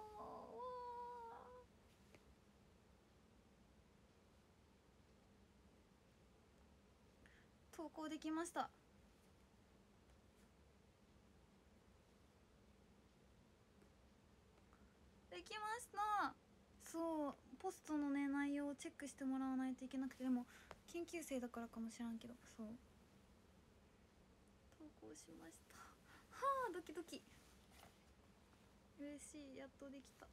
投稿できました。できました。そう。ポストのね内容をチェックしてもらわないといけなくてでも研究生だからかもしらんけど。そう。投稿しました？はあドキドキ。嬉しい。やっとできた。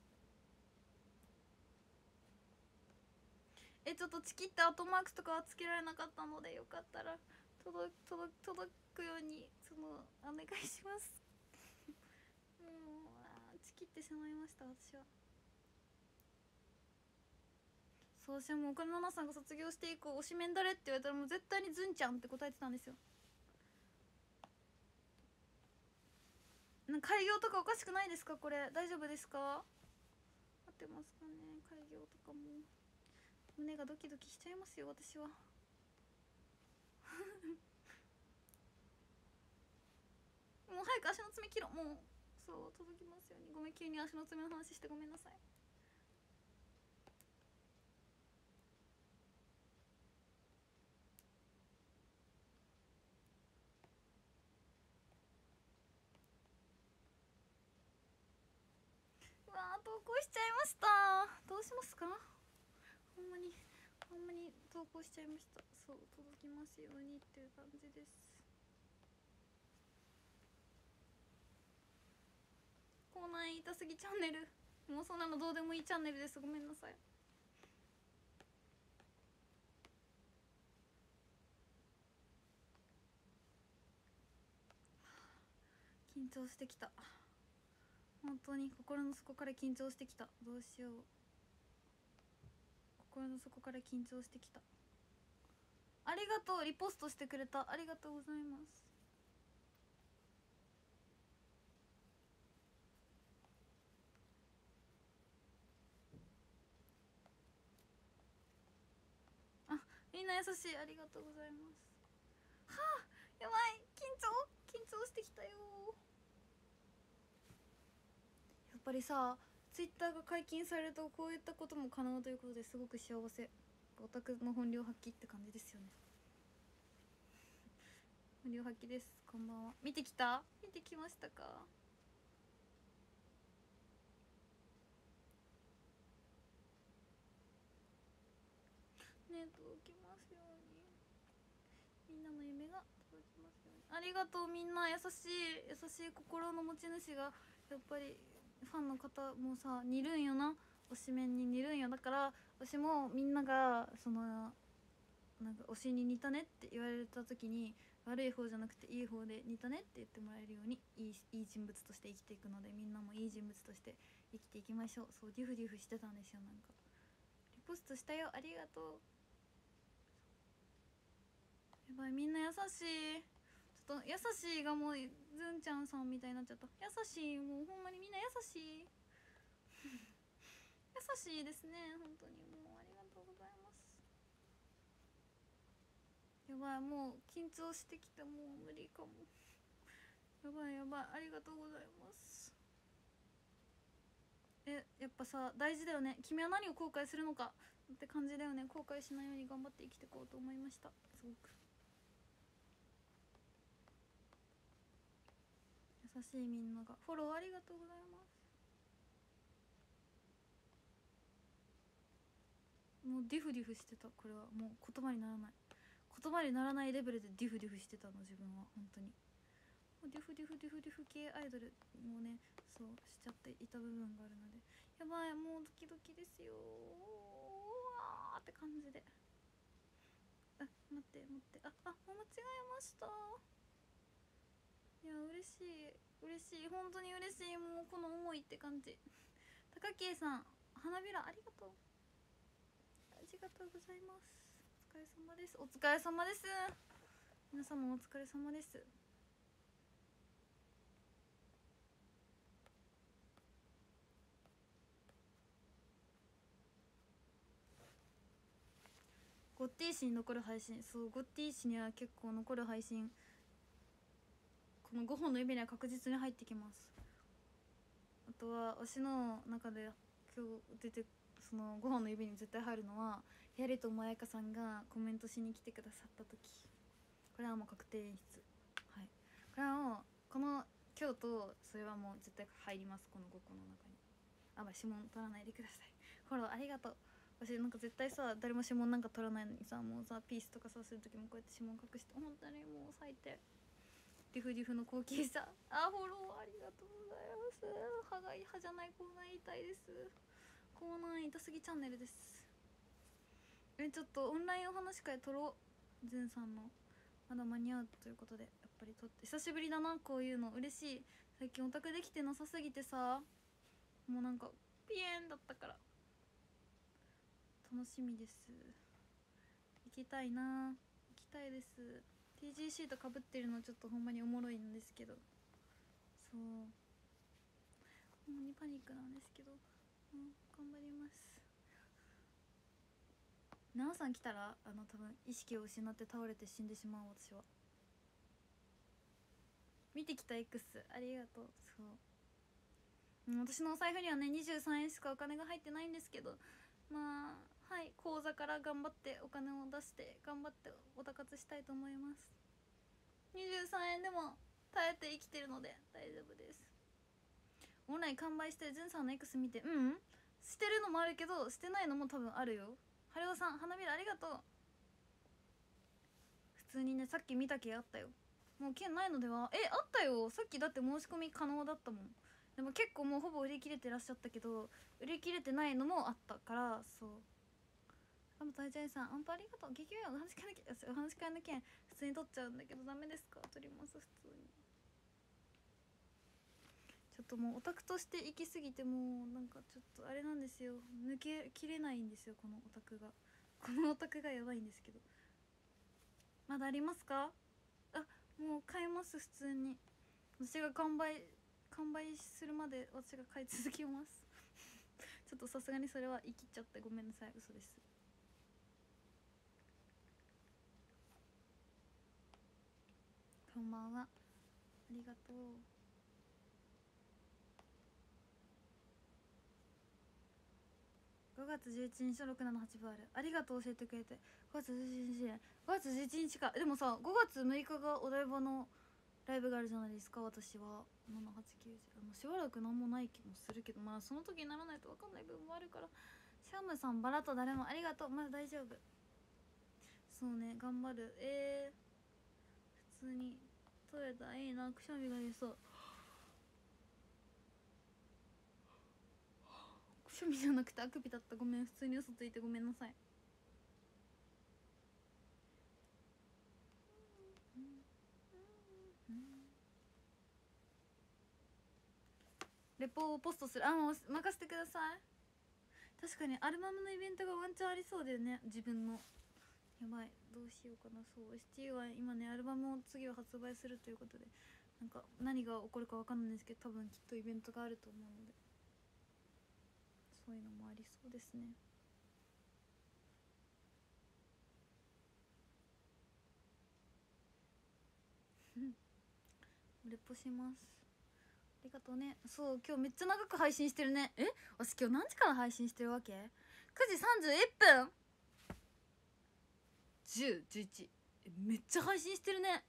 えちょっとチキってアートマークとかはつけられなかったのでよかったら届届届くようにそのお願いします。も うあチキってしまいました私は。そう私はもう岡田奈々さんが卒業して以降推しメン誰って言われたらもう絶対にズンちゃんって答えてたんですよ。なんか開業とかおかしくないですか？これ。大丈夫ですか？合ってますかね？開業とかも。胸がドキドキしちゃいますよ私は。もう早く足の爪切ろう。もうそう届きますように。ごめん急に足の爪の話してごめんなさいうわー投稿しちゃいました。どうしますか？ほんまにほんまに投稿しちゃいました。そう届きますようにっていう感じです。コーナー痛すぎチャンネル。もうそんなのどうでもいいチャンネルです。ごめんなさい。緊張してきた。本当に心の底から緊張してきた。どうしよう。心の底から緊張してきた。ありがとうリポストしてくれた。ありがとうございます。あみんな優しい。ありがとうございます。はあやばい。緊張？緊張してきたよ。ぱりさツイッターが解禁されるとこういったことも可能ということですごく幸せ。オタクの本領発揮って感じですよね。本領発揮です。こんばんは。見てきた？見てきましたか？ね届きますように。みんなの夢が届きますように。ありがとうみんな。優しい優しい心の持ち主がやっぱりファンの方もさ似るんよな。推しメンに似るんよ。だから私もみんながそのなんか推しに似たねって言われた時に悪い方じゃなくていい方で似たねって言ってもらえるようにいいいい人物として生きていくのでみんなもいい人物として生きていきましょう。そうデュフデュフしてたんですよなんか。リポストしたよ。ありがとう。やばいみんな優しい。っと優しいがもうずんちゃんさんみたいになっちゃった。優しいもうほんまにみんな優しい。優しいですね本当にもうありがとうございます。やばいもう緊張してきてもう無理かも。やばいやばいありがとうございます。えやっぱさ大事だよね。君は何を後悔するのかって感じだよね。後悔しないように頑張って生きていこうと思いました。すごく。優しいみんなが。フォローありがとうございます。もうディフディフしてた。これはもう言葉にならない。言葉にならないレベルでディフディフしてたの自分は。本当に。ディフディフディフディフ系アイドルもねそうしちゃっていた部分があるので。やばい。もうドキドキですよ。ーって感じで。あ待って待って。ああ間違えました。いや嬉しい。嬉しい。本当に嬉しい。もうこの思いって感じ。高圭さん花びらありがとう。ありがとうございます。お疲れ様です。お疲れ様です。皆様お疲れ様です。ゴッティー氏に残る配信。そうゴッティー氏には結構残る配信。この5本の指には確実に入ってきます。あとは推しの中で今日出てその5本の指に絶対入るのはやりともやかさんがコメントしに来てくださった時。これはもう確定演出。はい。これはもうこの今日とそれはもう絶対入ります。この5個の中に。あば指紋取らないでください。フォローありがとう。私なんか絶対さ誰も指紋なんか取らないのにさもうさピースとかさする時もこうやって指紋隠して本当にもう最低ディフディフの高級さあフォローありがとうございます。歯が歯じゃない口内痛いです。口内痛すぎチャンネルです。えちょっとオンラインお話会撮ろう。ゼンさんの。まだ間に合うということでやっぱり撮って。久しぶりだなこういうの。嬉しい。最近オタクできてなさすぎてさ。もうなんかピエンだったから。楽しみです。行きたいな。行きたいです。TGC とかぶってるのちょっとほんまにおもろいんですけど。そう。ほんまにパニックなんですけど、うん、頑張ります。なおさん来たらあの多分意識を失って倒れて死んでしまう私は。見てきた X ありがとう。そう、うん、私のお財布にはね23円しかお金が入ってないんですけど。まあはい口座から頑張ってお金を出して頑張っておたかつしたいと思います。23円でも耐えて生きてるので大丈夫です。オンライン完売してジュンさんの X 見てうん？してるのもあるけどしてないのも多分あるよ。はるおさん花びらありがとう。普通にねさっき見た系あったよ。もう券ないのでは？えあったよ。さっきだって申し込み可能だったもん。でも結構もうほぼ売り切れてらっしゃったけど売り切れてないのもあったからそう。大ちゃんさんアンパありがとう。激お話し会の件お話し会の件普通に取っちゃうんだけどダメですか？取ります普通に。ちょっともうオタクとして行き過ぎてもうなんかちょっとあれなんですよ。抜けきれないんですよこのオタクが。このオタクがやばいんですけど。まだありますか？あもう買います普通に。私が完売完売するまで私が買い続けます。ちょっとさすがにそれは言い切っちゃってごめんなさい。嘘です。こんばんは。ありがとう。5月11日の678分ある。ありがとう教えてくれて。5月11日5月11日か。でもさ5月6日がお台場のライブがあるじゃないですか。私は。7890もうしばらく何もない気もするけど。まあその時にならないと分かんない部分もあるから。シャムさんバラと誰も。ありがとう。まだ大丈夫。そうね頑張る。えー、普通に取れたいいなくしゃみが出そう。くしゃみじゃなくてあくびだった。ごめん。普通に嘘ついてごめんなさい。レポをポストする。あもう任せてください。確かにアルバムのイベントがワンチャンありそうだよね。自分の。やばいどうしようかな。そう ST は今ねアルバムを次は発売するということでなんか何が起こるか分かんないんですけど多分きっとイベントがあると思うのでそういうのもありそうですね。うん。レポします。ありがとうね。そう今日めっちゃ長く配信してるね。え？私今日何時から配信してるわけ ?9 時31分。1011めっちゃ配信してるね。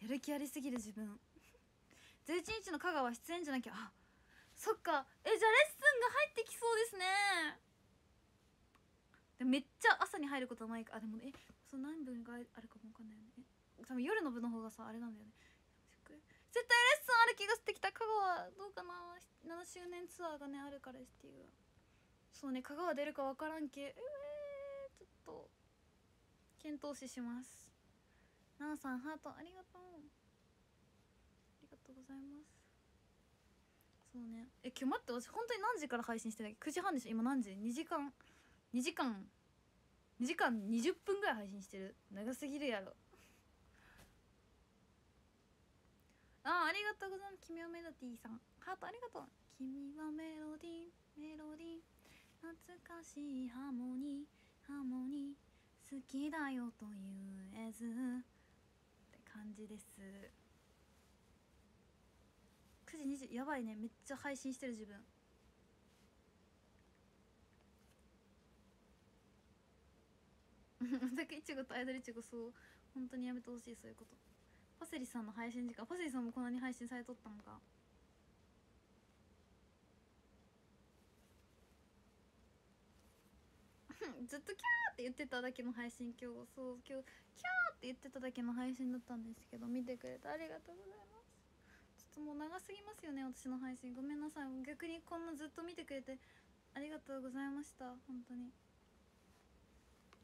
やる気ありすぎる自分。11日の香川出演じゃなきゃ。あそっか。えじゃあレッスンが入ってきそうですね。でめっちゃ朝に入ることないか。あでもえそう何分があるかもわかんないよね。多分夜の部の方がさあれなんだよね。絶対レッスンある気がしてきた。香川どうかな。7周年ツアーがねあるから ST がそうね香川出るかわからんけ。えー、ちょっと。検討しします。なあさんハートありがとう。ありがとうございます。そうね。え今日待って私本当に何時から配信してたっけ？9時半でしょ？今何時？2時間。2時間。2時間20分ぐらい配信してる。長すぎるやろ。あありがとうございます。君はメロディーさん。ハートありがとう。君はメロディー。メロディー。懐かしいハーモニー。ハーモニー。好きだよと言えずって感じです。9時20やばいね。めっちゃ配信してる自分。まさかいちごとアイドルいちごそう。本当にやめてほしいそういうこと。パセリさんの配信時間パセリさんもこんなに配信されとったのか。ずっとキャーって言ってただけの配信今日そう今日キャーって言ってただけの配信だったんですけど見てくれてありがとうございます。ちょっともう長すぎますよね私の配信。ごめんなさい。逆にこんなずっと見てくれてありがとうございました。本当に。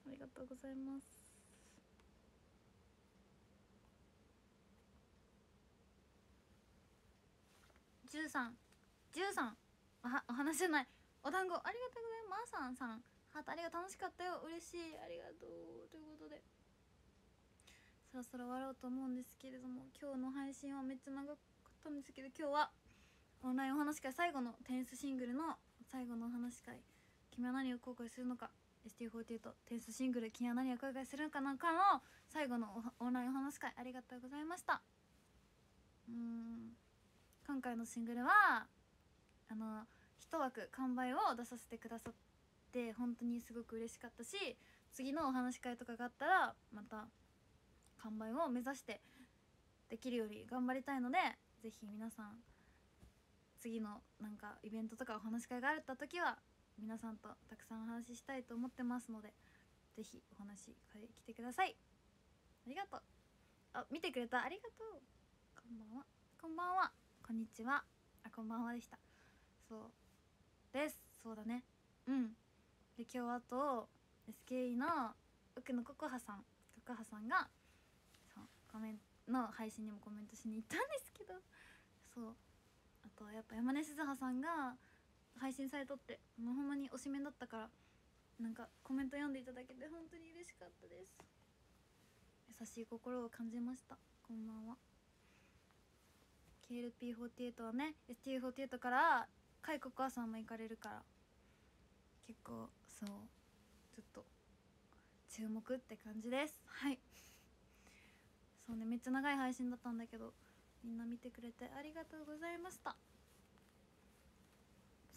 ありがとうございます。13 13おはお話じゃない。お団子ありがとうございます。マーさんさん。ハートありがとう楽しかったよ。嬉しい。ありがとう。ということで。そろそろ終わろうと思うんですけれども今日の配信はめっちゃ長かったんですけど今日はオンラインお話会最後のテニスシングルの最後のお話会君は何を後悔するのか？ST48 テニスシングル君は何を後悔するのかなんかの最後のオンラインお話会ありがとうございました。うん。今回のシングルはあの一枠完売を出させてくださって本当にすごく嬉しかったし次のお話し会とかがあったらまた完売を目指してできるより頑張りたいのでぜひ皆さん次のなんかイベントとかお話し会があった時は皆さんとたくさんお話ししたいと思ってますのでぜひお話し会来てください。ありがとう。あ見てくれた。ありがとう。こんばんは。こんばんは。こんにちは。あこんばんはでした。そう。です。そうだね。うん。で今日あと SKE の奥のココハさん。ココハさんがそうコメンの配信にもコメントしに行ったんですけど。そう。あとやっぱ山根鈴葉さんが配信されとってもうほんまに推しメンだったからなんかコメント読んでいただけて本当に嬉しかったです。優しい心を感じました。こんばんは。KLP48 はね STU48 から海イココアさんも行かれるから結構そうちょっと注目って感じです。はい。そうねめっちゃ長い配信だったんだけどみんな見てくれてありがとうございました。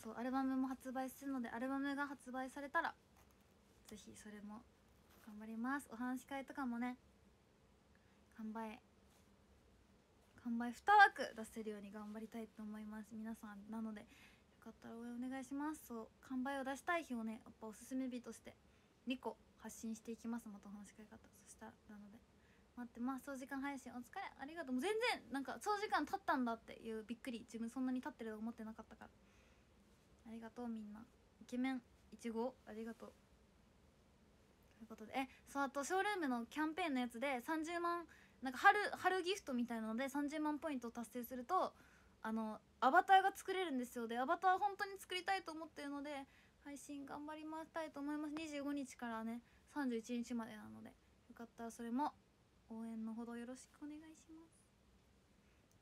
そうアルバムも発売するのでアルバムが発売されたらぜひそれも頑張ります。お話し会とかもね完売完売2枠出せるように頑張りたいと思います。皆さんなのでかったら応援お願いします。そう完売を出したい日をねやっぱおすすめ日として2個発信していきます。また話し会方。そしたらなので。待ってます。長時間配信お疲れ。ありがとう。もう全然なんか長時間経ったんだっていうびっくり。自分そんなに経ってると思ってなかったから。ありがとうみんな。イケメン。いちごありがとう。ということで。えそうあとショールームのキャンペーンのやつで30万なんか春春ギフトみたいなので30万ポイント達成するとあのアバターが作れるんですよ。でアバター本当に作りたいと思ってるので配信頑張りましたいと思います。25日からね31日までなのでよかったらそれも応援のほどよろしくお願いします。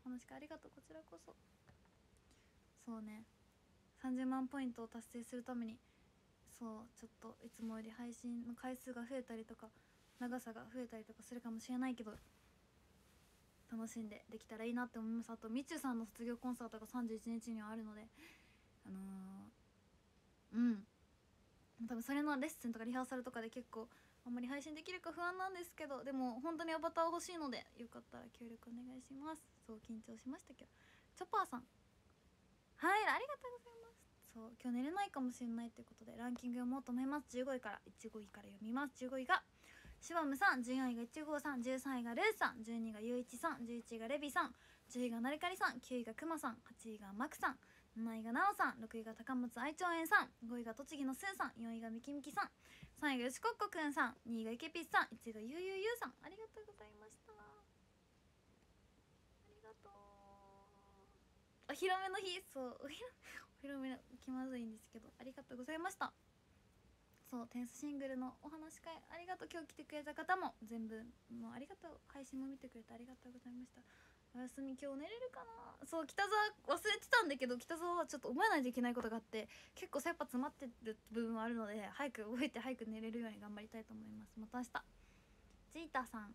お話ありがとう。こちらこそ。そうね。30万ポイントを達成するためにそうちょっといつもより配信の回数が増えたりとか長さが増えたりとかするかもしれないけど楽しんでできたらいいなって思います。あとみちゅさんの卒業コンサートが31日にはあるのであのー、うん。多分それのレッスンとかリハーサルとかで結構あんまり配信できるか不安なんですけどでも本当にアバター欲しいのでよかったら協力お願いします。そう緊張しましたけどチョッパーさん。はいありがとうございます。そう今日寝れないかもしれないということでランキング読もうと思います。15位から15位から読みます。15位がシバムさん14位が1号さん13位がルーさん12位がゆういちさん11位がレビさん10位がなりかりさん9位がくまさん8位がマクさん7位がなおさん6位が高松愛鳥園さん5位が栃木のすーさん4位がみきみきさん3位がよしこっこくんさん2位がいけぴっさん1位がゆうゆうゆうさん。ありがとうございました。ありがとう。お披露目の日。そうお披露 お披露目気まずいんですけどありがとうございました。そうテンスシングルのお話し会ありがとう今日来てくれた方も全部もうありがとう配信も見てくれてありがとうございました。おやすみ今日寝れるかな？そう北沢忘れてたんだけど北沢はちょっと覚えないといけないことがあって結構切羽詰まってる部分はあるので早く覚えて早く寝れるように頑張りたいと思います。また明日。ジータさん。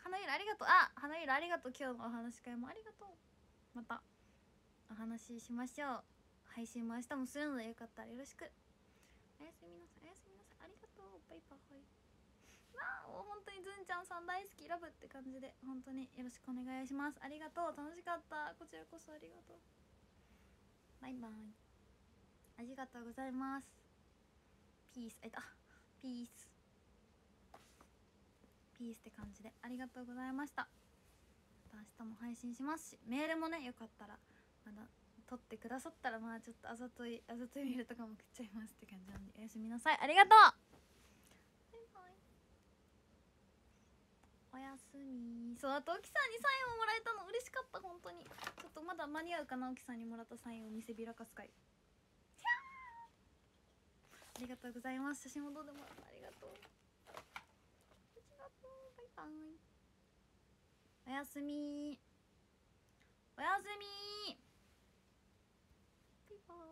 花色ありがとう。あ花色ありがとう今日のお話し会もありがとう。またお話ししましょう。配信も明日もするのでよかったらよろしくおやすみなさいおやすみなさいありがとうバイバイわあもう本当にずんちゃんさん大好きラブって感じで本当によろしくお願いします。ありがとう楽しかった。こちらこそありがとう。バイバイ。ありがとうございます。ピースえっとピース。ピースって感じでありがとうございました。また明日も配信しますしメールもねよかったらまだ撮ってくださったらまあちょっとあざといあざといメールとかも送っちゃいますって感じなんでおやすみなさい。ありがとう。おやすみ。そうあと沖さんにサインをもらえたの嬉しかった本当に。ちょっとまだ間に合うかな沖さんにもらったサインを見せびらかすかいありがとうございます。写真もどうでもありがとう。ありがとうバイバイ。おやすみ。おやすみ。バイバイ。